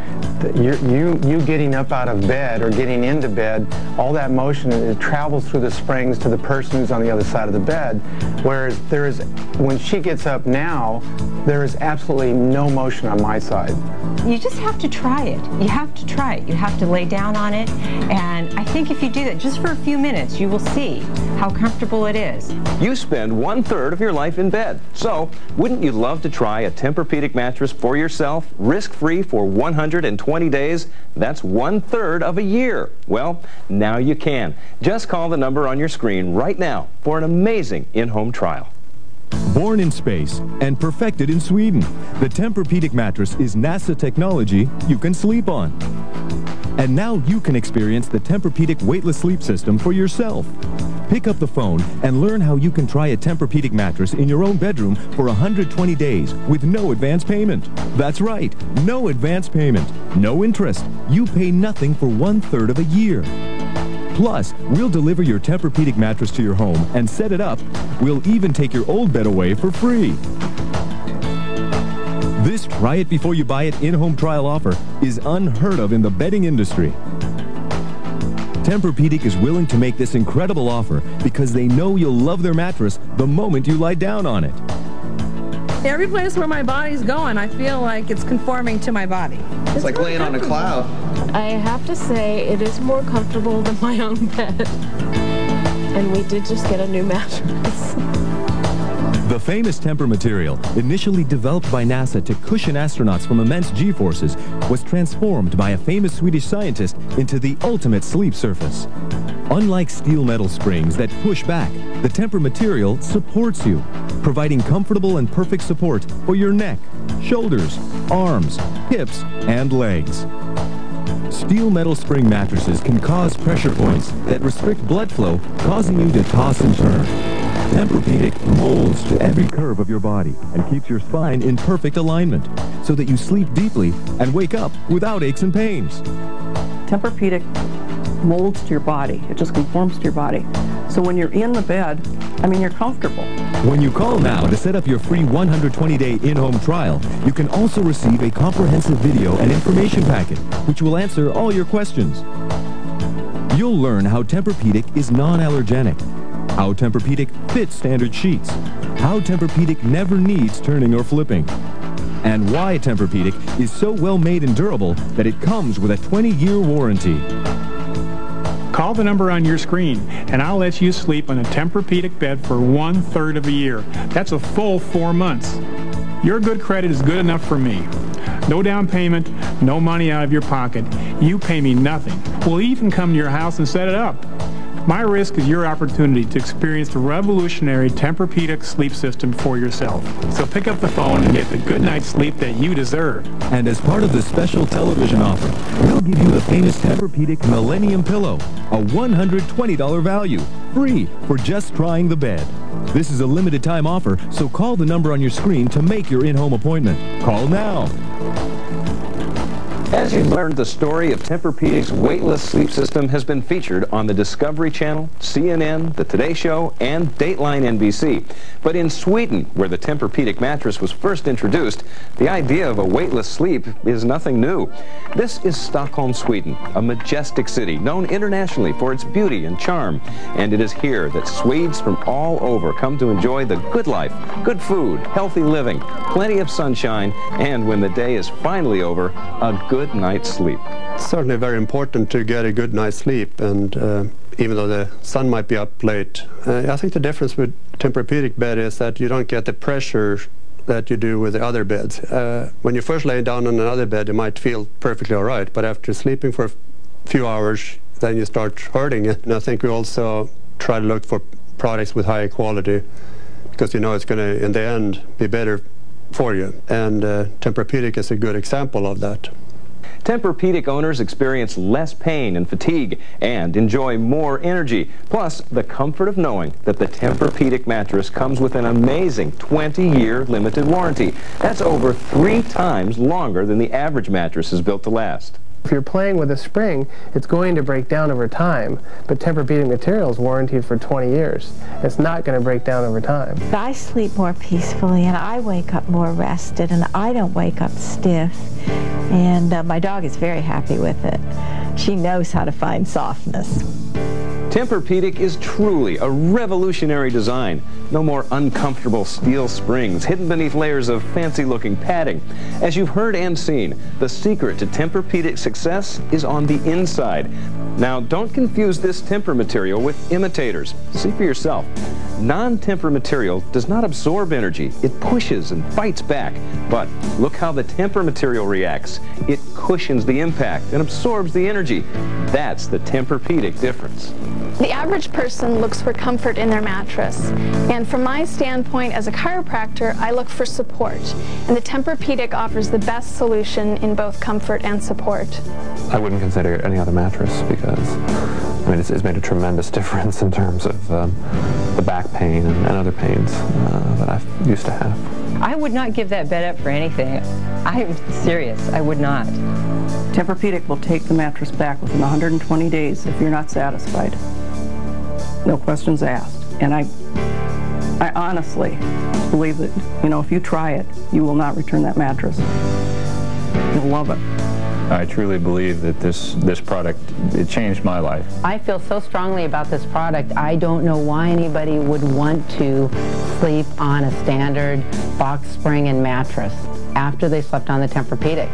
you you you getting up out of bed or getting into bed, all that motion it travels through the springs to the person who's on the other side of the bed. Whereas there is, when she gets up now, there is absolutely no motion on my side. You just have to try it. You have to try it. You have to lay down on it, and I think if you do that just for a few minutes, you will see how comfortable it is. You spend one third of your life in bed, so wouldn't you love to try a Tempur-Pedic mattress for yourself, risk-free for 120 20 days, that's one third of a year. Well, now you can. Just call the number on your screen right now for an amazing in-home trial. Born in space and perfected in Sweden, the Tempur-Pedic mattress is NASA technology you can sleep on. And now you can experience the Tempur-Pedic weightless sleep system for yourself. Pick up the phone and learn how you can try a Tempur-Pedic mattress in your own bedroom for 120 days with no advance payment. That's right, no advance payment, no interest. You pay nothing for one-third of a year. Plus, we'll deliver your Tempur-Pedic mattress to your home and set it up. We'll even take your old bed away for free. This try it before you buy it in-home trial offer is unheard of in the bedding industry. Tempur-Pedic is willing to make this incredible offer because they know you'll love their mattress the moment you lie down on it. Every place where my body's going, I feel like it's conforming to my body. It's, like laying on a cloud. I have to say, it is more comfortable than my own bed. And we did just get a new mattress. [laughs] The famous Tempur material, initially developed by NASA to cushion astronauts from immense G-forces, was transformed by a famous Swedish scientist into the ultimate sleep surface. Unlike steel metal springs that push back, the Tempur material supports you, providing comfortable and perfect support for your neck, shoulders, arms, hips, and legs. Steel metal spring mattresses can cause pressure points that restrict blood flow, causing you to toss and turn. Tempur-Pedic molds to every curve of your body and keeps your spine in perfect alignment so that you sleep deeply and wake up without aches and pains. Tempur-Pedic molds to your body. It just conforms to your body. So when you're in the bed, I mean, you're comfortable. When you call now to set up your free 120-day in-home trial, you can also receive a comprehensive video and information packet, which will answer all your questions. You'll learn how Tempur-Pedic is non-allergenic, how Tempur-Pedic fits standard sheets, how Tempur-Pedic never needs turning or flipping, and why Tempur-Pedic is so well made and durable that it comes with a 20-year warranty. Call the number on your screen, and I'll let you sleep on a Tempur-Pedic bed for one-third of a year. That's a full four months. Your good credit is good enough for me. No down payment, no money out of your pocket. You pay me nothing. We'll even come to your house and set it up. My risk is your opportunity to experience the revolutionary Tempur-Pedic sleep system for yourself. So pick up the phone and get the good night's sleep that you deserve. And as part of the special television offer, we'll give you the famous Tempur-Pedic Millennium Pillow, a $120 value, free for just trying the bed. This is a limited time offer, so call the number on your screen to make your in-home appointment. Call now. As you've learned, the story of Tempur-Pedic's weightless sleep system has been featured on the Discovery Channel, CNN, The Today Show, and Dateline NBC. But in Sweden, where the Tempur-Pedic mattress was first introduced, the idea of a weightless sleep is nothing new. This is Stockholm, Sweden, a majestic city known internationally for its beauty and charm. And it is here that Swedes from all over come to enjoy the good life, good food, healthy living, plenty of sunshine, and when the day is finally over, a good night's sleep. It's certainly very important to get a good night's sleep, and uh, even though the sun might be up late, uh, I think the difference with Tempur-Pedic bed is that you don't get the pressure that you do with the other beds. Uh, when you first lay down on another bed, it might feel perfectly all right, but after sleeping for a few hours, then you start hurting it. And I think we also try to look for products with higher quality because you know it's going to, in the end, be better for you. And uh, Tempur-Pedic is a good example of that. Tempur-Pedic owners experience less pain and fatigue and enjoy more energy. Plus, the comfort of knowing that the Tempur-Pedic mattress comes with an amazing 20-year limited warranty. That's over three times longer than the average mattress is built to last. If you're playing with a spring, it's going to break down over time, but Tempur-Pedic material is warranted for 20 years. It's not going to break down over time. I sleep more peacefully and I wake up more rested and I don't wake up stiff. And uh, my dog is very happy with it. She knows how to find softness. Tempur-Pedic is truly a revolutionary design. No more uncomfortable steel springs hidden beneath layers of fancy-looking padding. As you've heard and seen, the secret to Tempur-Pedic's success is on the inside. Now, don't confuse this Tempur material with imitators. See for yourself. Non-Tempur material does not absorb energy. It pushes and fights back. But look how the Tempur material reacts. It cushions the impact and absorbs the energy. That's the Tempur-Pedic difference. The average person looks for comfort in their mattress. And from my standpoint as a chiropractor, I look for support. And the Tempur-Pedic offers the best solution in both comfort and support. I wouldn't consider it any other mattress because I mean, it's, it's made a tremendous difference in terms of um, the back pain and, and other pains uh, that I used to have. I would not give that bed up for anything. I'm serious. I would not. Tempur-Pedic will take the mattress back within 120 days if you're not satisfied. No questions asked. And I, I honestly believe that, you know, if you try it, you will not return that mattress. You'll love it. I truly believe that this, this product, it changed my life. I feel so strongly about this product, I don't know why anybody would want to sleep on a standard box spring and mattress after they slept on the Tempur-Pedic.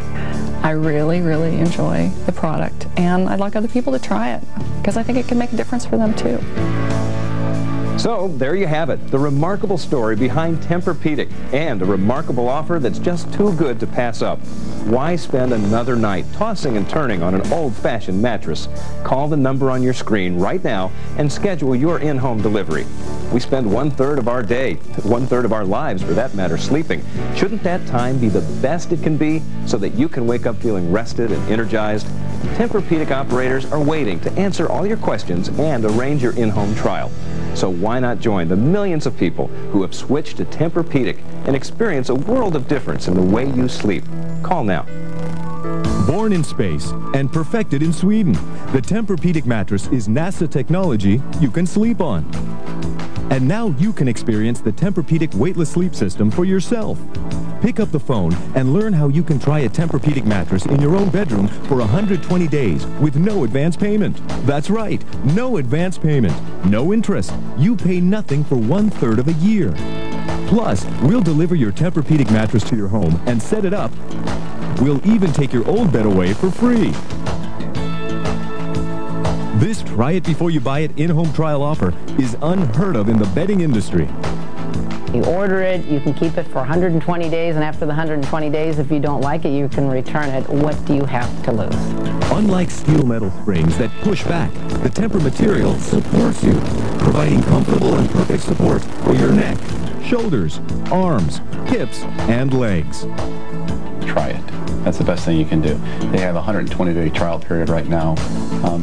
I really, really enjoy the product, and I'd like other people to try it because I think it can make a difference for them too. So there you have it, the remarkable story behind Tempur-Pedic and a remarkable offer that's just too good to pass up. Why spend another night tossing and turning on an old-fashioned mattress? Call the number on your screen right now and schedule your in-home delivery. We spend one-third of our day, one-third of our lives for that matter, sleeping. Shouldn't that time be the best it can be so that you can wake up feeling rested and energized? Tempur-Pedic operators are waiting to answer all your questions and arrange your in-home trial. So why not join the millions of people who have switched to Tempur-Pedic and experience a world of difference in the way you sleep? Call now. Born in space and perfected in Sweden, the Tempur-Pedic mattress is NASA technology you can sleep on. And now you can experience the Tempur-Pedic weightless sleep system for yourself. Pick up the phone and learn how you can try a Tempur-Pedic mattress in your own bedroom for 120 days with no advance payment. That's right, no advance payment, no interest. You pay nothing for one-third of a year. Plus, we'll deliver your Tempur-Pedic mattress to your home and set it up. We'll even take your old bed away for free. This try it before you buy it in-home trial offer is unheard of in the bedding industry. You order it, you can keep it for 120 days, and after the 120 days, if you don't like it, you can return it. What do you have to lose? Unlike steel metal springs that push back, the Tempur material supports you, providing comfortable and perfect support for your neck, shoulders, arms, hips, and legs. Try it. That's the best thing you can do. They have a 120-day trial period right now. Um,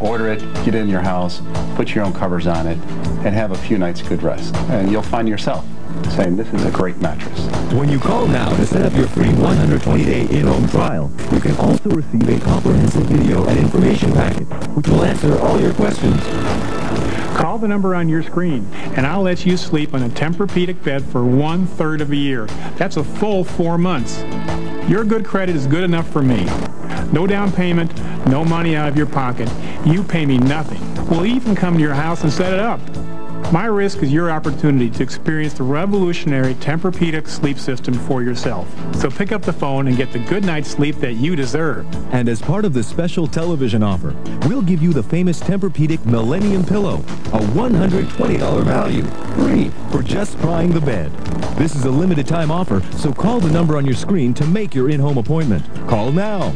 order it, get it in your house, put your own covers on it, and have a few nights good rest. And you'll find yourself saying, this is a great mattress. When you call now to set up your free 120-day in-home trial, you can also receive a comprehensive video and information packet, which will answer all your questions. Call the number on your screen, and I'll let you sleep on a Tempur-Pedic bed for one-third of a year. That's a full four months. Your good credit is good enough for me. No down payment, no money out of your pocket. You pay me nothing. We'll even come to your house and set it up. My risk is your opportunity to experience the revolutionary Tempur-Pedic sleep system for yourself. So pick up the phone and get the good night's sleep that you deserve. And as part of the special television offer, we'll give you the famous Tempur-Pedic Millennium Pillow, a $120 value, free for just trying the bed. This is a limited time offer, so call the number on your screen to make your in-home appointment. Call now.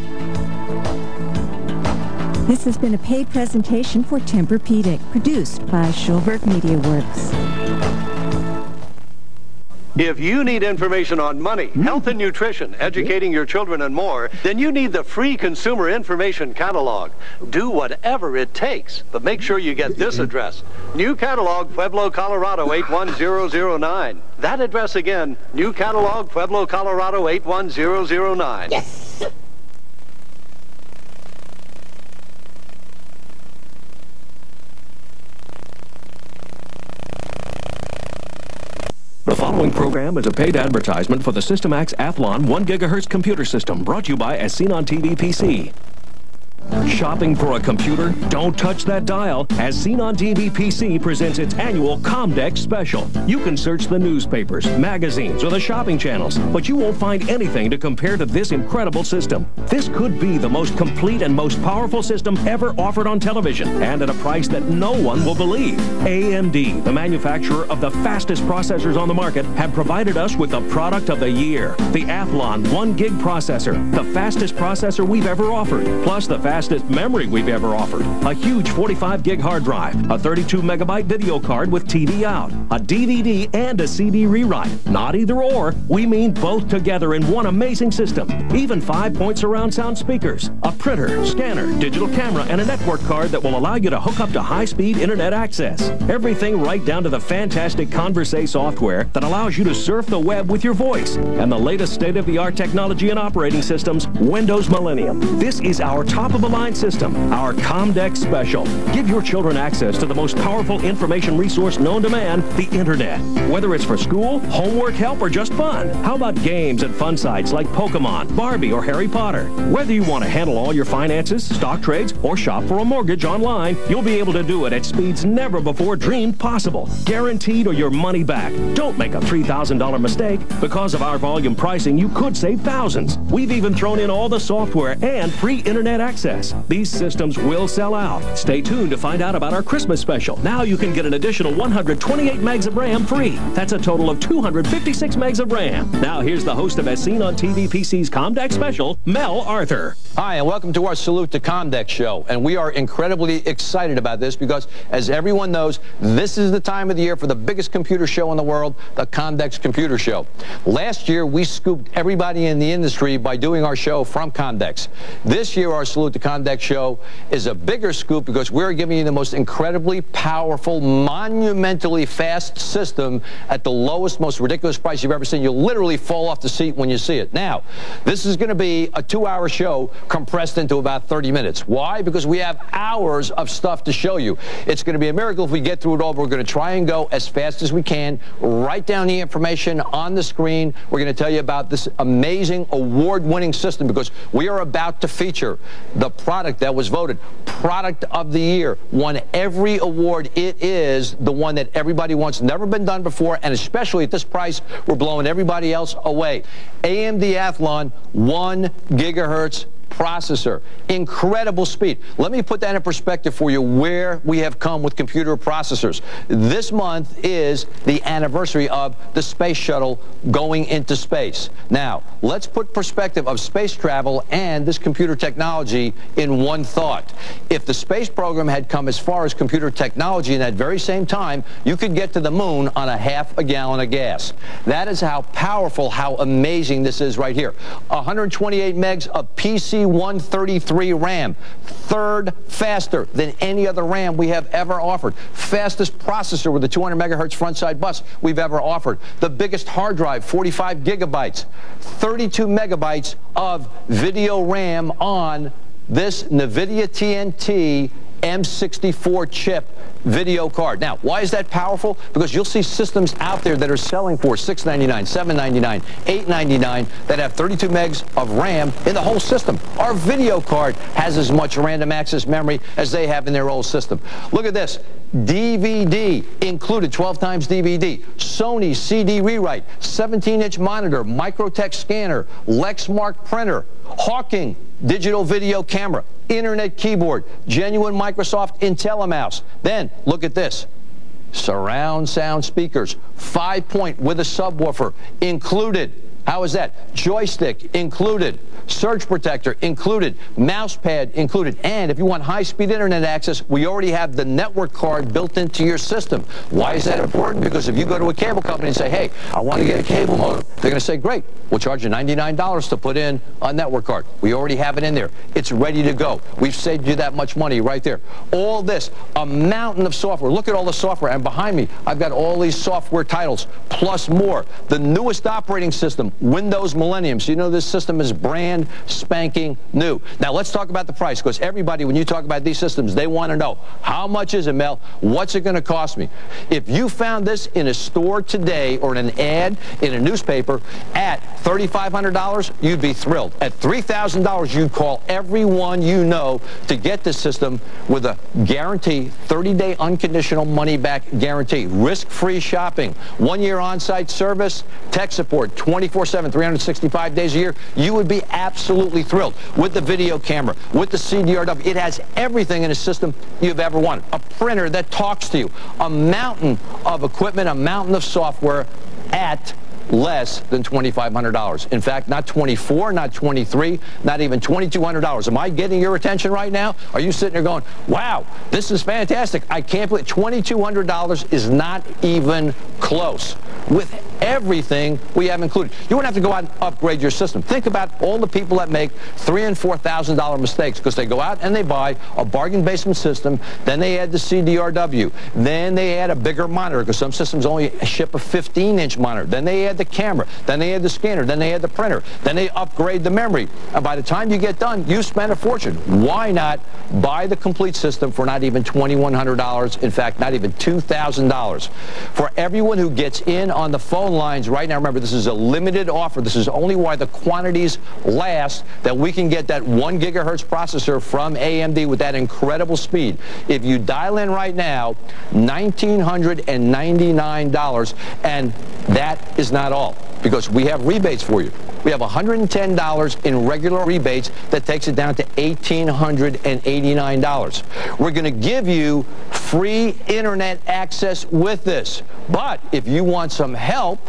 This has been a paid presentation for Tempur-Pedic, produced by Schulberg Media Works. If you need information on money, hmm? health and nutrition, educating your children and more, then you need the free consumer information catalog. Do whatever it takes, but make sure you get this mm-hmm. address. New catalog, Pueblo, Colorado [sighs] 81009. That address again, new catalog, Pueblo, Colorado 81009. Yes. The following program is a paid advertisement for the Systemax Athlon 1 GHz computer system brought to you by As Seen on TV PC. Shopping for a computer? Don't touch that dial. As Seen on TV PC presents its annual Comdex special. You can search the newspapers, magazines, or the shopping channels, but you won't find anything to compare to this incredible system. This could be the most complete and most powerful system ever offered on television, and at a price that no one will believe. AMD, the manufacturer of the fastest processors on the market, have provided us with the product of the year. The Athlon 1 gig processor, the fastest processor we've ever offered, plus the fastest fastest memory we've ever offered. A huge 45 gig hard drive, a 32 megabyte video card with TV out, a DVD and a CD rewrite. Not either or, we mean both together in one amazing system. Even five point surround sound speakers, a printer, scanner, digital camera, and a network card that will allow you to hook up to high-speed internet access. Everything right down to the fantastic Conversay software that allows you to surf the web with your voice. And the latest state-of-the-art technology and operating systems, Windows Millennium. This is our top of the line system, our Comdex Special. Give your children access to the most powerful information resource known to man, the Internet. Whether it's for school, homework help, or just fun. How about games and fun sites like Pokemon, Barbie, or Harry Potter? Whether you want to handle all your finances, stock trades, or shop for a mortgage online, you'll be able to do it at speeds never before dreamed possible. Guaranteed or your money back. Don't make a $3,000 mistake. Because of our volume pricing, you could save thousands. We've even thrown in all the software and free internet access. Gas. These systems will sell out. Stay tuned to find out about our Christmas special. Now you can get an additional 128 megs of RAM free. That's a total of 256 megs of RAM. Now here's the host of As Seen on TV PC's Comdex special, Mel Arthur. Hi, and welcome to our Salute to Comdex show. And we are incredibly excited about this because, as everyone knows, this is the time of the year for the biggest computer show in the world, the Comdex Computer Show. Last year, we scooped everybody in the industry by doing our show from Comdex. This year, our Salute to Comdex show is a bigger scoop because we're giving you the most incredibly powerful, monumentally fast system at the lowest, most ridiculous price you've ever seen. You'll literally fall off the seat when you see it. Now, this is going to be a two-hour show compressed into about 30 minutes. Why? Because we have hours of stuff to show you. It's going to be a miracle if we get through it all. But We're going to try and go as fast as we can. Write down the information on the screen. We're going to tell you about this amazing award-winning system because we are about to feature the product that was voted product of the year, won every award. It is the one that everybody wants, never been done before, and especially at this price, we're blowing everybody else away. AMD Athlon, one gigahertz processor. Incredible speed. Let me put that in perspective for you where we have come with computer processors. This month is the anniversary of the space shuttle going into space. Now, let's put perspective of space travel and this computer technology in one thought. If the space program had come as far as computer technology in that very same time, you could get to the moon on a half a gallon of gas. That is how powerful, how amazing this is right here. 128 megs of PC 133 RAM. Third faster than any other RAM we have ever offered. Fastest processor with a 200 megahertz front side bus we've ever offered. The biggest hard drive, 45 gigabytes. 32 megabytes of video RAM on this NVIDIA TNT M64 chip video card. Now, why is that powerful? Because you'll see systems out there that are selling for 699, 799, 899 that have 32 megs of RAM in the whole system. Our video card has as much random access memory as they have in their old system. Look at this. DVD included 12 times DVD, Sony CD rewrite, 17-inch monitor, Microtek scanner, Lexmark printer, Hawking digital video camera, internet keyboard, genuine Microsoft IntelliMouse. Then, look at this. Surround sound speakers, five point with a subwoofer included. How is that? Joystick included. Surge protector included. Mouse pad included. And if you want high-speed internet access, we already have the network card built into your system. Why is that important? Because if you go to a cable company and say, hey, I want to get a cable modem, they're going to say, great, we'll charge you $99 to put in a network card. We already have it in there. It's ready to go. We've saved you that much money right there. All this, a mountain of software. Look at all the software. And behind me, I've got all these software titles, plus more. The newest operating system, Windows Millennium. So you know this system is brand spanking new. Now let's talk about the price because everybody, when you talk about these systems, they want to know how much is it, Mel? What's it going to cost me? If you found this in a store today or in an ad in a newspaper at $3,500, you'd be thrilled. At $3,000, you'd call everyone you know to get this system with a guarantee, 30-day unconditional money-back guarantee, risk-free shopping, one-year on-site service, tech support, 24 24-7, 365 days a year, you would be absolutely thrilled with the video camera, with the CDRW. It has everything in a system you've ever wanted. A printer that talks to you, a mountain of equipment, a mountain of software at less than $2,500. In fact, not 24, not 23, not even $2,200. Am I getting your attention right now? Are you sitting there going, wow, this is fantastic. I can't believe $2,200 is not even close with everything we have included. You wouldn't have to go out and upgrade your system. Think about all the people that make three and four thousand dollar mistakes because they go out and they buy a bargain basement system, then they add the CDRW, then they add a bigger monitor because some systems only ship a 15-inch monitor, then they add the camera, then they add the scanner, then they add the printer, then they upgrade the memory. And by the time you get done, you spend a fortune. Why not buy the complete system for not even $2,100? In fact, not even $2,000. For everyone who gets in on the phone lines right now, remember, this is a limited offer. This is only why the quantities last that we can get that one gigahertz processor from AMD with that incredible speed. If you dial in right now, $1,999, and that is not all because we have rebates for you. We have $110 in regular rebates that takes it down to $1,889. We're going to give you free internet access with this. But if you want some help,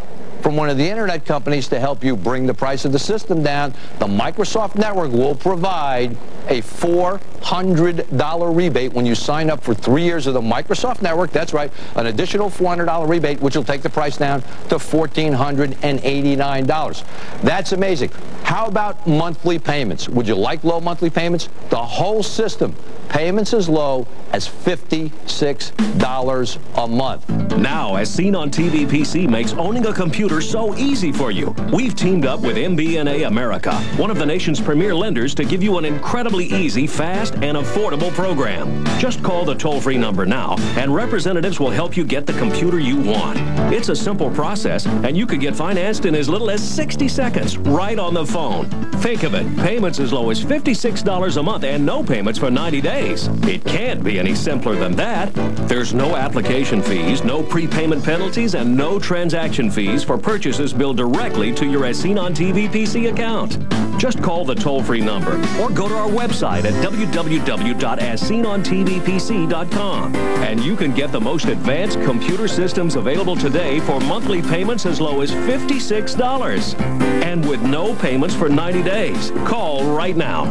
from one of the internet companies to help you bring the price of the system down. The Microsoft Network will provide a $400 rebate when you sign up for three years of the Microsoft Network. That's right, an additional $400 rebate, which will take the price down to $1,489. That's amazing. How about monthly payments? Would you like low monthly payments? The whole system, payments as low as $56 a month. Now, as seen on TV PC makes owning a computer so easy for you, we've teamed up with MBNA America, one of the nation's premier lenders, to give you an incredibly easy, fast, and affordable program. Just call the toll-free number now, and representatives will help you get the computer you want. It's a simple process, and you could get financed in as little as 60 seconds right on the phone. Think of it, payments as low as $56 a month and no payments for 90 days. It can't be any simpler than that. There's no application fees, no prepayment penalties, and no transaction fees for purchases billed directly to your As Seen on TV PC account. Just call the toll-free number or go to our website at www.asseenontvpc.com and you can get the most advanced computer systems available today for monthly payments as low as $56 and with no payments for 90 days. Call right now.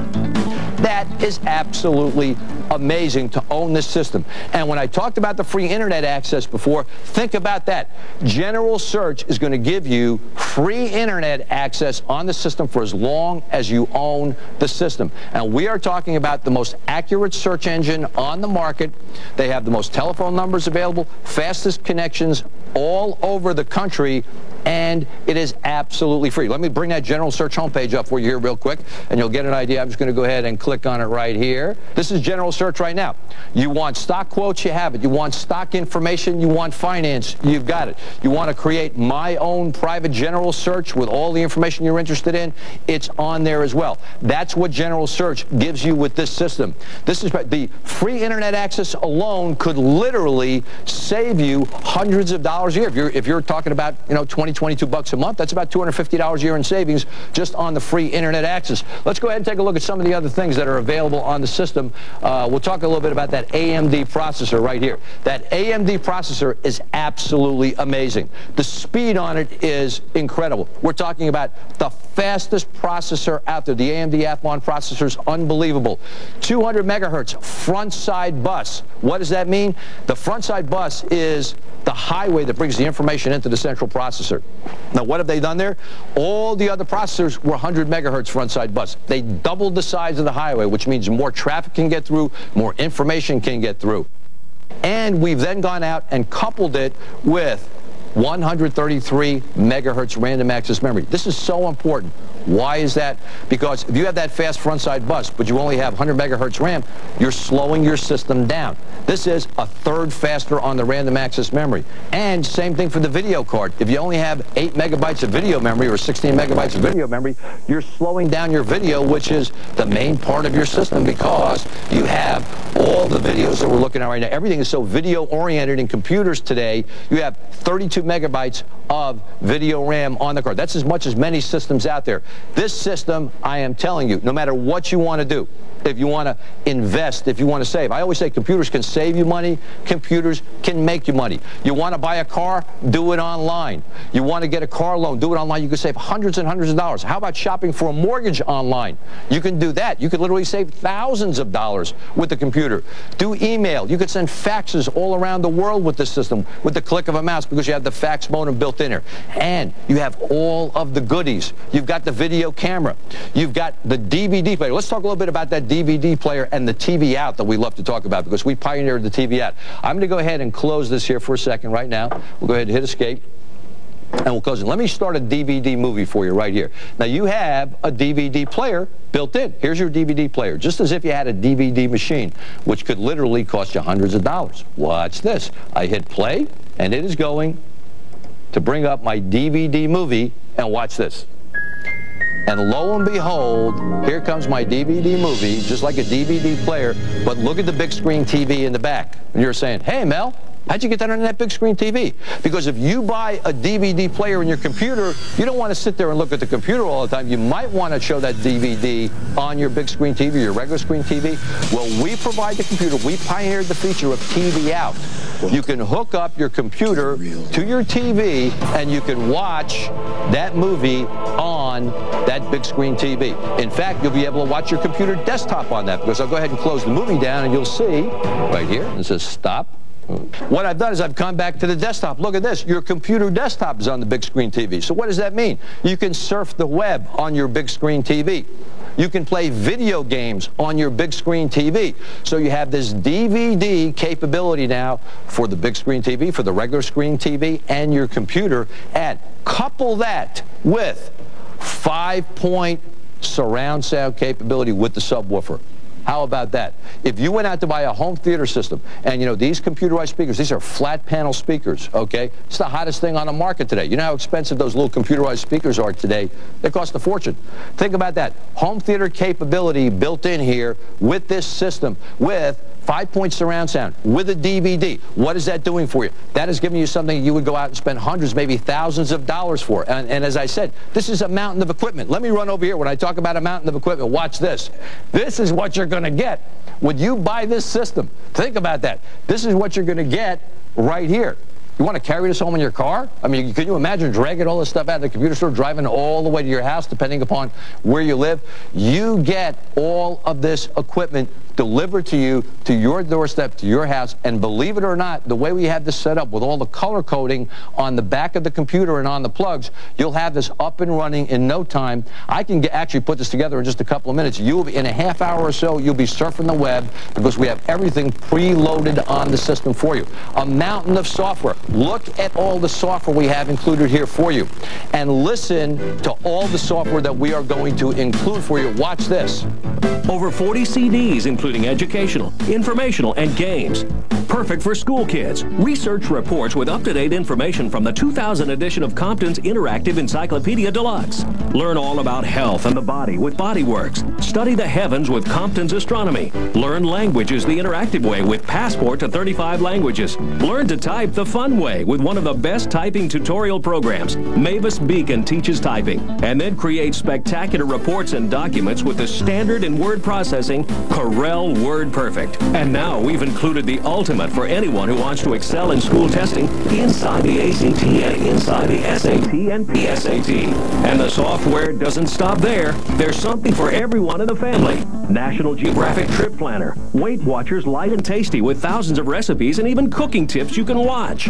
That is absolutely amazing to own this system. And when I talked about the free internet access before, think about that. General Search is going to give you free internet access on the system for as long as you own the system. And we are talking about the most accurate search engine on the market. They have the most telephone numbers available, fastest connections all over the country, and it is absolutely free. Let me bring that general search homepage up for you here real quick, and you'll get an idea. I'm just going to go ahead and click on it right here. This is general search right now. You want stock quotes, you have it. You want stock information, you want finance, you've got it. You want to create my own private general search with all the information you're interested in, it's on there as well. That's what general search gives you with this system. This is the free internet access alone could literally save you hundreds of dollars a year. If you're, if you're talking about, you know, 20, 22 bucks a month, that's about $250 a year in savings just on the free internet access. Let's go ahead and take a look at some of the other things that are available on the system. Uh, we'll talk a little bit about that AMD processor right here. That AMD processor is absolutely amazing. The speed on it is incredible. We're talking about the fastest processor out there. The AMD Athlon processor is unbelievable. 200 megahertz front side bus. What does that mean? The front side bus is the highway that brings the information into the central processor. Now, what have they done there? All the other processors were 100 megahertz front side bus. They doubled the size of the highway, which means more traffic can get through, more information can get through. And we've then gone out and coupled it with 133 megahertz random access memory. This is so important. Why is that? Because if you have that fast front side bus, but you only have 100 megahertz RAM, you're slowing your system down. This is a third faster on the random access memory. And same thing for the video card. If you only have 8 megabytes of video memory or 16 megabytes of video memory, you're slowing down your video, which is the main part of your system because you have all the videos that we're looking at right now. Everything is so video oriented in computers today. You have 32 megabytes of video RAM on the card. That's as much as many systems out there. This system, I am telling you, no matter what you want to do, if you want to invest, if you want to save. I always say computers can save you money, computers can make you money. You want to buy a car, do it online. You want to get a car loan, do it online. You can save hundreds and hundreds of dollars. How about shopping for a mortgage online? You can do that. You could literally save thousands of dollars with the computer. Do email. You could send faxes all around the world with this system with the click of a mouse because you have the fax modem built in here. And you have all of the goodies. You've got the video camera. You've got the DVD player. Let's talk a little bit about that DVD player and the TV out that we love to talk about because we pioneered the TV out. I'm going to go ahead and close this here for a second right now. We'll go ahead and hit escape. And we'll close it. Let me start a DVD movie for you right here. Now, you have a DVD player built in. Here's your DVD player, just as if you had a DVD machine, which could literally cost you hundreds of dollars. Watch this. I hit play, and it is going to bring up my DVD movie, and watch this. And lo and behold, here comes my DVD movie, just like a DVD player, but look at the big screen TV in the back. And you're saying, hey, Mel, How'd you get that on that big screen TV? Because if you buy a DVD player in your computer, you don't want to sit there and look at the computer all the time. You might want to show that DVD on your big screen TV, your regular screen TV. Well, we provide the computer. We pioneered the feature of TV out. You can hook up your computer to your TV and you can watch that movie on that big screen TV. In fact, you'll be able to watch your computer desktop on that because I'll go ahead and close the movie down and you'll see right here, it says stop. What I've done is I've come back to the desktop. Look at this. Your computer desktop is on the big screen TV. So what does that mean? You can surf the web on your big screen TV. You can play video games on your big screen TV. So you have this DVD capability now for the big screen TV, for the regular screen TV, and your computer. And couple that with five-point surround sound capability with the subwoofer. How about that? If you went out to buy a home theater system, and you know, these computerized speakers, these are flat panel speakers, okay? It's the hottest thing on the market today. You know how expensive those little computerized speakers are today? They cost a fortune. Think about that. Home theater capability built in here with this system, with five-point surround sound with a DVD. What is that doing for you? That is giving you something you would go out and spend hundreds, maybe thousands of dollars for. And, and, as I said, this is a mountain of equipment. Let me run over here. When I talk about a mountain of equipment, watch this. This is what you're going to get when you buy this system. Think about that. This is what you're going to get right here. You want to carry this home in your car? I mean, can you imagine dragging all this stuff out of the computer store, driving all the way to your house, depending upon where you live? You get all of this equipment delivered to you, to your doorstep, to your house. And believe it or not, the way we have this set up with all the color coding on the back of the computer and on the plugs, you'll have this up and running in no time. I can get, actually put this together in just a couple of minutes. You'll be, in a half hour or so, you'll be surfing the web because we have everything preloaded on the system for you. A mountain of software. Look at all the software we have included here for you. And listen to all the software that we are going to include for you. Watch this. Over 40 CDs, including educational, informational, and games. Perfect for school kids. Research reports with up-to-date information from the 2000 edition of Compton's Interactive Encyclopedia Deluxe. Learn all about health and the body with BodyWorks. Study the heavens with Compton's Astronomy. Learn languages the interactive way with Passport to 35 languages. Learn to type the fun way with one of the best typing tutorial programs. Mavis Beacon teaches typing. And then create spectacular reports and documents with the standard in word processing Corel WordPerfect. And now we've included the ultimate for anyone who wants to excel in school testing inside the ACT and inside the SAT and PSAT. And the software doesn't stop there. There's something for everyone in the family. National Geographic Trip Planner. Weight Watchers light and tasty with thousands of recipes and even cooking tips you can watch.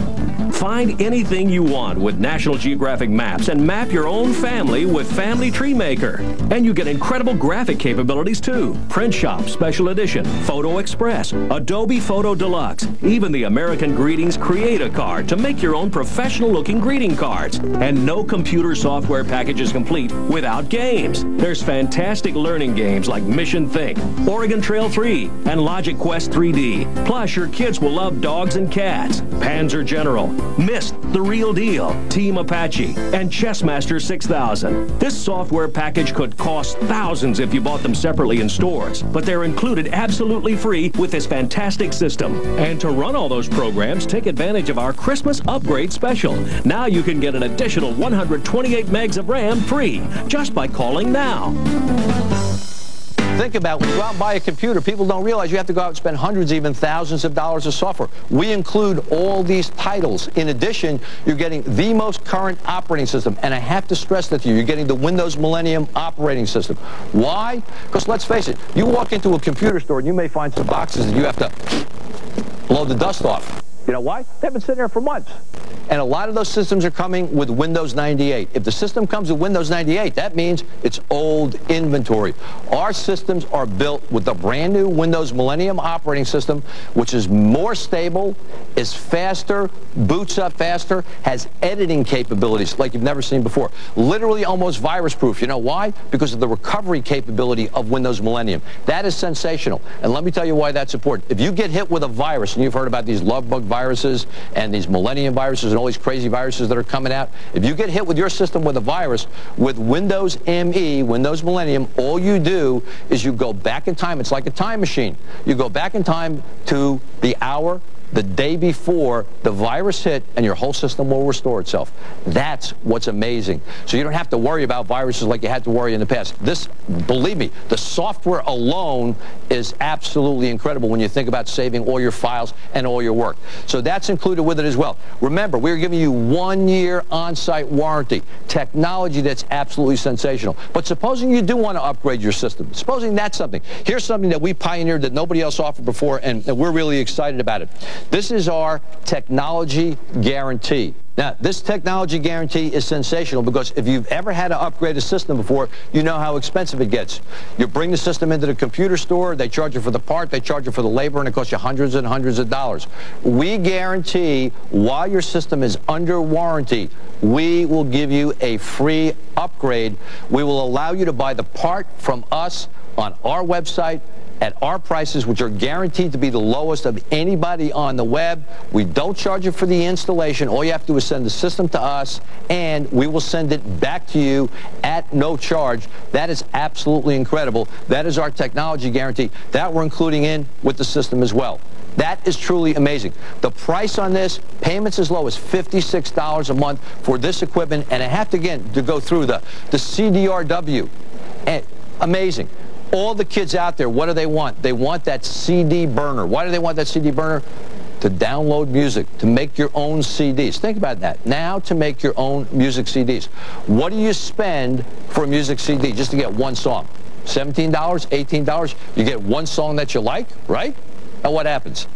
Find anything you want with National Geographic Maps and map your own family with Family Tree Maker. And you get incredible graphic capabilities too. Print Shop Special Edition, Photo Express, Adobe Photo Deluxe, even the American Greetings Create a Card to make your own professional looking greeting cards. And no computer software package is complete without games. There's fantastic learning games like Mission Think, Oregon Trail 3, and Logic Quest 3D. Plus, your kids will love dogs and cats, Panzer General, Myst, The Real Deal, Team Apache, and Chessmaster 6000. This software package could cost thousands if you bought them separately in stores, but they're included absolutely free with this fantastic system. And to run all those programs, take advantage of our Christmas upgrade special. Now you can get an additional 128 megs of RAM free just by calling now. Think about when you go out and buy a computer, people don't realize you have to go out and spend hundreds, even thousands of dollars of software. We include all these titles. In addition, you're getting the most current operating system. And I have to stress that to you. You're getting the Windows Millennium operating system. Why? Because let's face it, you walk into a computer store and you may find some boxes that you have to blow the dust off. You know why? They've been sitting there for months. And a lot of those systems are coming with Windows 98. If the system comes with Windows 98, that means it's old inventory. Our systems are built with the brand new Windows Millennium operating system, which is more stable, is faster, boots up faster, has editing capabilities like you've never seen before. Literally almost virus proof. You know why? Because of the recovery capability of Windows Millennium. That is sensational. And let me tell you why that's important. If you get hit with a virus, and you've heard about these love bug viruses and these Millennium viruses and all these crazy viruses that are coming out. If you get hit with your system with a virus, with Windows ME, Windows Millennium, all you do is you go back in time. It's like a time machine. You go back in time to the hour the day before the virus hit and your whole system will restore itself. That's what's amazing. So you don't have to worry about viruses like you had to worry in the past. This, believe me, the software alone is absolutely incredible when you think about saving all your files and all your work. So that's included with it as well. Remember, we're giving you one year on-site warranty. Technology that's absolutely sensational. But supposing you do want to upgrade your system, supposing that's something. Here's something that we pioneered that nobody else offered before, and we're really excited about it. This is our technology guarantee. Now, this technology guarantee is sensational because if you've ever had to upgrade a system before, you know how expensive it gets. You bring the system into the computer store, they charge you for the part, they charge you for the labor, and it costs you hundreds and hundreds of dollars. We guarantee while your system is under warranty, we will give you a free upgrade. We will allow you to buy the part from us on our website at our prices, which are guaranteed to be the lowest of anybody on the web. We don't charge you for the installation. All you have to do is send the system to us, and we will send it back to you at no charge. That is absolutely incredible. That is our technology guarantee. That we're including in with the system as well. That is truly amazing. The price on this, payments as low as $56 a month for this equipment, and I have to, again, to go through the, the CDRW. And eh, amazing all the kids out there, what do they want? They want that CD burner. Why do they want that CD burner? To download music, to make your own CDs. Think about that. Now to make your own music CDs. What do you spend for a music CD just to get one song? $17, $18? You get one song that you like, right? And what happens?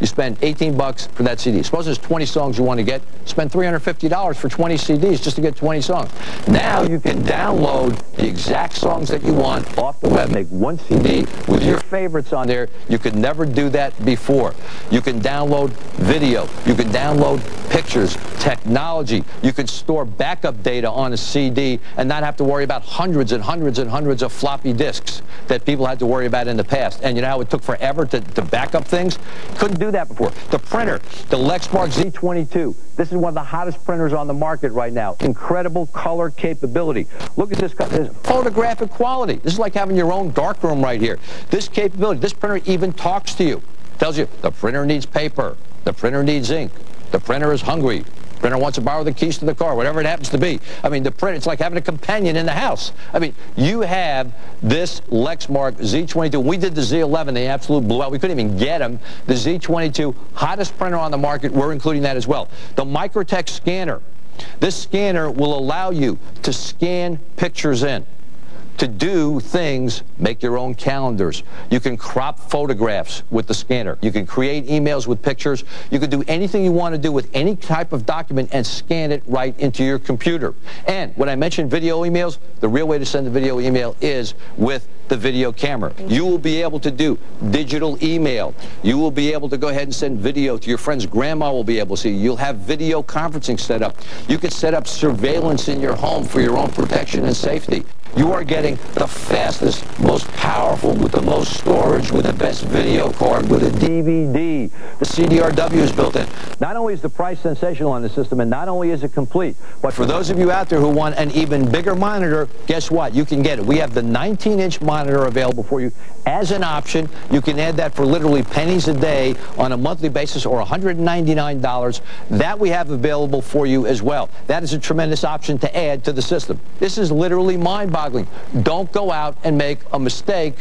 You spend 18 bucks for that CD. Suppose there's 20 songs you want to get. Spend $350 for 20 CDs just to get 20 songs. Now you can download the exact songs that you want off the web, make one CD with your favorites on there. You could never do that before. You can download video. You can download pictures, technology. You can store backup data on a CD and not have to worry about hundreds and hundreds and hundreds of floppy disks that people had to worry about in the past. And you know how it took forever to, to back up things? Couldn't do that before. The printer, the Lexmark Z22. This is one of the hottest printers on the market right now. Incredible color capability. Look at this, this photographic quality. This is like having your own darkroom right here. This capability, this printer even talks to you. Tells you the printer needs paper. The printer needs ink. The printer is hungry printer wants to borrow the keys to the car, whatever it happens to be. I mean, the print, it's like having a companion in the house. I mean, you have this Lexmark Z22. We did the Z11. They absolutely blew out. We couldn't even get them. The Z22, hottest printer on the market. We're including that as well. The Microtek scanner. This scanner will allow you to scan pictures in to do things, make your own calendars. You can crop photographs with the scanner. You can create emails with pictures. You can do anything you want to do with any type of document and scan it right into your computer. And when I mentioned video emails, the real way to send a video email is with the video camera. You will be able to do digital email. You will be able to go ahead and send video to your friend's grandma will be able to see. You'll have video conferencing set up. You can set up surveillance in your home for your own protection and safety. You are getting the fastest, most powerful, with the most storage, with the best video card, with a DVD. The CDRW is built in. Not only is the price sensational on the system, and not only is it complete, but for those of you out there who want an even bigger monitor, guess what? You can get it. We have the 19-inch monitor available for you as an option. You can add that for literally pennies a day on a monthly basis or $199. That we have available for you as well. That is a tremendous option to add to the system. This is literally mind-boggling. Don't go out and make a mistake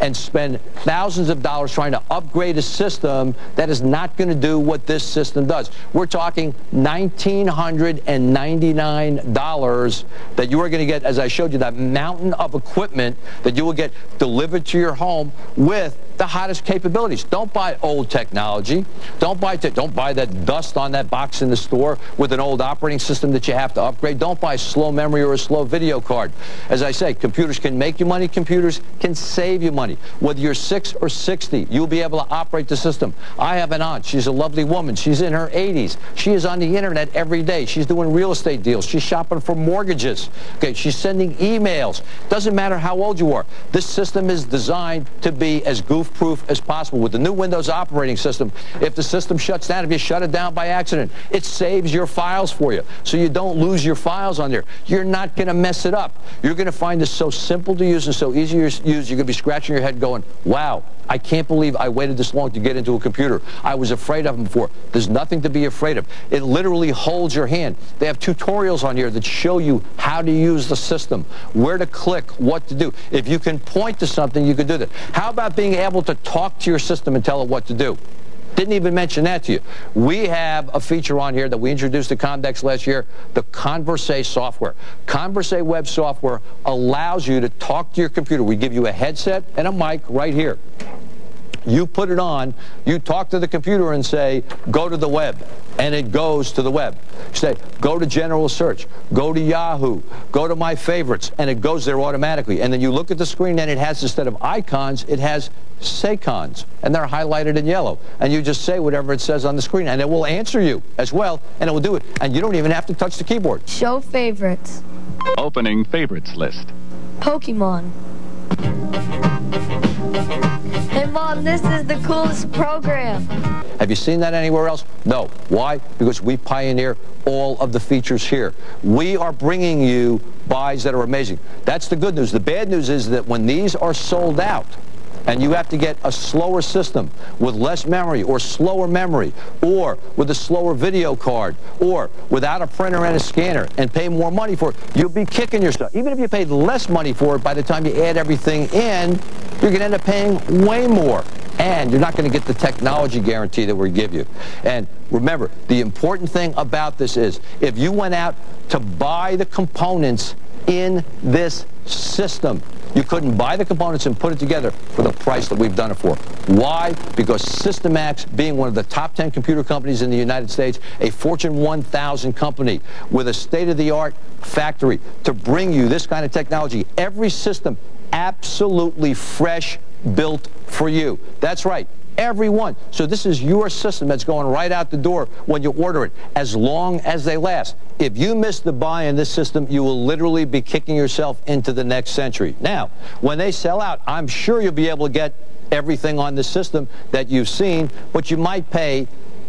and spend thousands of dollars trying to upgrade a system that is not going to do what this system does. We're talking $1,999 that you are going to get, as I showed you, that mountain of equipment that you will get delivered to your home with the hottest capabilities. Don't buy old technology. Don't buy don't buy that dust on that box in the store with an old operating system that you have to upgrade. Don't buy slow memory or a slow video card. As I say, computers can make you money. Computers can save you money. Whether you're 6 or 60, you'll be able to operate the system. I have an aunt. She's a lovely woman. She's in her 80s. She is on the internet every day. She's doing real estate deals. She's shopping for mortgages. Okay, she's sending emails. Doesn't matter how old you are. This system is designed to be as goofy proof as possible. With the new Windows operating system, if the system shuts down, if you shut it down by accident, it saves your files for you so you don't lose your files on there. You're not going to mess it up. You're going to find this so simple to use and so easy to use, you're going to be scratching your head going, wow, I can't believe I waited this long to get into a computer. I was afraid of them before. There's nothing to be afraid of. It literally holds your hand. They have tutorials on here that show you how to use the system, where to click, what to do. If you can point to something, you can do that. How about being able to talk to your system and tell it what to do? Didn't even mention that to you. We have a feature on here that we introduced to Comdex last year, the Conversay software. Conversay web software allows you to talk to your computer. We give you a headset and a mic right here. You put it on, you talk to the computer and say, go to the web, and it goes to the web. You say, go to general search, go to Yahoo, go to my favorites, and it goes there automatically. And then you look at the screen and it has, instead of icons, it has SAYCONs, and they're highlighted in yellow. And you just say whatever it says on the screen, and it will answer you as well, and it will do it. And you don't even have to touch the keyboard. Show favorites. Opening favorites list. Pokemon. Mom, this is the coolest program. Have you seen that anywhere else? No. Why? Because we pioneer all of the features here. We are bringing you buys that are amazing. That's the good news. The bad news is that when these are sold out, and you have to get a slower system with less memory or slower memory or with a slower video card or without a printer and a scanner and pay more money for it, you'll be kicking yourself. Even if you paid less money for it, by the time you add everything in, you're going to end up paying way more. And you're not going to get the technology guarantee that we give you. And remember, the important thing about this is if you went out to buy the components in this system, you couldn't buy the components and put it together for the price that we've done it for. Why? Because Systemax, being one of the top 10 computer companies in the United States, a Fortune 1000 company with a state-of-the-art factory to bring you this kind of technology, every system absolutely fresh, built for you. That's right. Every one. So this is your system that's going right out the door when you order it, as long as they last. If you miss the buy in this system, you will literally be kicking yourself into the next century. Now, when they sell out, I'm sure you'll be able to get everything on the system that you've seen, but you might pay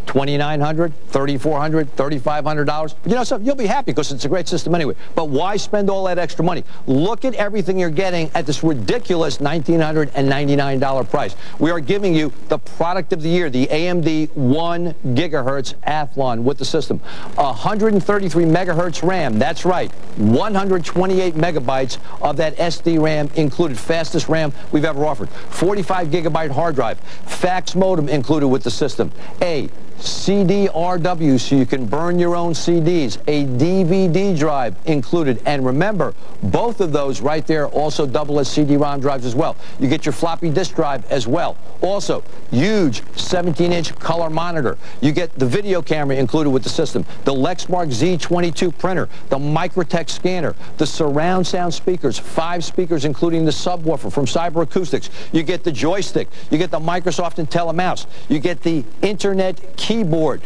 $2,900, $3,400, $3,500. You know something? You'll be happy because it's a great system anyway. But why spend all that extra money? Look at everything you're getting at this ridiculous $1,999 price. We are giving you the product of the year, the AMD 1 gigahertz Athlon with the system. 133 megahertz RAM. That's right. 128 megabytes of that SD RAM included. Fastest RAM we've ever offered. 45 gigabyte hard drive. Fax modem included with the system. A CD-RW so you can burn your own CDs, a DVD drive included. And remember, both of those right there also double as CD-ROM drives as well. You get your floppy disk drive as well. Also, huge 17-inch color monitor. You get the video camera included with the system, the Lexmark Z22 printer, the Microtek scanner, the surround sound speakers, five speakers including the subwoofer from Cyber Acoustics. You get the joystick. You get the Microsoft IntelliMouse. You get the Internet keyboard.